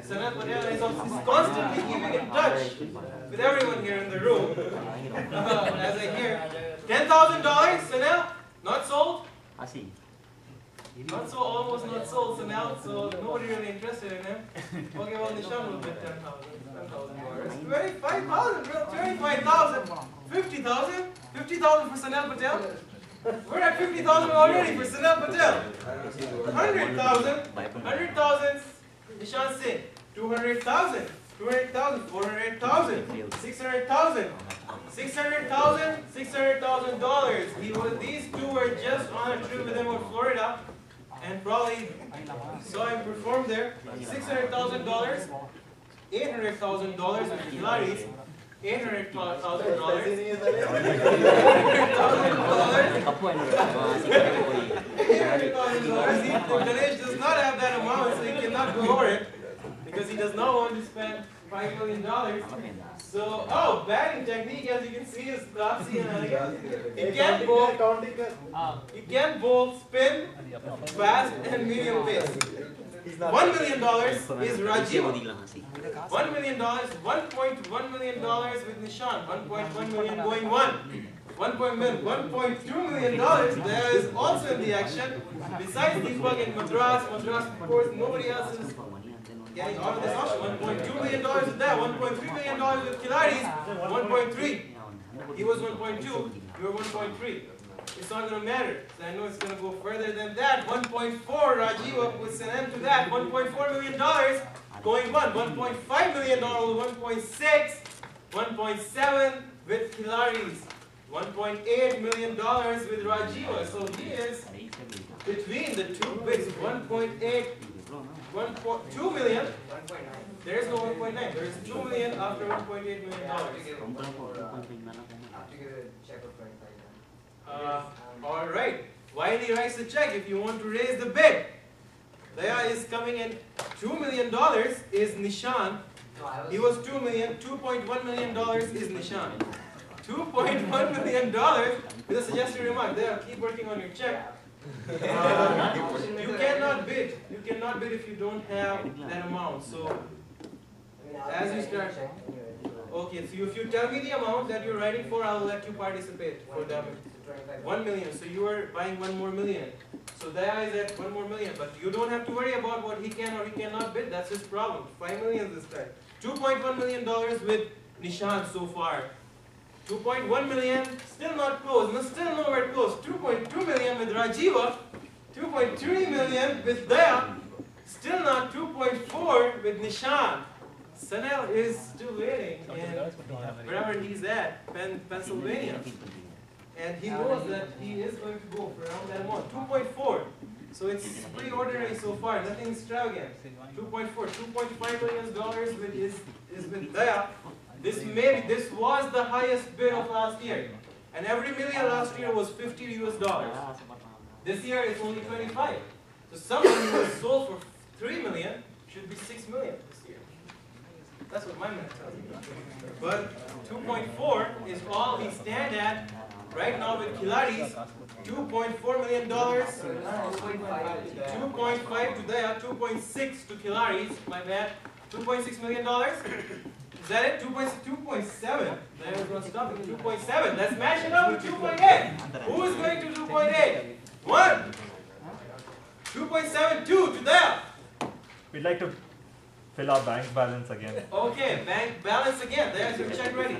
Sanat Patel is constantly keeping in touch with everyone here in the room. Uh, as I hear, $10,000, Sanel, not sold? I see. Not sold, almost not sold, Sanel, so nobody really interested in him. Okay, well, Nishan will bid 10000 $10,000. 25000 bro, 25000 50000 50000 for Sanel Patel? We're at 50,000 already for Sanel Patel. 100,000, 100,000, Nishan Singh. 200,000, 200,000, 400,000, 600,000, 600,000, 600,000 dollars. He was, these two were just on a trip with him in Florida and probably saw him perform there. 600,000 dollars, 800,000 dollars with Pilates. Eight hundred thousand dollars. Eight hundred thousand dollars. Ganesh does not have that amount, so he cannot go over it because he does not want to spend five million dollars. So, oh, batting technique, as you can see, is classy and elegant. He can bowl, he can bowl spin, fast, and medium pace. One million dollars is Rajiv. One million dollars, one point one million dollars with Nishan. One point one million going one. One point one point two million dollars. There is also in the action. Besides Deepak in Madras, Madras of course nobody else is getting out of this auction. One point two million dollars is there. One point three million dollars with Kilaris. One point three. He was one point two. We were one point three. It's not going to matter. So I know it's going to go further than that. 1.4, Rajiv puts an end to that. 1.4 million dollars going one. 1.5 million dollars, 1.6, 1.7 with Kilaris. 1.8 million dollars with Rajiva. So he is between the two bids, 1.8, 1.2 million. There is no 1.9. There is 2 million after 1.8 million dollars. Uh, all right. Wiley writes the check if you want to raise the bid. There is coming in two million dollars is Nishan. He was two million. Two point one million dollars is Nishan. Two point one million dollars with a suggested remark. There, keep working on your check. Uh, you cannot bid. You cannot bid if you don't have that amount. So I as you start- okay. So if you tell me the amount that you're writing for, I'll let you participate for the million, so twenty-five. One million, so you are buying one more million. So Daya is at one more million, but you don't have to worry about what he can or he cannot bid, that's his problem. Five million this time. Two point one million dollars with Nishan so far. Two point one million, still not close, no, still nowhere close. Two point two million with Rajiva. Two point three million with Daya. Still not two point four with Nishan. Sanel is still waiting in wherever he's at, Penn, Pennsylvania. And he knows that he is going to go for around that amount, two point four. So it's pretty ordinary so far, nothing extravagant. 2.4, 2.5 million dollars with is is with Daya. This may this was the highest bid of last year. And every million last year was 50 US dollars. This year it's only 25. So someone who was sold for 3 million should be 6 million this year. That's what my math tells me. But 2.4 is all we stand at right now with Kilaris. 2.4 million dollars. So now it's 2.5 to that. 2.5 to there, 2.6 to Kilaris, my bad. 2.6 million dollars. Is that it? 2.6, 2.7. There was no stopping. 2.7. Let's match it up with 2.8. Who is going to 2.8? One. 2.72 to there. We'd like to fill our bank balance again. Okay, bank balance again. There's your check ready.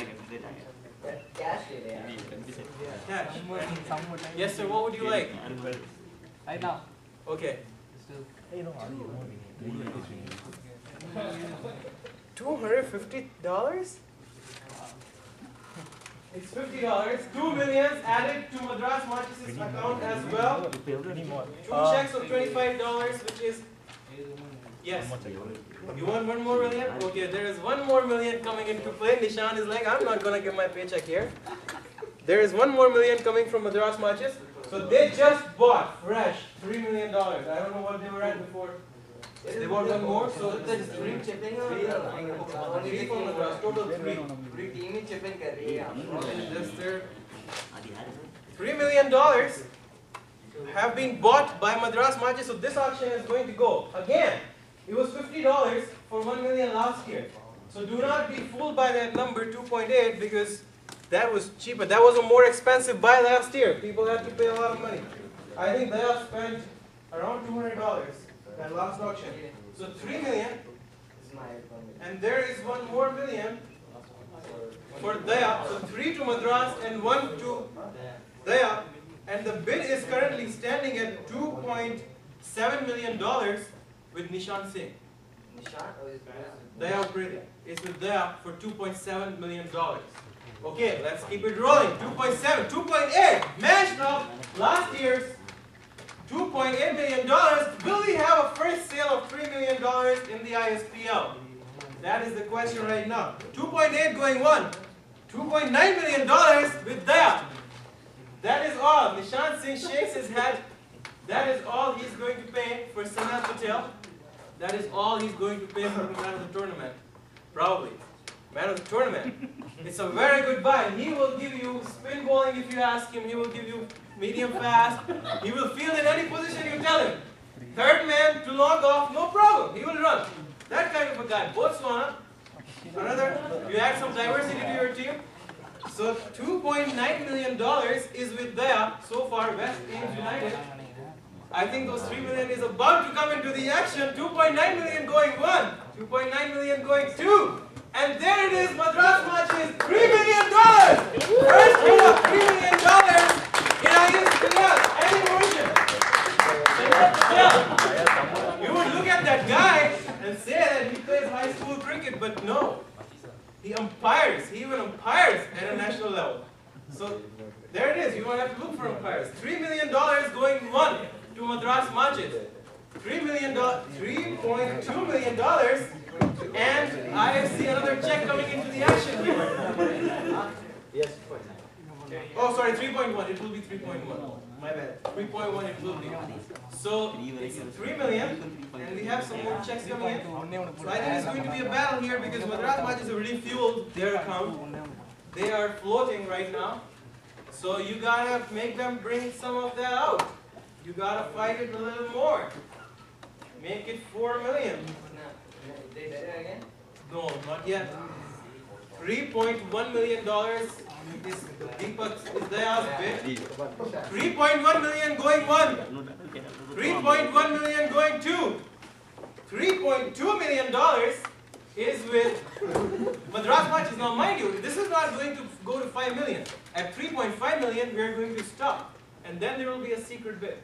That Cash. Cash. Yes, sir. What would you like? Right now. Okay. Two hundred fifty dollars? It's fifty dollars. Two millions added to Madras Marchis's account as well. Two checks of twenty-five dollars, which is yes. How much again? You want one more million? Okay, there is one more million coming into play. Nishan is like, I'm not gonna give my paycheck here. There is one more million coming from Madras Marchis. So they just bought fresh three million dollars. I don't know what they were at before. They bought one more, so it's three. chipping or Three from Madras, total three. पूरी team ही chipping कर रही है Just their three million dollars have been bought by Madras Marches. So this auction is going to go again. It was fifty dollars for one million last year. So do not be fooled by that number 2.8 because that was cheaper. That was a more expensive buy last year. People had to pay a lot of money. I think they have spent around two hundred dollars at last auction. So three million, and there is one more million for Daya. So three to Madras and one to Daya. And the bid is currently standing at two point seven million dollars with Nishan Singh. Nishan or is Daya operating. It's with Daya for two point seven million dollars. Okay, let's keep it rolling. 2.7, 2.8, mashed up last year's 2.8 million dollars. Will we have a first sale of 3 million dollars in the ISPL? That is the question right now. 2.8 going one. 2.9 million dollars with Daya. That is all. Nishan Singh shakes his head. That is all he's going to pay for Sanat Patel. That is all he's going to pay for the man of the tournament. Probably. Man of the tournament. It's a very good buy. He will give you spin bowling if you ask him. He will give you medium fast. He will field in any position you tell him. Third man to long off, no problem. He will run. That kind of a guy. Botswana. Another. You add some diversity to your team. So $2.9 million is with Daya so far, West Ames United. I think those 3 million is about to come into the action. 2.9 million going one, 2.9 million going two. And there it is, Madras Matches, $3 million! First bid of $3 million in ISPL, any version. Yeah. You would look at that guy and say that he plays high school cricket, but no. He umpires, he even umpires at a national level. So there it is, you don't have to look for umpires. $3 million going one. To Madras Majid. Three million dollars, three point two million dollars, and I see another check coming into the action here. Yes. Oh, sorry, three point one, it will be three point one, my bad, three point one it will be. So, it's three million, and we have some more checks coming in. So I think it's going to be a battle here because Madras Majid has already fueled their account. They are floating right now. So you gotta make them bring some of that out. You gotta fight it a little more. Make it four million. They did it again? No, not yet. Three point one million dollars is Deepak is Daya's bid. Three point one million going one. Three point one million going two. Three point two million dollars is with Madras Matches. Now mind you, this is not going to go to five million. At three point five million, we are going to stop. And then there will be a secret bid.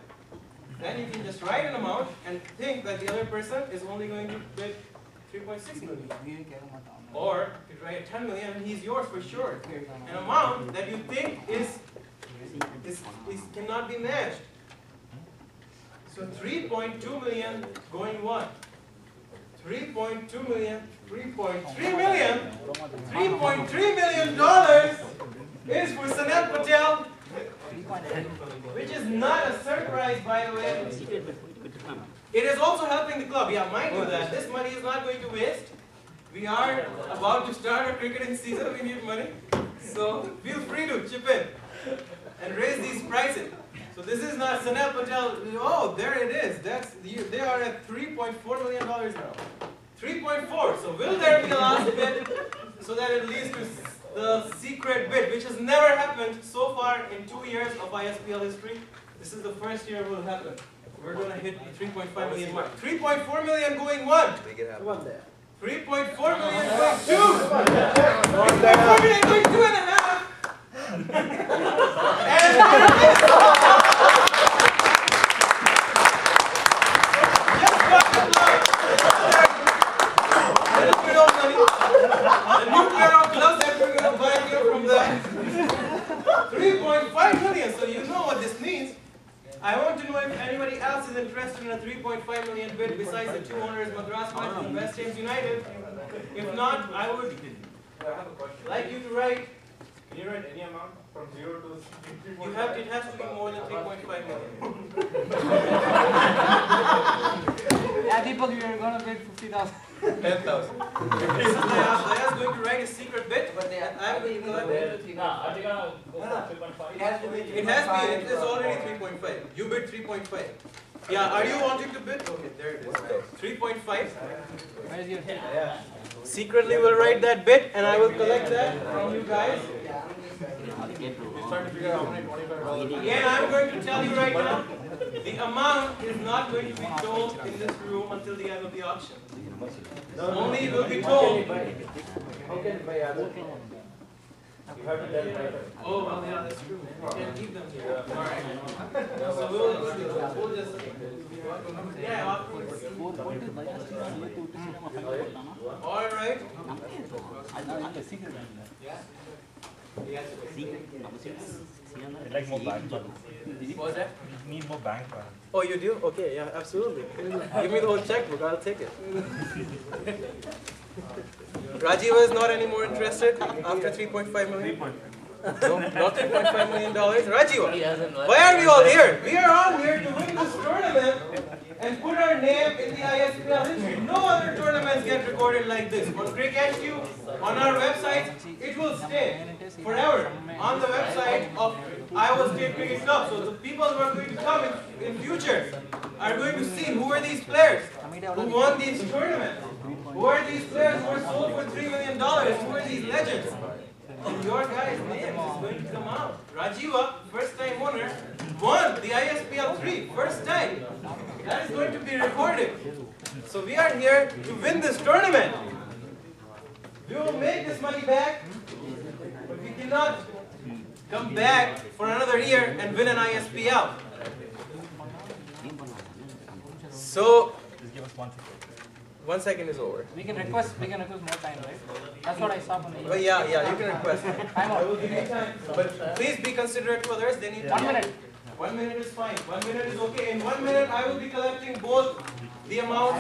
Then you can just write an amount and think that the other person is only going to bid 3.6 million. Or you write 10 million and he's yours for sure. An amount that you think is, is, is cannot be matched. So 3.2 million going one. 3.2 million, 3.3 million, 3.3 million dollars is for Sanel Patel, which is not a surprise by the way. It is also helping the club. Yeah, mind you oh, that this money is not going to waste. We are about to start our cricketing season. We need money, so feel free to chip in and raise these prices. So this is not Sanel Patel. Oh, there it is. That's you- they are at 3.4 million dollars now. 3.4. So will there be a last bid so that it leads to the secret bid, which has never happened so far in two years of ISPL history. This is the first year it will happen. We're gonna hit the 3.5 million mark. 3.4 million going one. Make it happen. 3.4 million going two. 3.4 million going two and a half. and just got the gloves. A little bit of money. The new pair of gloves that we're gonna buy here from the 3.5 million. So you know what this means. I want to know if anybody else is interested in a 3.5 million bid besides the two owners, Madras United and West Ames United. If not, I would I have a question. like you to write. Can you write any amount from zero to three You have it has to be more than 3.5 million. Yeah, Deepak, you're gonna bid fifty thousand. Ten thousand. This is Dayas. Dayas going to write a secret bid. But they have, I'm I mean, going go to ahead to three Nah, are they gonna go for three point five? It has to be. It has been. It is already 3.5. You bid 3.5. Yeah. Are you wanting to bid? Okay, there it is. 3.5. Where's your? Yeah. Secretly, we'll write that bid, and I will collect that from you guys. We're trying to figure out how many twenty-five dollars. Again, I'm going to tell you right now, the amount is not going to be told in this room until the end of the auction. Only it will be told. Oh, well, yeah, that's true. You can keep them here. Alright. So we'll, we'll just, yeah. Alright. I'd like more bank. What's that? Need more bank balance. Oh, you do? Okay, yeah, absolutely. Give me the whole checkbook, I'll take it. Rajiva is not any more interested after 3.5 million? No, not 3.5 million dollars. Rajiva, why are we all here? We are all here to win this tournament and put our name in the ISPL history. No other tournaments get recorded like this. On Cricket on our website, it will stay forever on the website of Iowa State Cricket Club. So the people who are going to come in, in future are going to see who are these players who won these tournaments. Who are these players who were sold for three million dollars? Who are these legends? And your guy's name is going to come out. Rajiva, first time owner, won the ISPL 3, first time. That is going to be recorded. So we are here to win this tournament. We will make this money back, but we cannot come back for another year and win an ISPL. So, one second. one second is over. We can request, we can request more time, right? That's what I saw from the. Well, yeah, yeah, you can request. Time I out. will give you time, but uh, please be considerate to others, they need One minute. One minute is fine. One minute is okay. In one minute, I will be collecting both the amount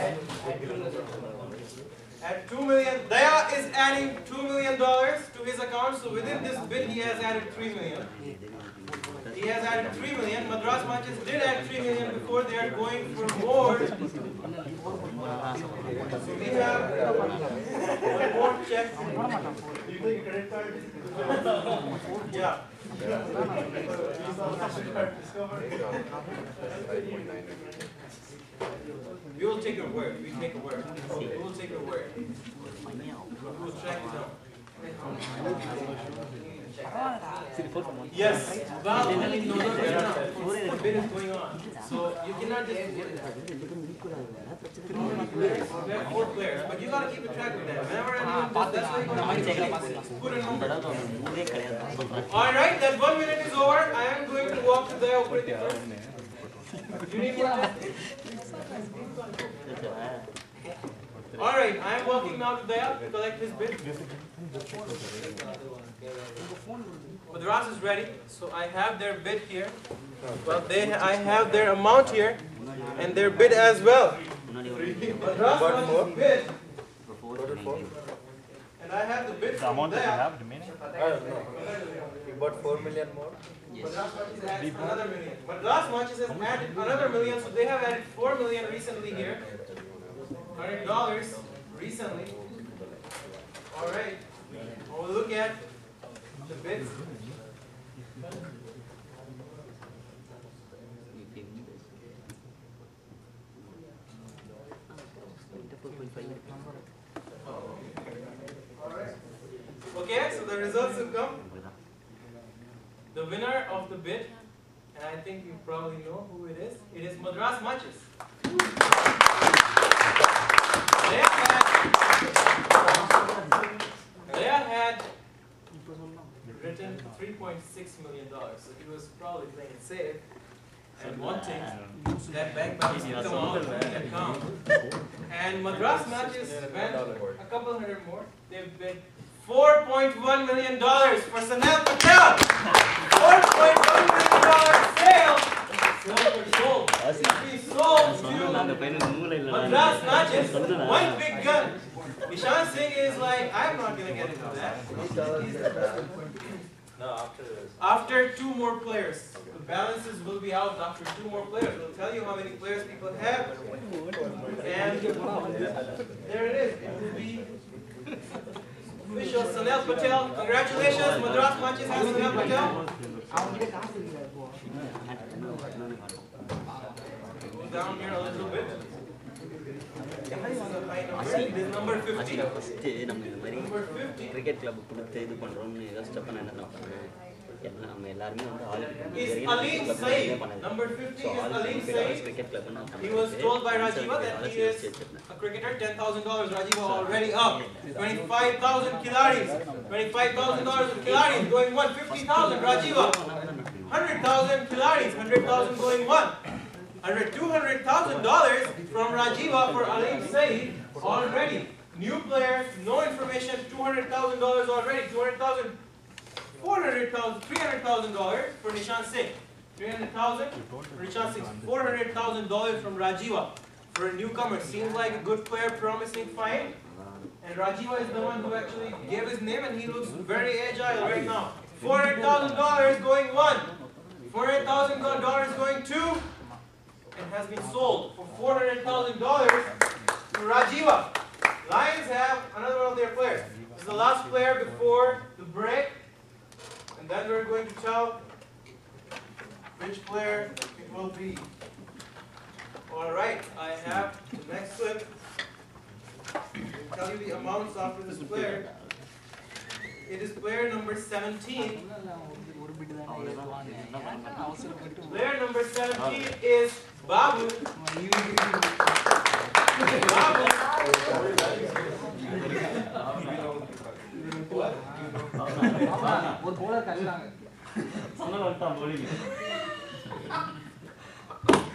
at two million. Daya is adding two million dollars to his account. So within this bid, he has added three million. He has added three million. Madras Matches did add three million before. They are going for more. So we have one more check. You a credit card? Yeah. We will take your word. We take your word. We will take your word. We will track it down. Yes. Going on. So you cannot just. Have four players, but you gotta keep a track of that. Whenever doing this, that's you gotta put a number. Alright, that one minute is over. I am going to walk to the operating room. You need? Alright, I am walking now to Daya to collect his bid. Madras is ready, so I have their bid here. Well, they, I have their amount here and their bid as well. Madras wants his bid. And I have the bid The from amount that you have remaining? I don't know. You bought four million more? Madras Matches added another million. Madras Matches has added another million, so they have added four million recently here. Hundred dollars recently. Alright, we'll look at the. Okay, so the results have come. The winner of the bid, and I think you probably know who it is. It is Madras Matches. They had, they had written three point six million dollars, so he was probably playing it safe and wanting that bank balance to come out of the account. And Madras Matches went a couple hundred more. They've bid four point one million dollars for Sanal Patel. Four point one million dollar sale. Sold. He sold to Madras Matches. One big gun. Ishan Singh is like, I'm not gonna get into that. No, after this. After two more players, the balances will be out after two more players. We'll tell you how many players people have. And there it is. It will be official Sanel Patel. Congratulations, Madras Matches has Sanel Patel. Go down here a little bit. This is a high number. It is number 50. First நம்ம இந்த மாதிரி Number 50 cricket club கொடுத்து இது பண்ணுறோம்னு ஏதோ step பண்ண என்ன பண்ணேன் எல்லாம் நம்ம எல்லாருமே வந்து all is Alim Saeed. Number 50 is Alim Saeed. Cricket கிளப்னு He was told by Rajiva that he is a cricketer, ten thousand dollars. Rajiva already up. Twenty-five thousand Kilaris. Twenty-five thousand dollars of Kilaris going one. Thousand dollars from Rajiva for Alim Saeed already. New player, no information. Two hundred thousand dollars already. Two hundred thousand. Four hundred thousand. Three hundred thousand dollars for Nishan Singh. Three hundred thousand. Richard Singh, four hundred thousand dollars from Rajiva for a newcomer. Seems like a good player, promising fight. And Rajiva is the one who actually gave his name, and he looks very agile right now. Four hundred thousand dollars going one. Four hundred thousand dollars going two, and has been sold for four hundred thousand dollars to Rajiva. Lions have another one of their players. This is the last player before the break, and then we're going to tell which player it will be. All right, I have the next slip. I'll tell you the amounts after this player. It is player number 17. Player number 17 is Babu. Babu.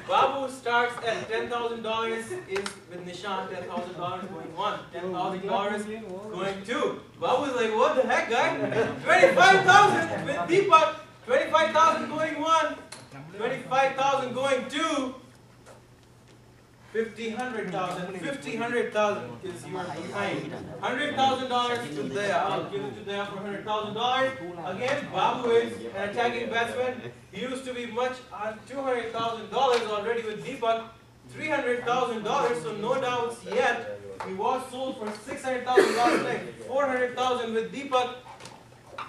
Babu starts at ten thousand dollars is with Nishan, ten thousand dollars going one, ten thousand dollars going two. Babu's like, what the heck, guy? Twenty-five thousand with Deepak, twenty-five thousand going one, Twenty-five thousand going to fifty, hundred thousand, fifty, hundred thousand is your behind. Hundred thousand dollars to Daya, I'll give it to Daya for hundred thousand dollars. Again, Babu is an attacking batsman. He used to be much on two hundred thousand dollars already with Deepak. Three hundred thousand dollars, so no doubts yet. He was sold for six hundred thousand dollars, like four hundred thousand with Deepak.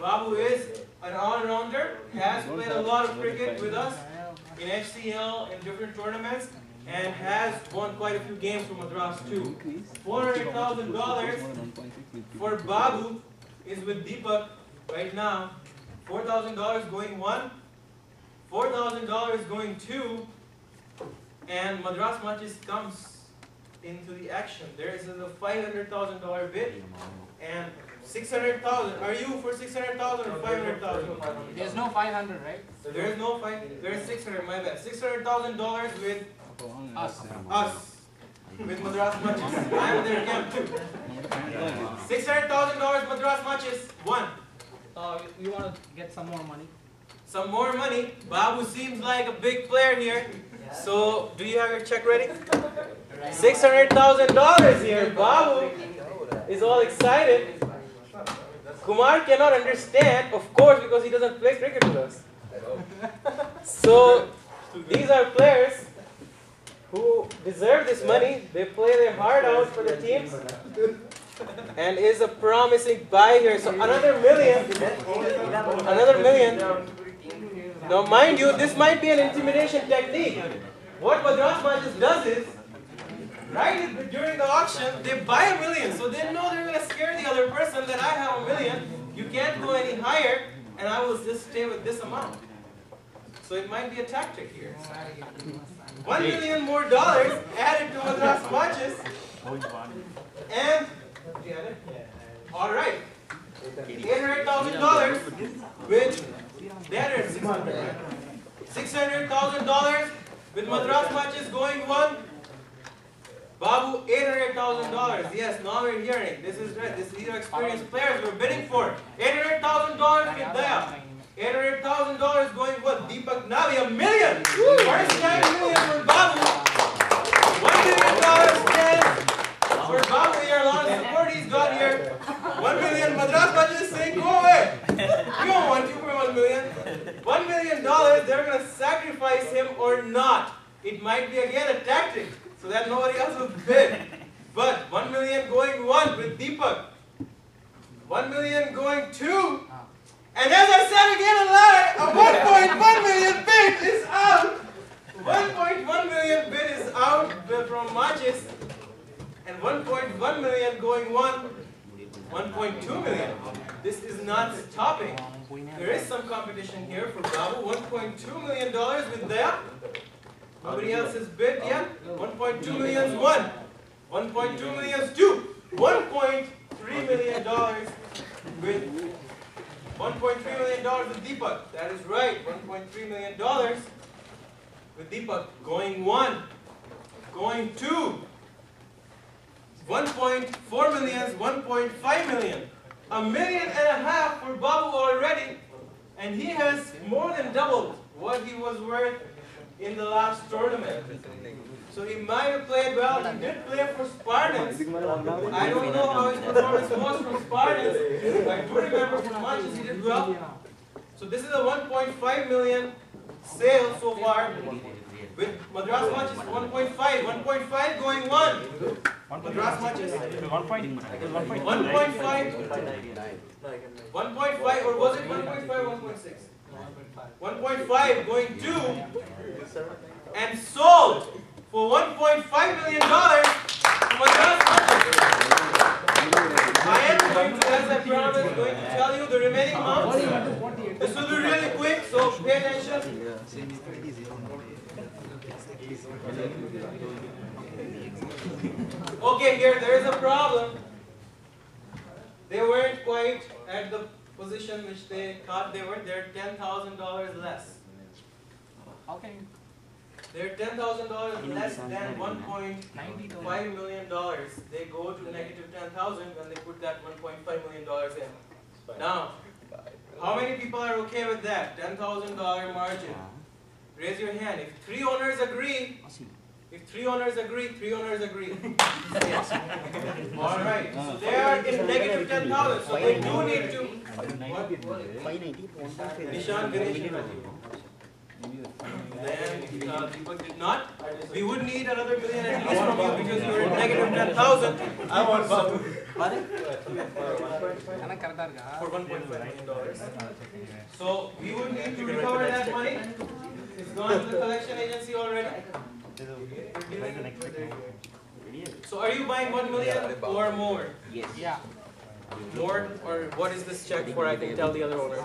Babu is an all-rounder, has played a lot of cricket with us in HCL in different tournaments and has won quite a few games for Madras too. Four hundred thousand dollars for Babu is with Deepak right now. Four thousand dollars going one, four thousand dollars going two, and Madras Matches comes into the action. There is a five hundred thousand dollar bid and six hundred thousand. Are you for six hundred thousand or five hundred thousand? There's no five hundred, right? There is no five. There is six hundred. My bad. Six hundred thousand dollars with Us. us with Madras Matches. I am their camp too. Six hundred thousand dollars Madras Matches. One. Uh, you wanna get some more money? Some more money. Babu seems like a big player here. So, do you have your check ready? Six hundred thousand dollars here. Babu is all excited. Kumar cannot understand, of course, because he doesn't play cricket with us. So, these are players who deserve this money. They play their heart out for the teams. And is a promising buy here. So another million. Another million. Now mind you, this might be an intimidation technique. What Madras Matches does is, right during the auction, they buy a million. So they know they're gonna scare the other person that I have a million. You can't go any higher, and I will just stay with this amount. So it might be a tactic here. One million more dollars added to Madras Matches, and all right, eight hundred thousand dollars with that is six hundred. Thousand dollars with Madras Matches going one. Babu, eight hundred thousand dollars. Yes, now we're hearing. This is right. This, these are experienced players we're bidding for. Eight hundred thousand dollars with Daya. Eight hundred thousand dollars going what? Deepak Navi, a million. First time million for Babu. One million dollars stands for Babu here. A lot of support he's got here. One million. Madras Matches saying go away. We don't want you for one million. One million dollars. They're gonna sacrifice him or not. It might be again a tactic so that nobody else will bid. But one million going one with Deepak. One million going two. And as I said again a lie, a 1.1 million bid is out. 1.1 million bid is out from Matches. And 1.1 million going one. 1.2 million. This is not stopping. There is some competition here for Babu. 1.2 million dollars with Nobody else has bid yet. 1.2 million is one. 1.2 million is two. 1.3 million dollars with 1.3 million dollars with Deepak. That is right. 1.3 million dollars with Deepak going one, going two. 1.4 million is 1.5 million. A million and a half for Babu already, and he has more than doubled what he was worth in the last tournament. So he might have played well. He did play for Spartans. I don't know how his performance was from Spartans. I do remember for matches he did well. So this is a 1.5 million sale so far. With Madras matches 1.5, 1.5 going one. Madras matches One point. 1.5, 1.5 or was it 1.5, 1.6? 1.5 going to and sold for 1.5 million dollars to Madras. I am going to, as I promised, going to tell you the remaining amounts. This will be really quick, so pay attention. Okay, here there is a problem. They weren't quite at the position which they thought they were. They're ten thousand dollars less. How can you? They're ten thousand dollars less than one point five million dollars. They go to negative ten thousand when they put that one point five million dollars in. Now, how many people are okay with that? Ten thousand dollar margin raise your hand. If three owners agree, if three owners agree, three owners agree. yes. All right. So they are in negative 10,000. So they do need to. What? Nishan, Ganesh, and Rajiv. Then uh, Deepak did not. We would need another million at least from you because you are in negative 10,000. I want Babu. For 1.5 million dollars. So we would need to recover that money. It's gone to the collection agency already. So are you buying 1 million or more? Yes. Yeah. More or what is this check for? I can tell the other owner.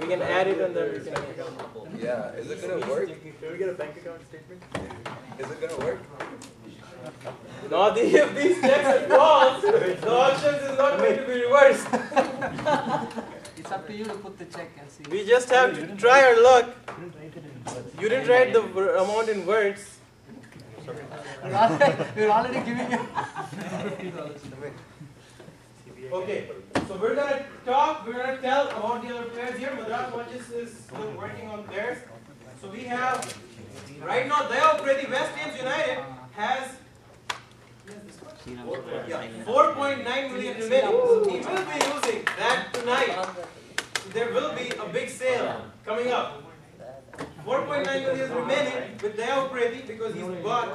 We can add it and then we can. Yeah, is it gonna work? Can we get a bank account statement? Is it gonna work? Now the, if these checks are false, the auctions is not going to be reversed. It's up to you to put the check and see. We just have to try our luck. You didn't write the amount in words. We're already, we're already giving you. Okay, so we're gonna talk, we're gonna tell about the other players here. Madras Watches is still working on theirs. So we have, right now, Daya Upreti West Ames United has yeah, 4.9 million remaining. So he will be using that tonight. There will be a big sale coming up. 4.9 million remaining with Daya Upreti because he's bought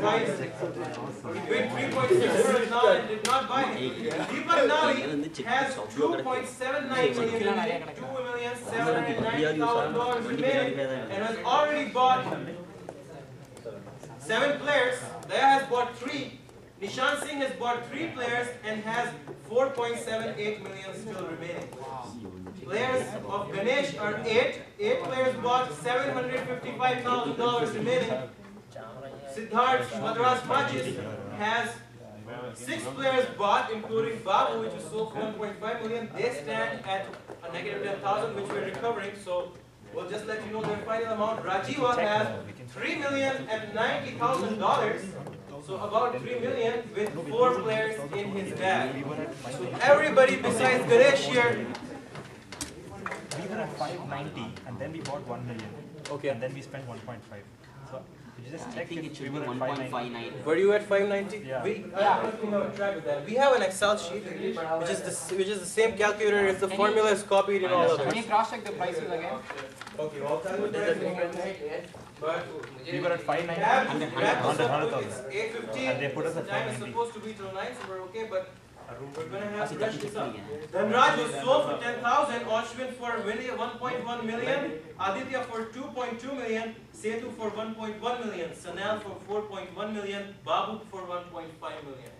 twice. He paid 3.6 for now and did not buy it. Deepak Nali has 2.79 million remaining, 2 million 790 thousand dollars remaining, and has already bought seven players. Daya has bought three. Nishan Singh has bought three players and has 4.78 million still remaining. Players of Ganesh are 8. 8 players bought $755,000 remaining. Siddharth Madras Majis has 6 players bought including Babu which is sold for 1.5 million. They stand at a negative 10,000 which we're recovering. So We'll just let you know their final amount. Rajiva has $3,090,000. So about three million with four players in his bag. So everybody besides Ganesh here. We were at 590 and then we bought 1 million. Okay. And then we spent 1.5. So you just I check think it should we be were at 590? 1.59. Were you at 590? Yeah. We, I don't know if you have a track with that. We have an Excel sheet, which is the which is the same calculator as the formula is copied in all Can you cross check the prices again? Okay, all time with that. But We were at we 590. have to And wrap this then up 100,000. quick. It's eight fifteen. And they put us at Time is 590. supposed to be till nine, so we're okay, but we're gonna have to Asi rush taki this up. chutni hai. Dhanraj was sold for ten thousand, Ashwin for one point one million, Aditya for two point two million, Setu for one point one million, Sanal for four point one million, Babu for one point five million.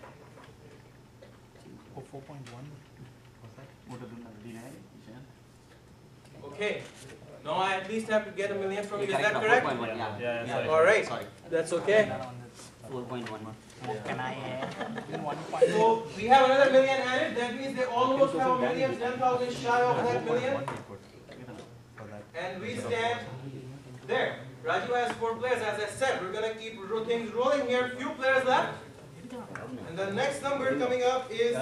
Oh, 4.1? Was that? Okay, now I at least have to get a million from you, is that correct? 4.1, yeah. Yeah, Yeah, sorry. Alright, Sorry, that's okay. 4.1. Can I add in one point? So we have another million added, that means they almost have a million, ten thousand shy of that million, One we put for that. and we stand there. Raju has four players, as I said, we're gonna keep things rolling here, few players left. And the next number coming up is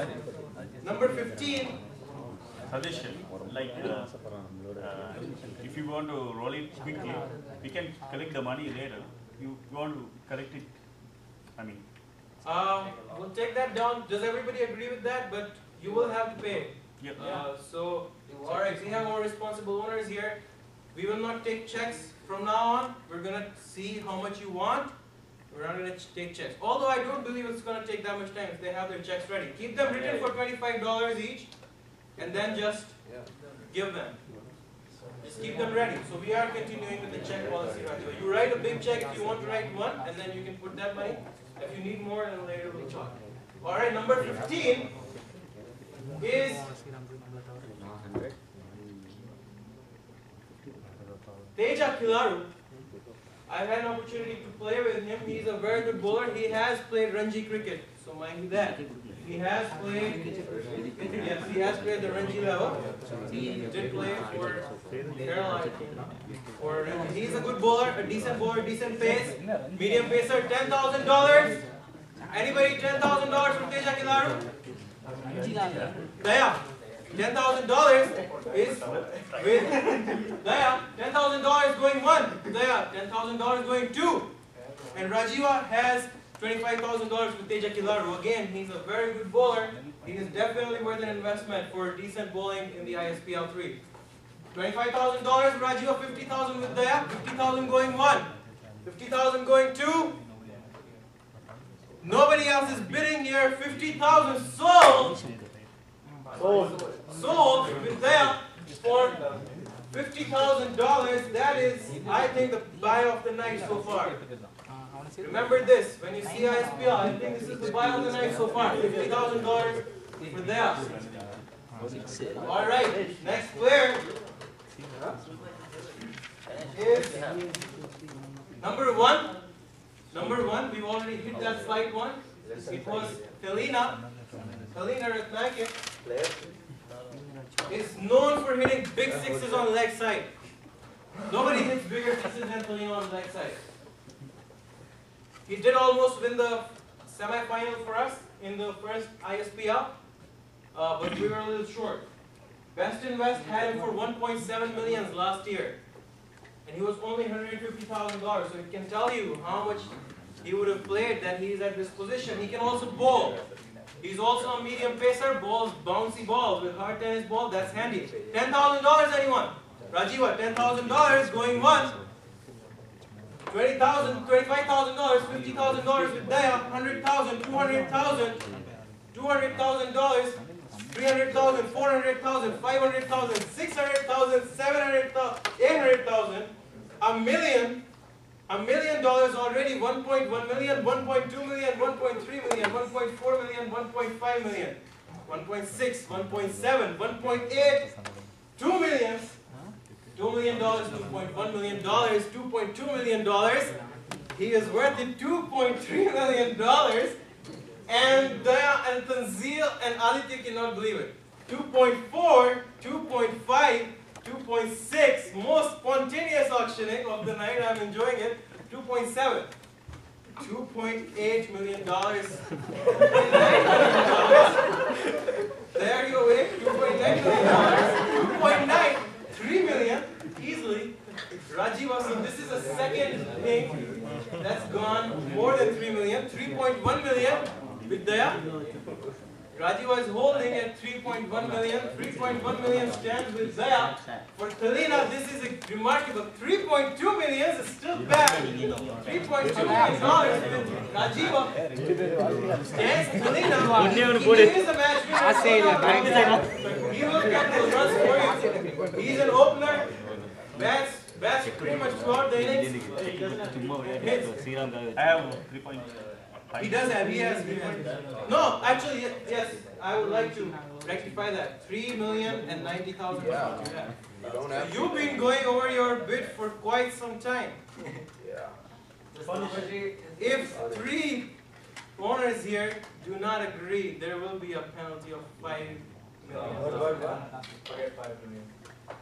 number fifteen. Suggestion, like, uh, if you want to roll it quickly, we can collect the money later. You want to collect it, I mean, Um, we'll take that down, does everybody agree with that? But you will have to pay. yeah. Uh, so, alright, we have our responsible owners here. We will not take checks from now on. We're gonna see how much you want. We're not gonna ch- take checks. Although I don't believe it's gonna take that much time if they have their checks ready. Keep them written for twenty-five dollars each, and then just give them. Just keep them ready. So we are continuing with the check policy right here. You write a big check if you want to write one, and then you can put that money. If you need more, then later we'll talk. Alright, number fifteen is Teja Kilaru. I've had an opportunity to play with him. He's a very good bowler. He has played Ranji cricket, so mind that. He has played, yes, he has played the Ranji level. He did play for. Or, he's a good bowler, a decent bowler, decent pace. Medium pacer, ten thousand dollars. Anybody ten thousand dollars from Teja Kilaru? Daya. ten thousand dollars is with Daya, ten thousand dollars going one, Daya, ten thousand dollars going two. And Rajiva has twenty-five thousand dollars with Teja Kilaru. Again, he's a very good bowler. He is definitely worth an investment for decent bowling in the ISPL three. Twenty-five thousand dollars, Rajiva, fifty thousand with Daya, fifty thousand going one, fifty thousand going two. Nobody else is bidding here, fifty thousand sold, Sold. sold with Daya for fifty thousand dollars. That is, I think, the buy of the night so far. Remember this, when you see ISPL, I think this is the buy of the night so far, fifty thousand dollars for Daya. Alright, next player is number one. Number one, we've already hit that slide one. It was Felina. Felina Ratnakit is known for hitting big sixes on the leg side. Nobody hits bigger sixes than Felina on the leg side. He did almost win the semi-final for us in the first ISPL, uh, but we were a little short. Best Invest had him for 1.7 millions last year, and he was only 150,000 dollars. So it can tell you how much he would have played that he's at this position. He can also bowl. He's also a medium pacer, bowls bouncy balls with hard tennis ball. That's handy. Ten thousand dollars, anyone? Rajiva, ten thousand dollars going once. Twenty thousand, twenty-five thousand dollars, fifty thousand dollars with Daya, hundred thousand, two hundred thousand, two hundred thousand dollars, three hundred thousand, four hundred thousand, five hundred thousand, six hundred thousand, seven hundred thousand, eight hundred thousand, a million, a million dollars already, 1.1 million, 1.2 million, 1.3 million, 1.4 million, 1.5 million, 1.6, 1.7, 1.8, 2 millions, 2 million dollars, 2.1 million dollars, 2.2 million dollars. He is worth it 2.3 million dollars. And Daya and Tanzil and Aditya cannot believe it. 2.4, 2.5, 2.6, most spontaneous auctioning of the night. I'm enjoying it. 2.7. 2.8 million dollars. there you go, 2.9 million dollars. 2.9, 3 million, easily. Rajiva, so this is the second thing that's gone more than 3 million. 3.1 million with Daya. Rajiva is holding at 3.1 million. 3.1 million stands with Daya. For Kalina, this is a remarkable 3.2 million is still bad. 3.2 million dollars with Rajiva stands Kalina. He is a match winner. He will get those runs for you. He's an opener. Bats, bats pretty much throughout the innings. Hits. I have three point He does have, he has, he has. No, actually, ye- yes, I would like to rectify that. Three million and ninety thousand. Yeah. So You don't have you've been going over your bid for quite some time. Yeah. If three owners here do not agree, there will be a penalty of five million. Forget five million.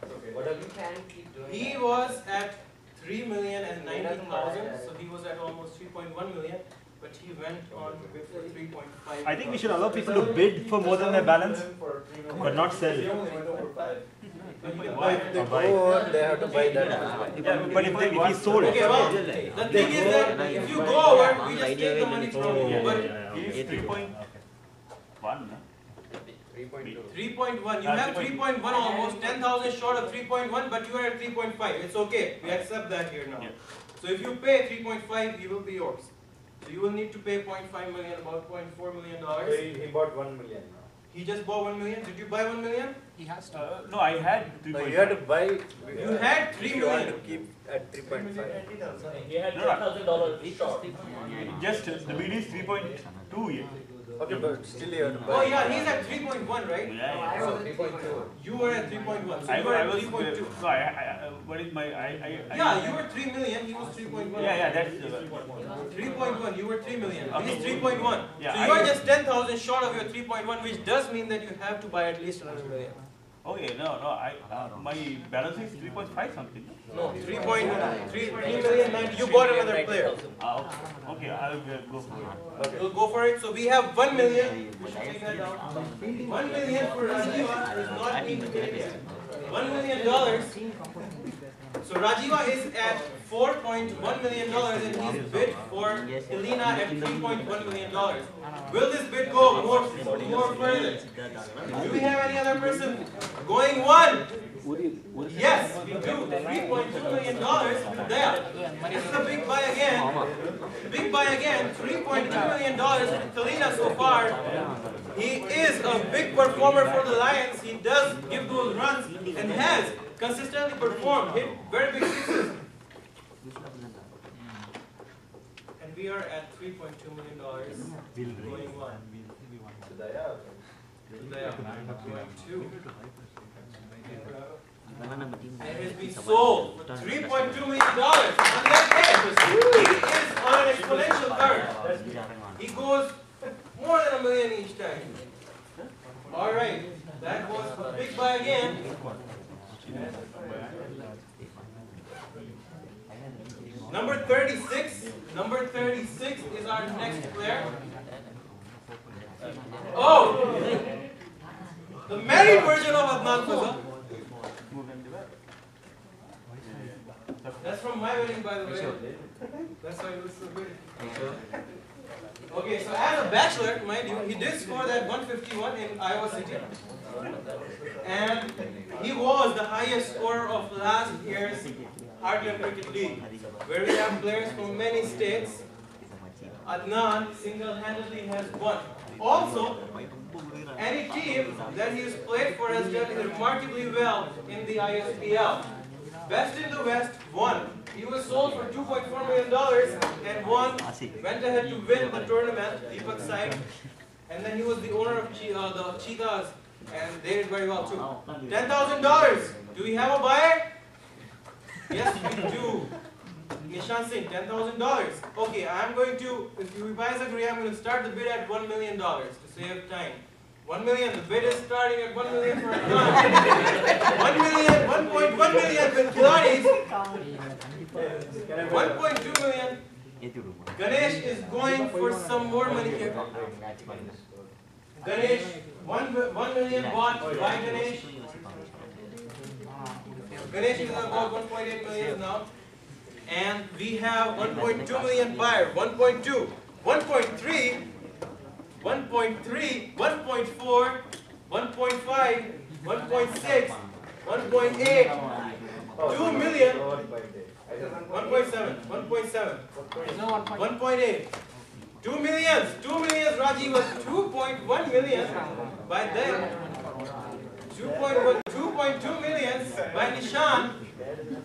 Okay. What you can keep doing. He was at three million and ninety thousand, so he was at almost three point one million, but he went on to bid for three point five. I think we should allow people to bid for more than their balance, For three million. but not sell. They only went over five. If they go over, they have to buy that. Yeah, but if, they, if he sold Okay, it, well, the thing is that if you go over, we just take the money from you, but He is three point one, Three point two. three point one, you have 3.1. three point one almost, ten thousand short of three point one, but you are at three point five, it's okay, we accept that here now. So if you pay three point five, he will be yours. So you will need to pay 0.5 million, about 0.4 million So dollars. he, he bought one million now. He just bought one million, did you buy one million? he has Uh, no, I had three No, you had to five. buy. You had three If you want million. to keep at three point five. He had No, ten no. thousand dollars short. Just, uh, the bid is three point two here. Okay, but still you have. Oh yeah, he's at three point one, right? Yeah, yeah. Three point two. You were at three point one, so I, you were I at was, three point two. uh, no, I, I, I- what is my, I, I. I- Yeah, you were three million, he was three point one. Yeah, yeah, that's, uh, Three point one, you were three million, Okay. he's three point one. Yeah, So you are just ten thousand short of your three point one, which does mean that you have to buy at least another million. Okay, no, no, I, uh, my balance is three point five something. No, three point three three million ninety. You bought another player. Ah, okay, okay, I'll go go for it. We'll go for it. So we have one million. We should take that down. One million for Rajiva is not being paid yet. One million dollars. So Rajiva is at four point one million dollars and he's bid for Elena at three point one million dollars. Will this bid go more more further? Do we have any other person going one? Yes, we do. Three point two million dollars there. This is a big buy again. Big buy again. Three point two million dollars. Kalina so far. He is a big performer for the Lions. He does give those runs and has consistently performed. Hit very big sixes. Mm. And we are at three point two million dollars. Going one. Daya, going two. And it has been sold for three point two million dollars on that day. He is on an exponential curve. He goes more than a million each time. All right, that was a big buy again. Number thirty-six. Number thirty-six is our next player. Oh, the married version of Adnan Fazal. That's from my wedding, by the way. That's why it looks so good. Okay, so as a bachelor, mind you, he did score that 151 in Iowa City. And he was the highest scorer of last year's Heartland Cricket League, where we have players from many states. Adnan single-handedly has won. Also, any team that he has played for has done remarkably well in the ISPL. Best Invest won. He was sold for $2.4 million and won, went ahead to win the tournament, Deepak side. And then he was the owner of uh, the Cheetahs and they did very well too. $10,000. Do we have a buyer? Yes, we do. Nishan Singh, $10,000. Okay, I'm going to, if you guys agree, I'm going to start the bid at $1 million to save time. One million, the bid is starting at one million for a gun. One million, one point one million with Kilaris. One point two million. Ganesh is going for some more money here. Ganesh, one, one million bought by Ganesh. Ganesh is about one point eight million now. And we have one point two million buyer, 1.2, 1.3, 1.3, 1.4, 1.5, 1.6, 1.8, 2 million, 1.7, 1.7, 1.8, 2 millions, 2 millions, Raji was 2.1 million by then, 2.1, 2.2 millions by Nishan,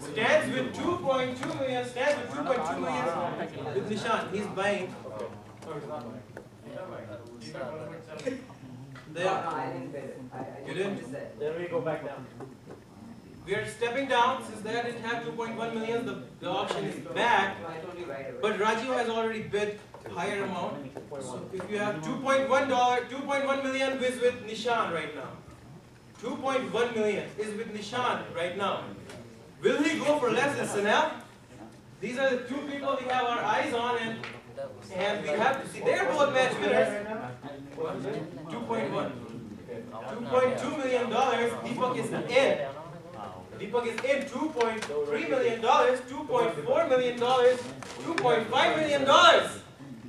stands with 2.2 million, stands with 2.2 million with Nishan, he's buying. They are. I didn't bid it. I, I You didn't? Then we go back down. We are stepping down since they didn't have 2.1 million. The, the auction is back. I told you right away. But Rajiv has already bid higher amount. So if you have 2.1 dollar, 2.1 million is with Nishan right now. 2.1 million is with Nishan right now. Will he go for less than Sanal? These are the two people we have our eyes on and and we have to see. They're both match winners. 2.1. 2.2 million dollars. Deepak is in. Deepak is in 2.3 million dollars, 2.4 million dollars, 2.5 million dollars.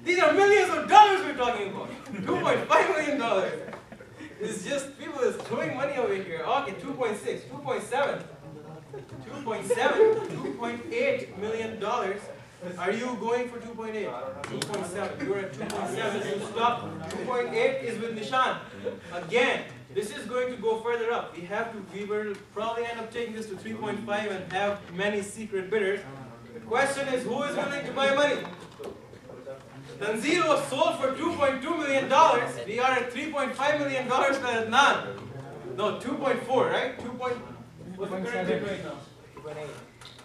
These are millions of dollars we're talking about. 2.5 million dollars. It's just people is throwing money over here. Okay, 2.6, 2.7, 2.7, 2.8 million dollars. Are you going for 2.8? 2.7. You're at 2.7. So stop. 2.8 is with Nishan. Again, this is going to go further up. We have to. We will probably end up taking this to 3.5 and have many secret bidders. The question is, who is willing to buy money? Tanzil was sold for 2.2 million dollars. We are at 3.5 million dollars per none. No, 2.4, right? 2. Point, what's the current bid right now?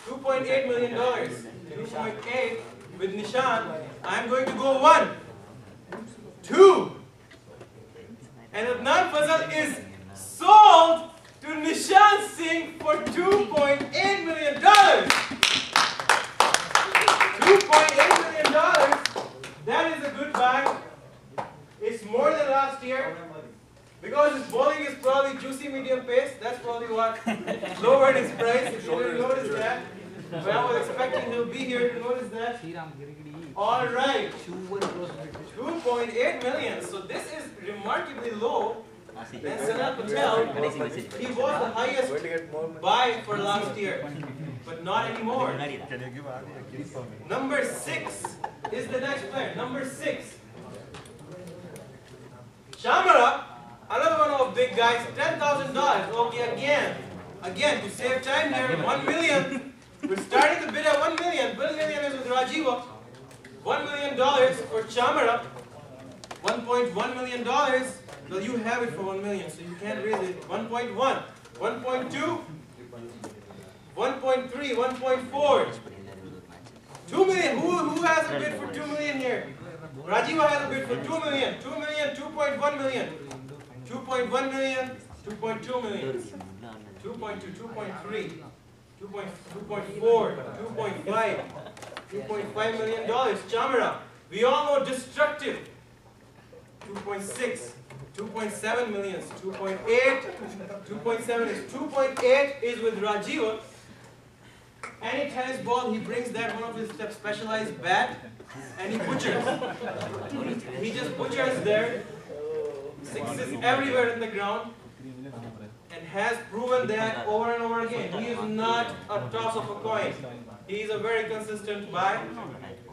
2.8 million dollars. 2.8 with Nishan. I'm going to go one, two, and Adnan Fazal is sold to Nishan Singh for $2.8 million. $2.8 million. That is a good buy. It's more than last year. Because his bowling is probably juicy medium pace, that's probably what lowered his price. If you didn't notice that, but I was expecting he'll be here to notice that. All right, 2.8 million. So this is remarkably low. And Sanal Patel, he was the highest buy for last year, but not anymore. Number six is the next player. Number six. Chamara, another one of big guys, ten thousand dollars. Okay, again, again to save time here, one million. We're starting the bid at one million. One million is with Rajiva. One million dollars for Chamara. One point one million dollars. Well, you have it for one million, so you can't raise it. One point one. One point two. 1.3, 1.4, 2 million. Who, who has a bid for 2 million here? Rajiva has a bid for 2 million, 2 million, 2.1 million, 2.1 million, 2.2 million, 2.2, 2.3, 2.4, 2.5, 2.5 million dollars. Chamara, we all know destructive. 2.6, 2.7 millions, 2.8, 2.7 is 2.8 is with Rajiva. Any tennis ball, he brings that one of his specialized bat and he butchers. He just butchers there, sixes everywhere in the ground, and has proven that over and over again. He is not a toss of a coin. He is a very consistent buy.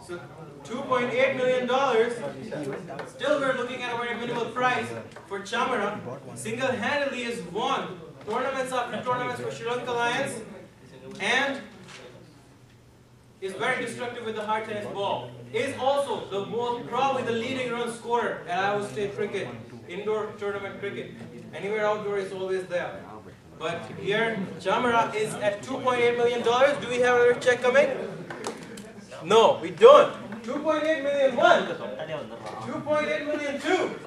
So $2.8 million. Still, we're looking at a very minimal price for Chamara. Single-handedly has won tournaments after tournaments for Sri Lanka Lions and is very destructive with the hard tennis ball. Is also the most, probably the leading run scorer at Iowa State cricket, indoor tournament cricket. Anywhere outdoor is always there. But here, Chamara is at $2.8 million. Do we have another check coming? No, we don't. 2.8 million one, 2.8 million two,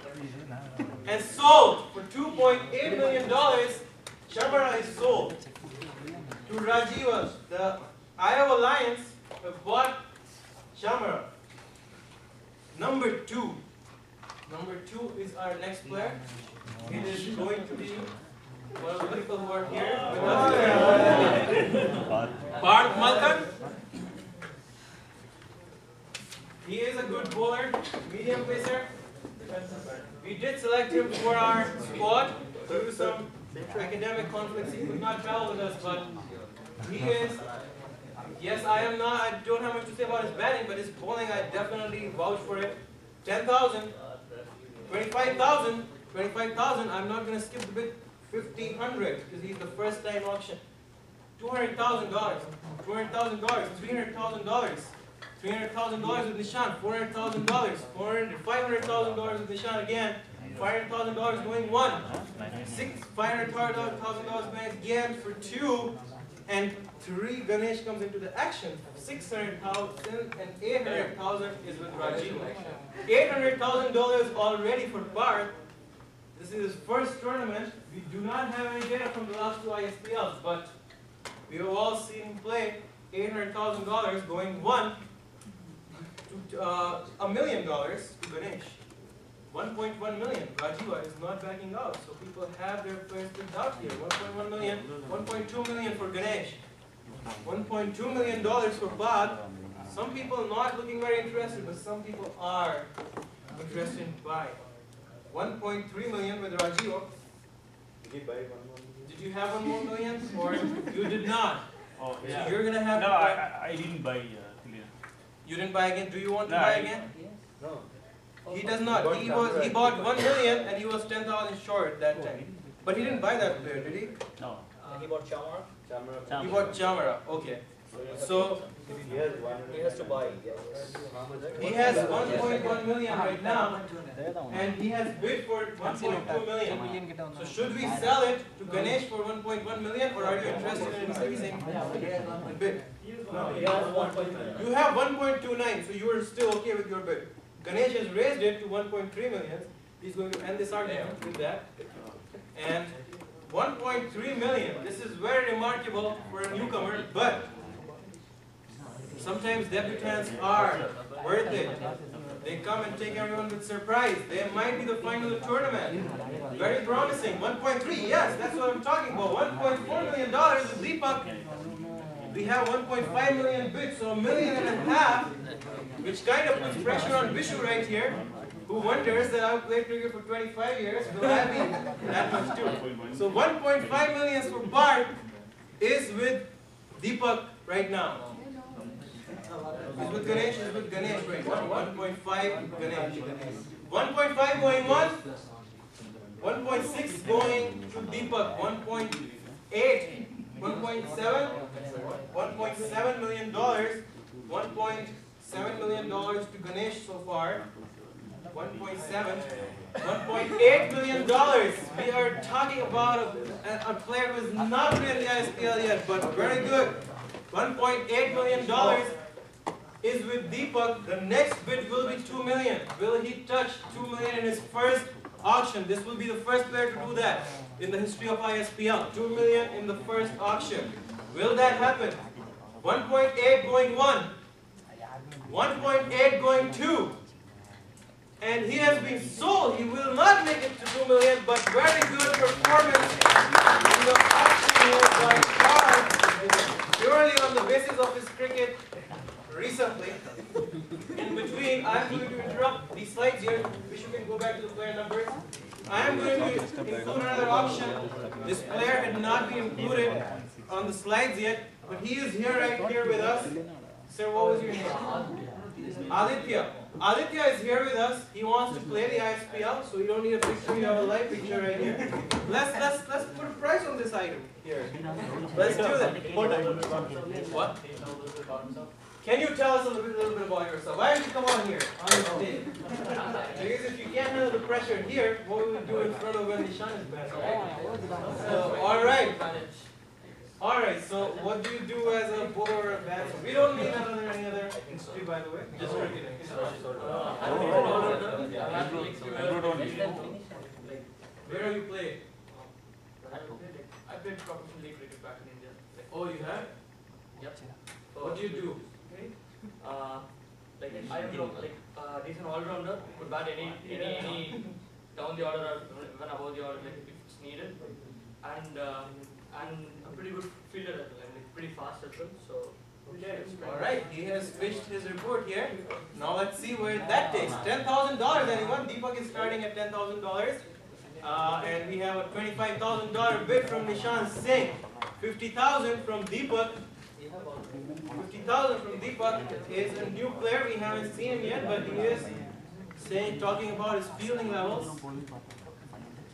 and sold for 2.8 million dollars. Chamara is sold to Rajiva. The Iowa Lions have bought Chamara. Number two. Number two is our next player. It is going to be one of the people who are here with us. Parth Malkan. He is a good bowler, medium pacer. We did select him for our squad due to some academic conflicts. He could not travel with us, but he is. Yes, I am not. I don't have much to say about his batting, but his bowling, I definitely vouch for it. 10,000, 25,000, 25,000. I'm not going to skip the bid 1,500 because he's the first time auction. $200,000, $200,000, $300,000. $300,000 with Nishan, $400,000, 400, $500,000 with Nishan again, $500,000 going one, six, $500,000 going again for two, and three Ganesh comes into the action. 600,000 and 800,000 is with Rajiv. $800,000 already for Parth. This is his first tournament. We do not have any data from the last two ISPLs, but we have all seen him play. $800,000 going one to uh, a million dollars to Ganesh. 1.1 million. Rajiva is not backing out, so people have their first bid out here. 1.1 million, 1.2 million for Ganesh, 1.2 million dollars for Bad. Some people not looking very interested, but some people are interested in buy. 1.3 million with Rajiva. Did you buy one million? have one more million, or you did not? Oh, So yeah. you're gonna have No, to I. I- I didn't buy uh. You didn't buy again. Do you want to No, buy I- again? No. He does not. He was he bought one million and he was ten thousand short that time. But he didn't buy that player, did he? No. He bought Chamara. He bought Chamara. Okay. So He has one. He has to buy, yes. he has one point one million right now, and he has bid for one point two million. So should we sell it to Ganesh for one point one million, or are you interested in increasing the bid? No, he has one point two. You have one point two nine, so you are still okay with your bid. Ganesh has raised it to one point three million. He's going to end this argument with that. And 1.3 million. This is very remarkable for a newcomer, but sometimes debutants are worth it. They come and take everyone with surprise. They might be the final of the tournament. Very promising. 1.3, yes, that's what I'm talking about. 1.4 million dollars with. We have 1.5 million bids, so a million and a half, which kind of puts pressure on Vishu right here, who wonders that I've played cricket for 25 years. Will I be that much too? So 1.5 million for Parth is with Deepak right now. Is with Ganesh, is with Ganesh right now. 1.5 Ganesh. 1.5 going one. 1.6 going to Deepak. 1.8. 1.7. 1.7 million dollars. 1.7 million dollars to Ganesh so far. 1.7. 1.8 million dollars. We are talking about a, a player who is not been in the ISPL yet, but very good. 1.8 million dollars is with Deepak. The next bid will be 2 million. Will he touch 2 million in his first auction? This will be the first player to do that in the history of ISPL. 2 million in the first auction. Will that happen? 1.8 going 1. 1.8 going 2. And he has been sold. He will not make it to 2 million, but very good performance in the by Carr, purely on the basis of his cricket recently. In between, I am going to interrupt these slides here, which you can go back to the player numbers. I am going to include another option. This player had not been included on the slides yet, but he is here right here with us. Sir, what was your name? Aditya. Aditya is here with us. He wants to play the ISPL, so you don't need a picture. You have a live picture right here. Let's let's let's put a price on this item here. Let's do that. What? Can you tell us a little bit, little bit about yourself? Why don't you come on here on the stage? Because if you can't handle the pressure here, what will we do in front of when Nishan is back? So, all right. All right. So, what do you do as a bowler or a batsman? We don't need another any other history, by the way. Just cricketing. Where have you played? I played professionally cricket back in India. Oh, you have. Yep. What do you do? Uh, like I am no- like uh, decent all rounder. Could bat any any any down the order or even above the order like if it's needed. And uh, and a pretty good fielder as well. I'm pretty fast as well. So. Okay. All right, he has finished his report here. Now let's see where that takes. Ten thousand dollars, anyone? Deepak is starting at ten thousand dollars, uh, and we have a twenty-five thousand dollar bid from Nishan Singh. Fifty thousand from Deepak. Fifty thousand from Deepak is a new player. We haven't seen him yet, but he is saying talking about his fielding levels.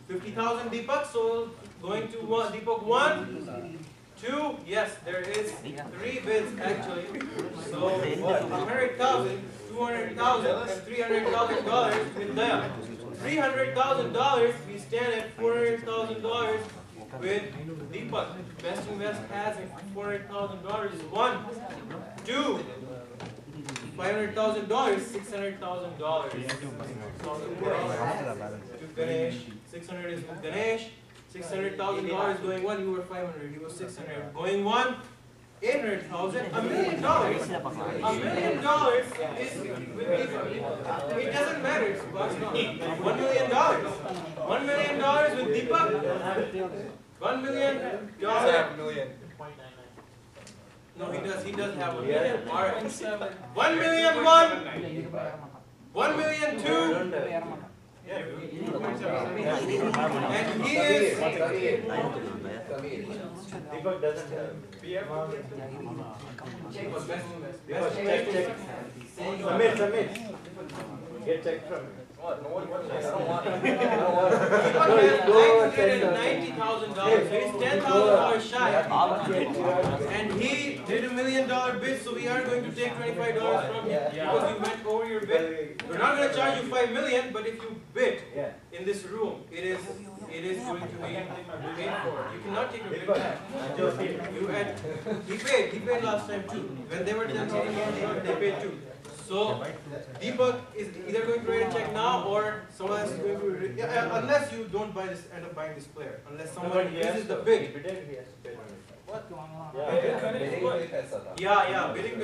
Fifty thousand Deepak. So going to one, Deepak one. Two, yes, there is three bids actually. So what? A hundred thousand, two hundred thousand, and three hundred thousand dollars with them. Three hundred thousand dollars, we stand at four hundred thousand dollars with Deepak. Best Invest has four hundred thousand dollars. One, two, five hundred thousand dollars, six hundred thousand dollars. To Ganesh, six hundred is with Ganesh. Six hundred thousand dollars going one, you were five hundred, you were six hundred. Going one, eight hundred thousand, a million dollars. A million dollars is. It doesn't matter, it's One million dollars. One million dollars with Deepak. One million dollars. No, he does, he does have a million. Alright. One million one. One million two. And he check, check. Submit, submit. Get check from. Ninety thousand dollars, so he's ten thousand dollars shy. And he did a million dollar bid, so we are going to take twenty-five dollars from you because you went over your bid. We're not gonna charge you five million, but if you bid in this room, it is, it is going to be paid for. You cannot take your bid back. You had, he paid, he paid last time too. When they were ten thousand dollars, they paid too. So Deepak is either going to write a check now or someone else is going to yeah, unless you don't buy this end up buying this player. Unless someone uses the bid. What? Yeah, yeah, bidding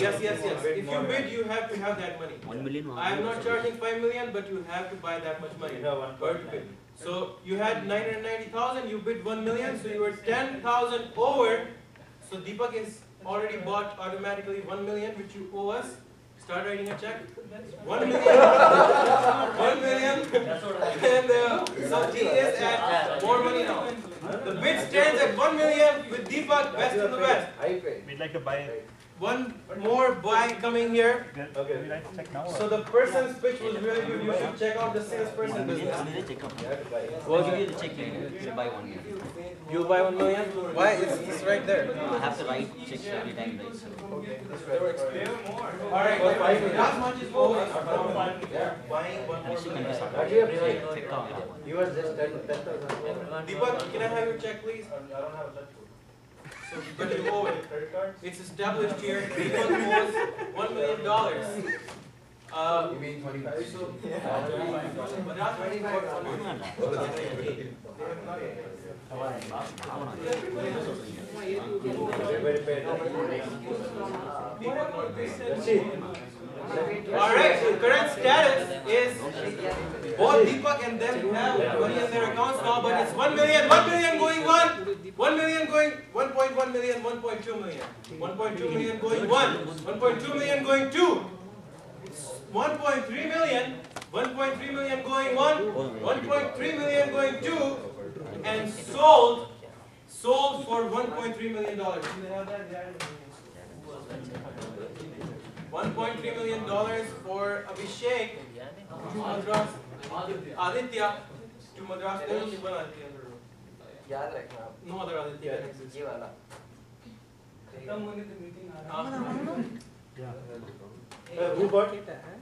Yes, yes, yes. If you bid, you have to have that money. One million. I am not charging five million, but you have to buy that much money. So you had 990,000, you bid 1 million, so you were 10,000 over. So Deepak is already bought automatically one million, which you owe us. Start writing a check. One million. one million. That's what And uh, so he is at more money now. The bid stands at one million with Deepak Best Invest. I pay. We'd like to buy, one more blank coming here. Okay. So the person's pitch was really good. You should check out the salesperson business. Well, give you the check here. You'll buy one million. You buy one million? Why? It's, it's right there. No, I have to write checks every time, right? So. Okay, that's right. All right, well, five million. Much is over? Yeah. Buying one more million. Actually, you are just 10,000. Deepak, can I have your check, please? I don't have a check. So, but you owe it. Credit cards? It's established here. Deepak owes one million dollars. Uh, You mean twenty-five? but not twenty-five. Everybody paid. That's it. All right. So current status is both Deepak and them have money in their accounts now, but it's one million, one million going one, one million going, one point one million, one point two million, one point two million going one, one point two million going two, one point three million, one point three million going one, one point three million going two, and sold, sold for one point three million dollars. One point three million dollars for Abhishek to Madras, Aditya to Madras. There is one Aditya. याद रखना आप No other Aditya exists. ये वाला Uh, who bought?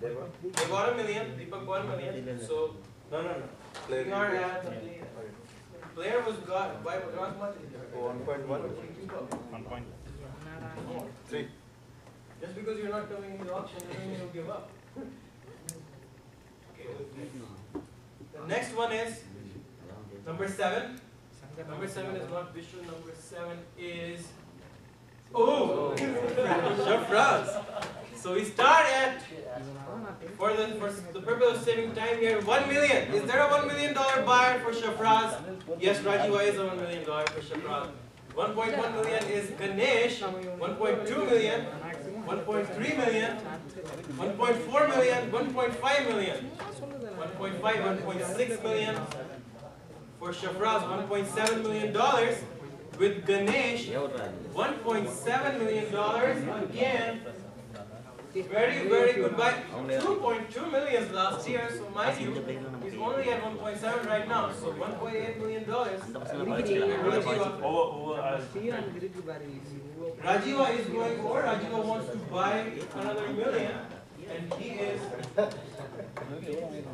They bought. They got a million, Deepak got a million, so No, no, no. we are at, player was got by Madras much. One point one. One point. Three. Just because you're not coming in the auction, doesn't mean you give up. The next one is number seven. Number seven is not visual, number seven is, oh, Shafraz. So we start at, for the, for the purpose of saving time here, one million. Is there a one million dollar buyer for Shafraz? Yes, Rajiva is a one million dollar for Shafraz. One point one million is Ganesh, one point two million, one point three million, one point four million, one point five million, one point five, one point six million, for Shafraz, $1.7 million. With Ganesh, $1.7 million. Again, very, very good buy. 2.2 million last year, so mind you, he's only at 1.7 right now, so $1.8 million. Rajiva. Rajiva is going over, Rajiva wants to buy another million, and he is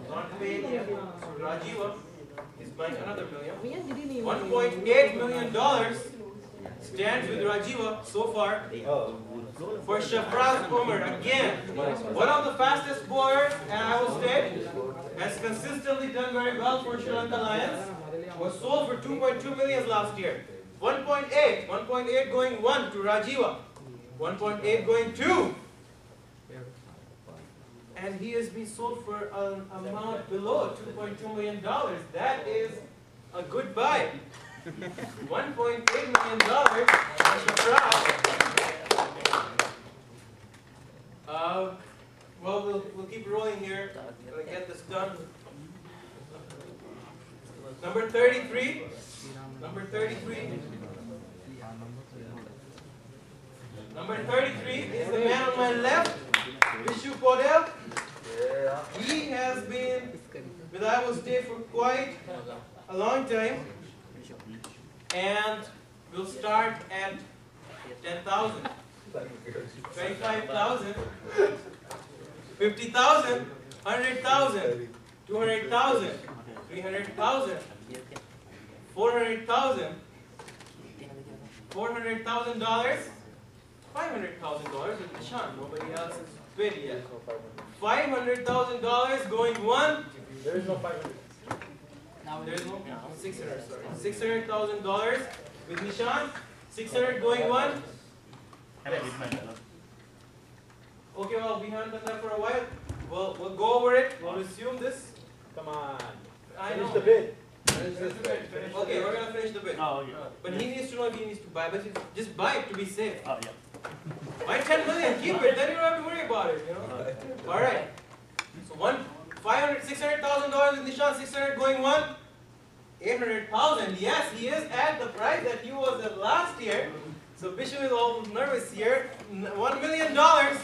not paid yet. So Rajiva is buying another million. One point eight million dollars stands with Rajiva so far for Shafraz Umar. Again, one of the fastest bowlers in Iowa State has consistently done very well for Sri Lanka Lions. Was sold for 2.2 million last year. 1.8, 1.8 going 1 to Rajiva. 1.8 going 2. And he has been sold for an amount below 2.2 million dollars. That is a good buy. 1.8 million dollars. Uh, well, we'll we'll keep rolling here. Gonna get this done. Number 33. Number 33. Number 33 is the man on my left, Vishu Paudel. He has been with Iowa State for quite a long time. And we'll start at 10,000, 25,000, 50,000, 100,000, 200,000, 300,000, 400,000, $400,000, five hundred thousand dollars with Nishan. Nobody else has bid yet. Five hundred thousand dollars going one. There is no five hundred. There's no six hundred. Sorry, six hundred thousand dollars with Nishan. Six hundred going one. Can I get my ballot? Okay, well we haven't done that for a while. We'll we'll go over it. We'll resume this. Come on. I Finish know. the bid. Finish this bid. Okay, we're gonna finish the bid. Oh, okay. But he needs to know if he needs to buy, but just buy it to be safe. Oh, yeah. Buy ten million, keep it, then you don't have to worry about it, you know? Alright. So one, five hundred, six hundred thousand dollars with Nishan, six hundred going one. Eight hundred thousand, yes, he is at the price that he was at last year. So Bishwo is all nervous here. One million dollars.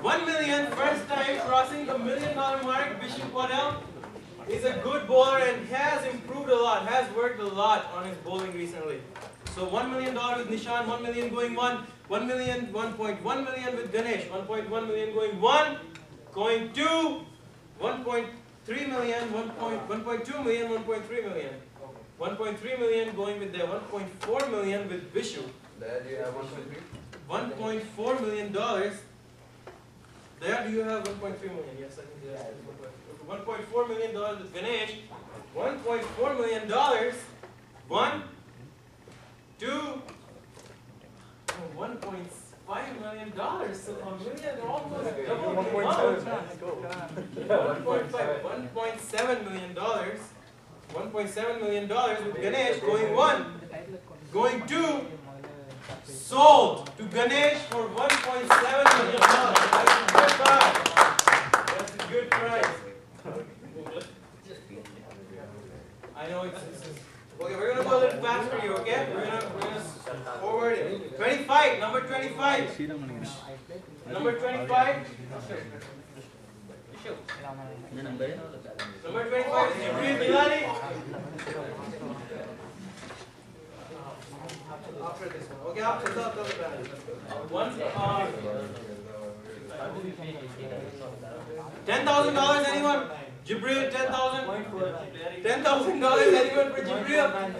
One million, first time crossing the million dollar mark. Bishwo Paudel is a good bowler and has improved a lot, has worked a lot on his bowling recently. So one million dollar with Nishan, one million going one, one million, one point one million with Ganesh, one point one million going one, going two, one point three million, one point one point two million, one point three million. One point three million going with the one point four million with Vishu. There do you have one point three. One point four million dollars. There do you have one point three million, yes, I think that's one point four million dollars with Ganesh. One point four million dollars. One, two, oh, one point five million dollars. So a million almost double the amount. One point five, one point seven million dollars. One point seven million dollars with Ganesh going one, going two, sold to Ganesh for one point seven million dollars. That's a good buy. That's a good price. I know it's, it's, it's- okay, we're gonna go a little fast for you, okay? We're gonna, we're gonna forward it. Twenty-five, number twenty-five. Number twenty-five. Number twenty-five is Jibril Gilani. After this one, okay, after doesn't matter. One, uh, ten thousand dollars, anyone? Jibril, ten thousand? Ten thousand dollars, anyone for Jibril?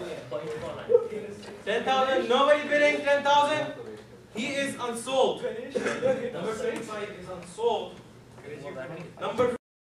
Ten thousand, nobody bidding, ten thousand? He is unsold. Number twenty-five is unsold. Number